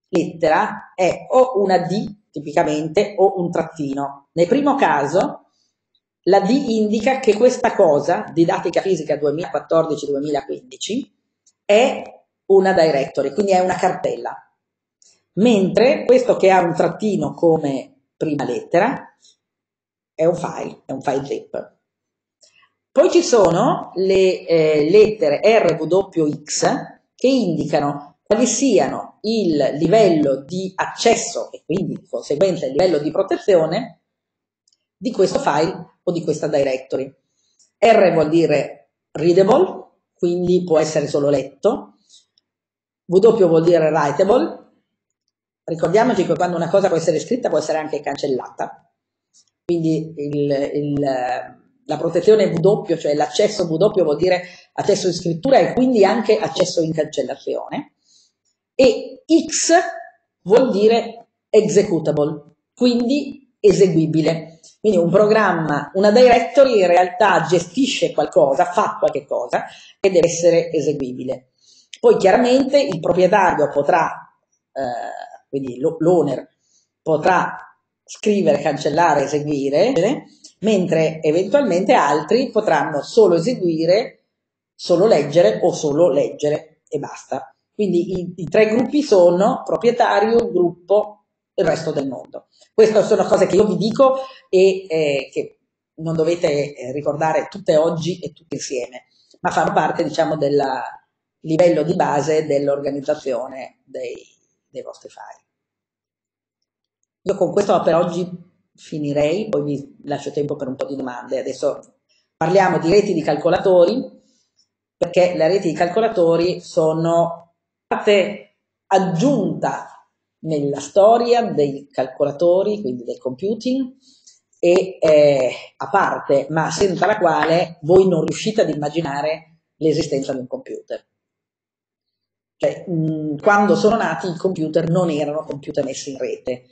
lettera è o una D tipicamente o un trattino. Nel primo caso la D indica che questa cosa, didattica fisica 2014-2015, è una directory, quindi è una cartella. Mentre questo che ha un trattino come prima lettera è un file, è un file zip. Poi ci sono le eh, lettere RWX che indicano quali siano il livello di accesso e quindi di conseguenza il livello di protezione di questo file o di questa directory. R vuol dire readable, quindi può essere solo letto. W vuol dire writable. Ricordiamoci che quando una cosa può essere scritta può essere anche cancellata. Quindi il, il la protezione W, cioè l'accesso W vuol dire accesso in scrittura e quindi anche accesso in cancellazione. E X vuol dire executable, quindi eseguibile. Quindi un programma, una directory in realtà gestisce qualcosa, fa qualche cosa e deve essere eseguibile. Poi chiaramente il proprietario potrà, eh, quindi l'owner potrà scrivere, cancellare, eseguire, mentre eventualmente altri potranno solo eseguire, solo leggere o solo leggere e basta. Quindi i, i tre gruppi sono proprietario, gruppo e il resto del mondo. Queste sono cose che io vi dico e eh, che non dovete eh, ricordare tutte oggi e tutte insieme, ma fanno parte, diciamo, del livello di base dell'organizzazione dei, dei vostri file. Io con questo per oggi finirei, poi vi lascio tempo per un po' di domande. Adesso parliamo di reti di calcolatori, perché le reti di calcolatori sono parte aggiunta nella storia dei calcolatori, quindi del computing, e eh, a parte, ma senza la quale voi non riuscite ad immaginare l'esistenza di un computer. Cioè, mh, quando sono nati i computer non erano computer messi in rete,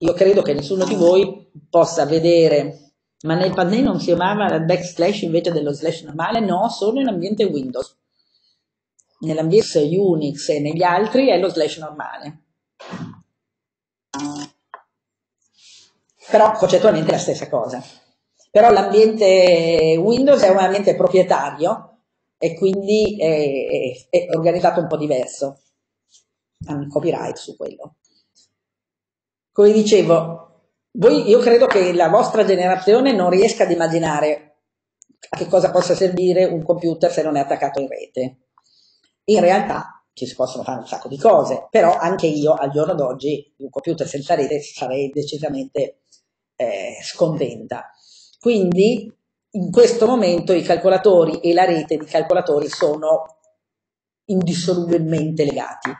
io credo che nessuno di voi possa vedere, ma nel pannello non si chiamava backslash invece dello slash normale? No, solo in ambiente Windows. Nell'ambiente Unix e negli altri è lo slash normale. Però concettualmente è la stessa cosa. Però l'ambiente Windows è un ambiente proprietario e quindi è, è, è organizzato un po' diverso. Hanno copyright su quello come dicevo, voi, io credo che la vostra generazione non riesca ad immaginare a che cosa possa servire un computer se non è attaccato in rete. In realtà ci si possono fare un sacco di cose, però anche io al giorno d'oggi un computer senza rete sarei decisamente eh, scontenta. Quindi in questo momento i calcolatori e la rete di calcolatori sono indissolubilmente legati.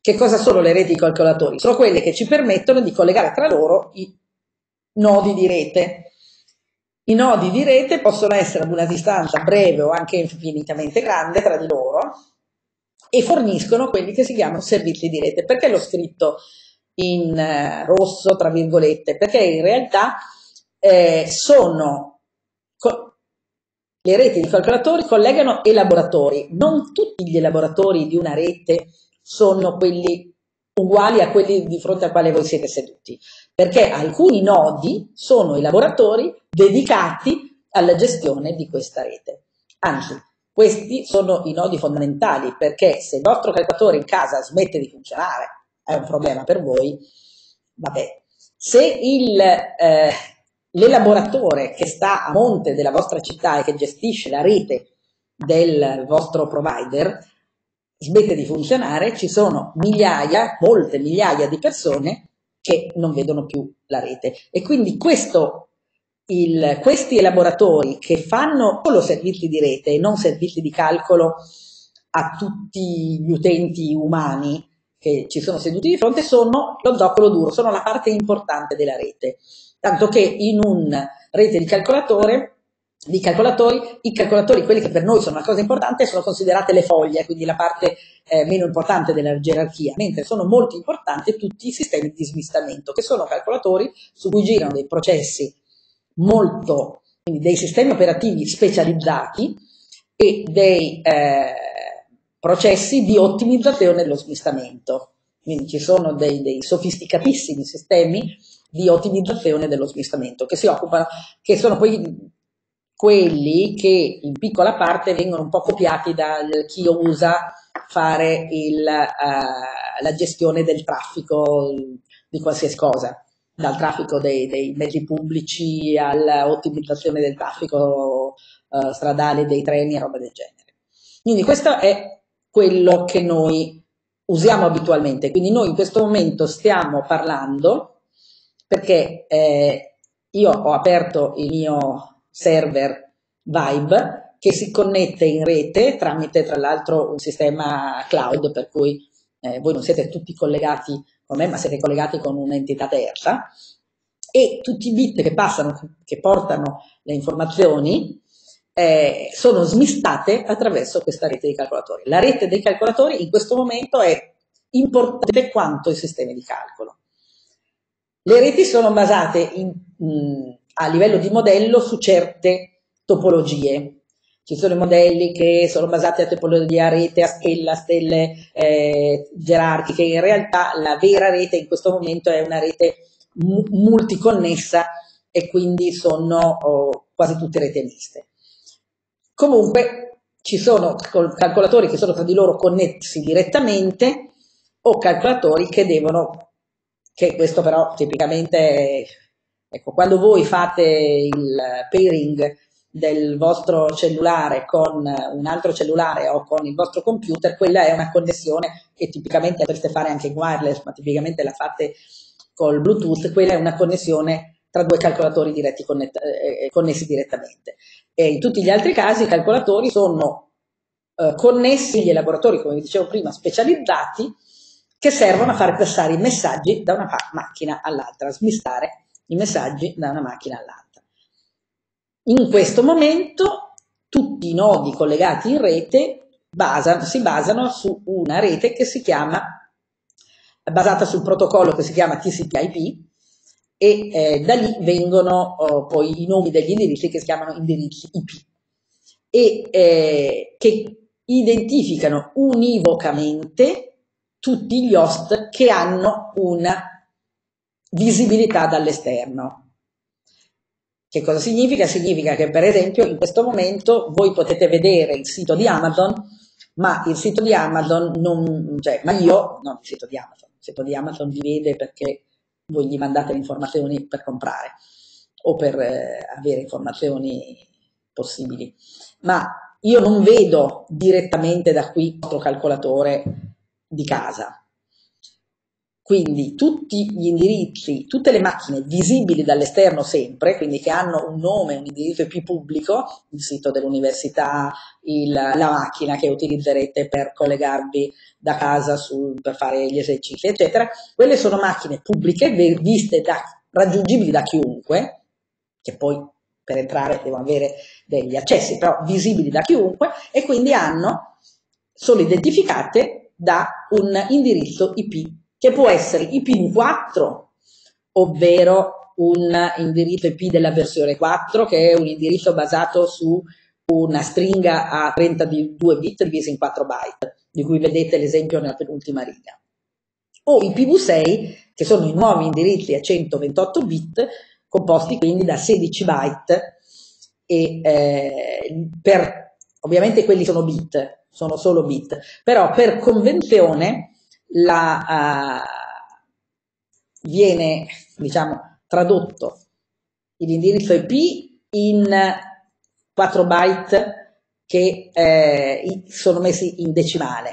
Che cosa sono le reti di calcolatori? Sono quelle che ci permettono di collegare tra loro i nodi di rete. I nodi di rete possono essere ad una distanza breve o anche infinitamente grande tra di loro e forniscono quelli che si chiamano servizi di rete. Perché l'ho scritto in eh, rosso, tra virgolette? Perché in realtà eh, sono le reti di calcolatori collegano elaboratori. Non tutti gli elaboratori di una rete sono quelli uguali a quelli di fronte al quale voi siete seduti, perché alcuni nodi sono i laboratori dedicati alla gestione di questa rete. Anzi, questi sono i nodi fondamentali, perché se il vostro calcolatore in casa smette di funzionare, è un problema per voi, vabbè. Se il, eh, l'elaboratore che sta a monte della vostra città e che gestisce la rete del vostro provider smette di funzionare, ci sono migliaia, molte migliaia di persone che non vedono più la rete. E quindi questo, il, questi elaboratori che fanno solo servizi di rete e non servizi di calcolo a tutti gli utenti umani che ci sono seduti di fronte sono lo zoccolo duro, sono la parte importante della rete. Tanto che in un rete di di calcolatori, i calcolatori, quelli che per noi sono una cosa importante, sono considerate le foglie, quindi la parte eh, meno importante della gerarchia, mentre sono molto importanti tutti i sistemi di smistamento, che sono calcolatori su cui girano dei processi molto, quindi dei sistemi operativi specializzati e dei eh, processi di ottimizzazione dello smistamento. Quindi ci sono dei, dei sofisticatissimi sistemi di ottimizzazione dello smistamento che si occupano, che sono quei quelli che in piccola parte vengono un po' copiati da chi usa fare il, uh, la gestione del traffico di qualsiasi cosa, dal traffico dei, dei mezzi pubblici all'ottimizzazione del traffico uh, stradale dei treni e roba del genere. Quindi questo è quello che noi usiamo abitualmente. Quindi noi in questo momento stiamo parlando perché eh, io ho aperto il mio server Vibe che si connette in rete tramite tra l'altro un sistema cloud per cui eh, voi non siete tutti collegati con me ma siete collegati con un'entità terza e tutti i bit che passano, che portano le informazioni eh, sono smistate attraverso questa rete di calcolatori. La rete dei calcolatori in questo momento è importante quanto i sistemi di calcolo. Le reti sono basate in, mh, a livello di modello su certe topologie. Ci sono i modelli che sono basati a topologia rete, a stella, stelle eh, gerarchiche. In realtà la vera rete in questo momento è una rete mu- multiconnessa e quindi sono oh, quasi tutte rete miste. Comunque ci sono calcolatori che sono tra di loro connessi direttamente o calcolatori che devono, che questo però tipicamente Ecco, quando voi fate il pairing del vostro cellulare con un altro cellulare o con il vostro computer, quella è una connessione che tipicamente potreste fare anche in wireless, ma tipicamente la fate col Bluetooth, quella è una connessione tra due calcolatori diretti connett- eh, connessi direttamente. E in tutti gli altri casi i calcolatori sono eh, connessi, gli elaboratori, come vi dicevo prima, specializzati, che servono a far passare i messaggi da una macchina all'altra, a smistare i messaggi da una macchina all'altra. In questo momento tutti i nodi collegati in rete basano, si basano su una rete che si chiama, basata sul protocollo che si chiama TCP/IP e eh, da lì vengono oh, poi i nomi degli indirizzi che si chiamano indirizzi IP e eh, che identificano univocamente tutti gli host che hanno una visibilità dall'esterno. Che cosa significa? Significa che per esempio in questo momento voi potete vedere il sito di Amazon, ma il sito di Amazon non, cioè, ma io, non il sito di Amazon, il sito di Amazon vi vede perché voi gli mandate le informazioni per comprare o per eh, avere informazioni possibili, ma io non vedo direttamente da qui il vostro calcolatore di casa, quindi tutti gli indirizzi, tutte le macchine visibili dall'esterno sempre, quindi che hanno un nome, un indirizzo IP pubblico, il sito dell'università, il, la macchina che utilizzerete per collegarvi da casa sul, per fare gli esercizi, eccetera, quelle sono macchine pubbliche viste da, raggiungibili da chiunque, che poi per entrare devono avere degli accessi, però visibili da chiunque, e quindi hanno sono identificate da un indirizzo IP, che può essere IPv4, ovvero un indirizzo IP della versione 4, che è un indirizzo basato su una stringa a 32 bit divisa in 4 byte, di cui vedete l'esempio nella penultima riga. O IPv6, che sono i nuovi indirizzi a 128 bit, composti quindi da 16 byte, e eh, per, ovviamente quelli sono bit, sono solo bit, però per convenzione la, uh, viene diciamo, tradotto l'indirizzo IP in 4 byte che eh, sono messi in decimale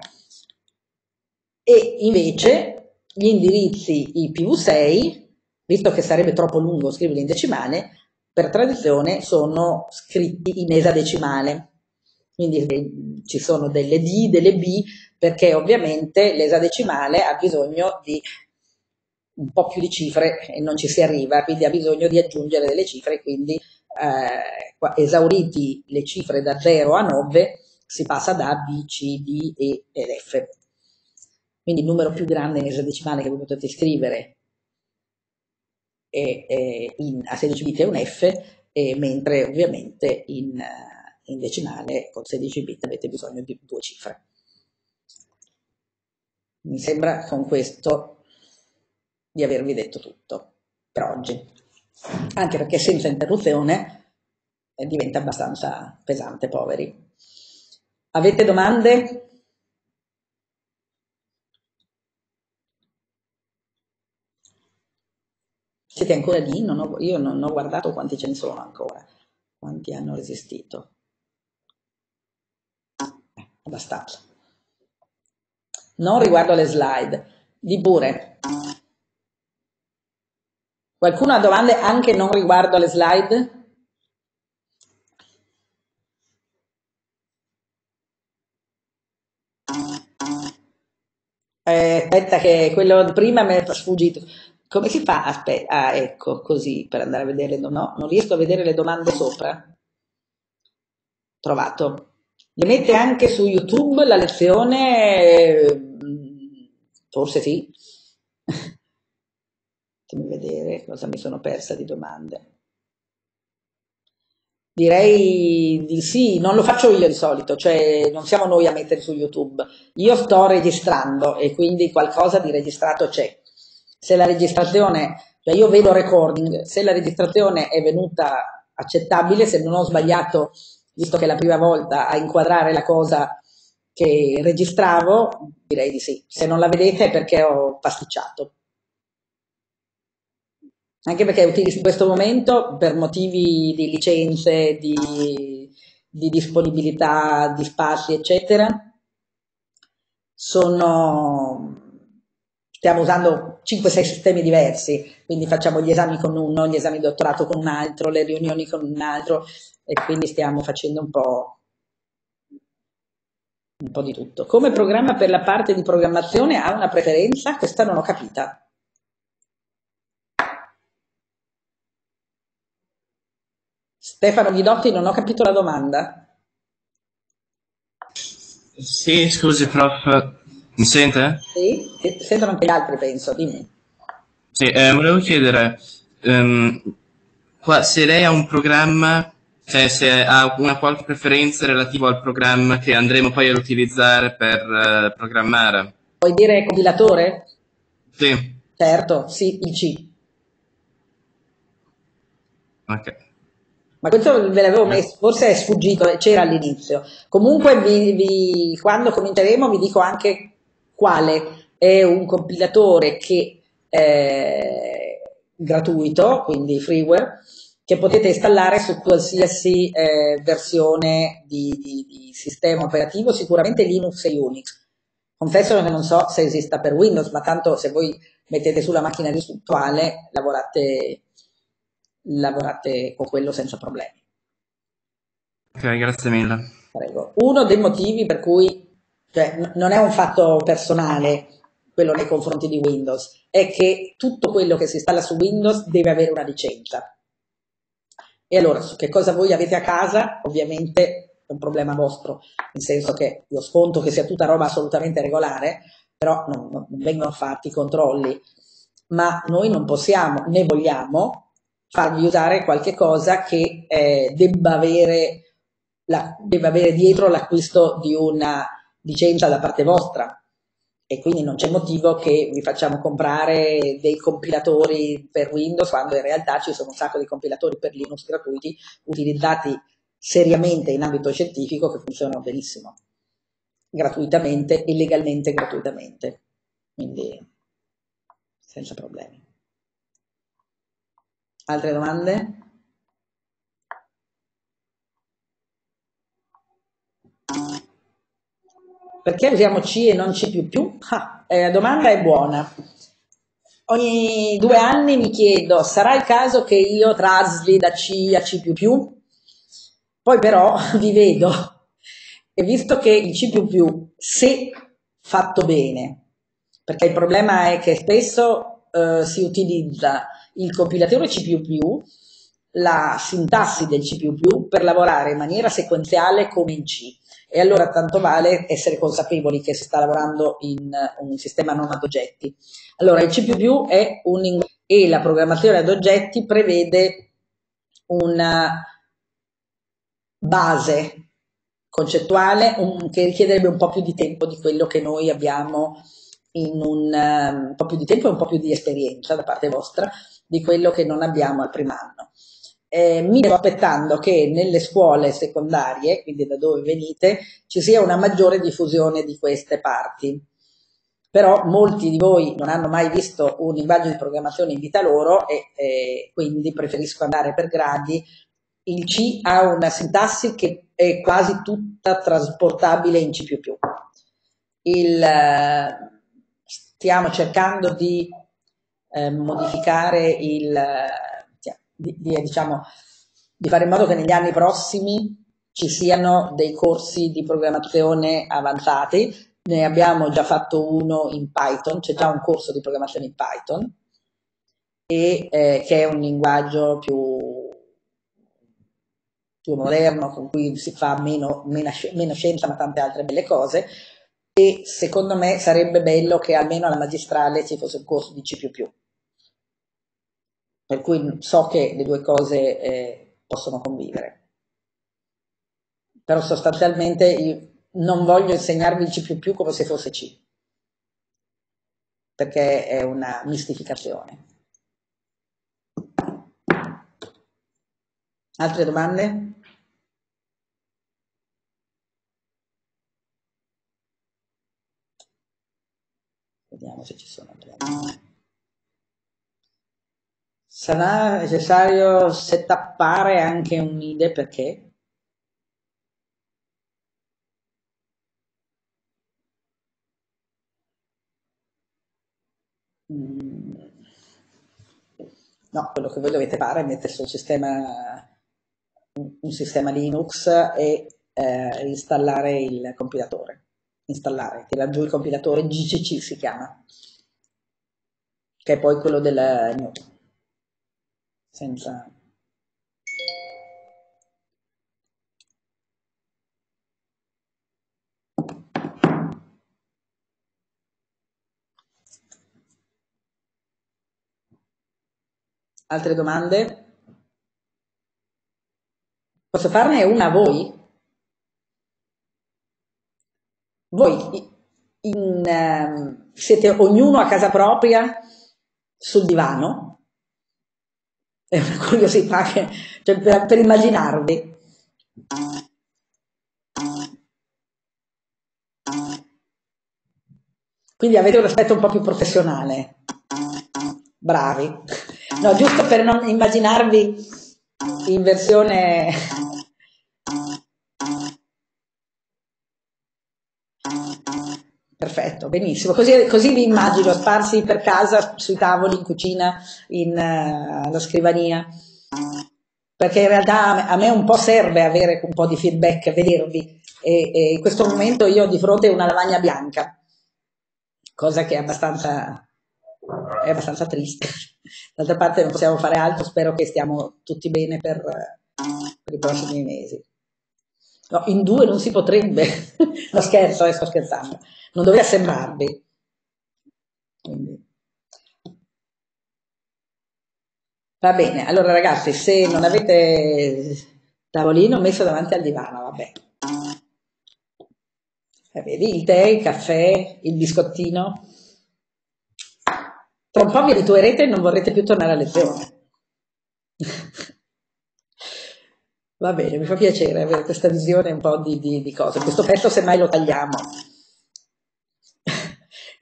e invece gli indirizzi IPv6, visto che sarebbe troppo lungo scriverli in decimale, per tradizione sono scritti in esadecimale. Quindi eh, ci sono delle D, delle B, perché ovviamente l'esadecimale ha bisogno di un po' più di cifre e non ci si arriva, quindi ha bisogno di aggiungere delle cifre, quindi eh, esauriti le cifre da 0 a 9 si passa da B, C, D, E ed F. Quindi il numero più grande in esadecimale che voi potete scrivere è, è in, a 16 bit è un F, mentre ovviamente in, in decimale con 16 bit avete bisogno di due cifre. Mi sembra con questo di avervi detto tutto per oggi, anche perché senza interruzione eh, diventa abbastanza pesante, poveri. Avete domande? Siete ancora lì? Non ho, io non ho guardato quanti ce ne sono ancora, quanti hanno resistito. Eh, abbastanza. Non riguardo alle slide, di pure. Qualcuno ha domande anche non riguardo alle slide? Eh, aspetta che quello di prima mi è sfuggito. Come si fa? Aspetta, ah, ecco, così per andare a vedere, no, non riesco a vedere le domande sopra. Trovato. Le mette anche su YouTube la lezione? Mm, forse sì. Fammi vedere cosa mi sono persa di domande. Direi di sì, non lo faccio io di solito, cioè non siamo noi a mettere su YouTube. Io sto registrando e quindi qualcosa di registrato c'è. Se la registrazione, cioè io vedo recording, se la registrazione è venuta accettabile, se non ho sbagliato, visto che è la prima volta a inquadrare la cosa che registravo, direi di sì. Se non la vedete è perché ho pasticciato anche perché utilizzo questo momento per motivi di licenze, di, di disponibilità di spazi, eccetera. Sono, stiamo usando 5-6 sistemi diversi, quindi facciamo gli esami con uno, gli esami di dottorato con un altro, le riunioni con un altro e quindi stiamo facendo un po', un po' di tutto. Come programma per la parte di programmazione ha una preferenza? Questa non ho capita. Stefano Ghidotti, non ho capito la domanda. Sì, scusi prof, mi sente? Sì, sentono anche gli altri penso, dimmi. Sì, eh, volevo chiedere um, qua, se lei ha un programma, cioè se ha una qualche preferenza relativa al programma che andremo poi ad utilizzare per uh, programmare. Vuoi dire compilatore? Sì. Certo, sì, il C. Ok ma questo ve l'avevo messo, forse è sfuggito, c'era all'inizio. Comunque vi, vi, quando cominceremo vi dico anche quale è un compilatore che è gratuito, quindi freeware, che potete installare su qualsiasi eh, versione di, di, di, sistema operativo, sicuramente Linux e Unix. Confesso che non so se esista per Windows, ma tanto se voi mettete sulla macchina virtuale lavorate lavorate con quello senza problemi. Ok, grazie mille. Prego. Uno dei motivi per cui, cioè, non è un fatto personale quello nei confronti di Windows, è che tutto quello che si installa su Windows deve avere una licenza. E allora, che cosa voi avete a casa? Ovviamente un problema vostro, nel senso che io sconto che sia tutta roba assolutamente regolare, però non, non vengono fatti i controlli, ma noi non possiamo né vogliamo farvi usare qualche cosa che eh, debba, avere la, debba avere dietro l'acquisto di una licenza da parte vostra e quindi non c'è motivo che vi facciamo comprare dei compilatori per Windows quando in realtà ci sono un sacco di compilatori per Linux gratuiti utilizzati seriamente in ambito scientifico che funzionano benissimo, gratuitamente e legalmente gratuitamente, quindi senza problemi. Altre domande? Perché usiamo C e non C++? Ah, eh, la domanda è buona. Ogni due anni mi chiedo, sarà il caso che io trasli da C a C++? Poi però vi vedo, e visto che il C++, se fatto bene, perché il problema è che spesso eh, si utilizza il compilatore C++, la sintassi del C++ per lavorare in maniera sequenziale come in C e allora tanto vale essere consapevoli che si sta lavorando in un sistema non ad oggetti. Allora il C++ è un e la programmazione ad oggetti prevede una base concettuale un, che richiederebbe un po' più di tempo di quello che noi abbiamo in un, um, un po' più di tempo e un po' più di esperienza da parte vostra di quello che non abbiamo al primo anno eh, mi sto aspettando che nelle scuole secondarie, quindi da dove venite, ci sia una maggiore diffusione di queste parti. Però molti di voi non hanno mai visto un linguaggio di programmazione in vita loro e eh, quindi preferisco andare per gradi. Il C ha una sintassi che è quasi tutta trasportabile in C++. Il, stiamo cercando di eh, modificare il di, di, diciamo, di fare in modo che negli anni prossimi ci siano dei corsi di programmazione avanzati. Ne abbiamo già fatto uno in Python, c'è già un corso di programmazione in Python, e, eh, che è un linguaggio più, più, moderno, con cui si fa meno, meno, meno scienza ma tante altre belle cose. E secondo me sarebbe bello che almeno alla magistrale ci fosse un corso di C per cui so che le due cose eh, possono convivere. Però sostanzialmente io non voglio insegnarvi il C++ come se fosse C, perché è una mistificazione. Altre domande? Vediamo se ci sono altre domande. Sarà necessario settappare anche un IDE perché? Mm. No, quello che voi dovete fare è mettere sul sistema un sistema Linux e eh, installare il compilatore. Installare, tirare giù il compilatore GCC si chiama, che è poi quello del Newton senza Altre domande? Posso farne una a voi? Voi in, um, siete ognuno a casa propria sul divano è una curiosità che, cioè per, per immaginarvi. Quindi avete un aspetto un po' più professionale. Bravi. No, giusto per non immaginarvi in versione Perfetto, benissimo. Così, così, vi immagino sparsi per casa, sui tavoli, in cucina, in, uh, alla scrivania. Perché in realtà a me un po' serve avere un po' di feedback, vedervi. E, e in questo momento io ho di fronte una lavagna bianca, cosa che è abbastanza, è abbastanza triste. D'altra parte non possiamo fare altro, spero che stiamo tutti bene per, per i prossimi mesi. No, in due non si potrebbe. no, scherzo, eh, sto scherzando. Non doveva sembrarvi. Quindi. Va bene, allora ragazzi, se non avete tavolino messo davanti al divano, vabbè. Eh, vedi, il tè, il caffè, il biscottino. Tra un po' vi rituerete e non vorrete più tornare a lezione. Va bene, mi fa piacere avere questa visione un po' di, di, di cose. Questo pezzo semmai lo tagliamo.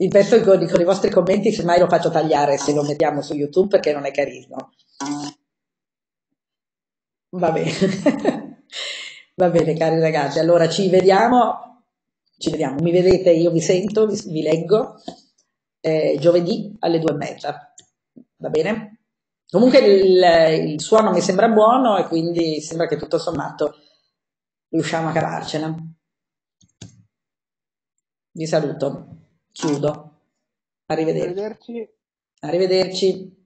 Il pezzo con, con, i vostri commenti semmai lo faccio tagliare se lo mettiamo su YouTube perché non è carino. Va bene. Va bene, cari ragazzi. Allora ci vediamo. Ci vediamo. Mi vedete, io vi sento, vi, vi leggo. Eh, giovedì alle due e mezza. Va bene? Comunque il, il, suono mi sembra buono e quindi sembra che tutto sommato riusciamo a cavarcela. Vi saluto, chiudo. Arrivederci. Arrivederci. Arrivederci.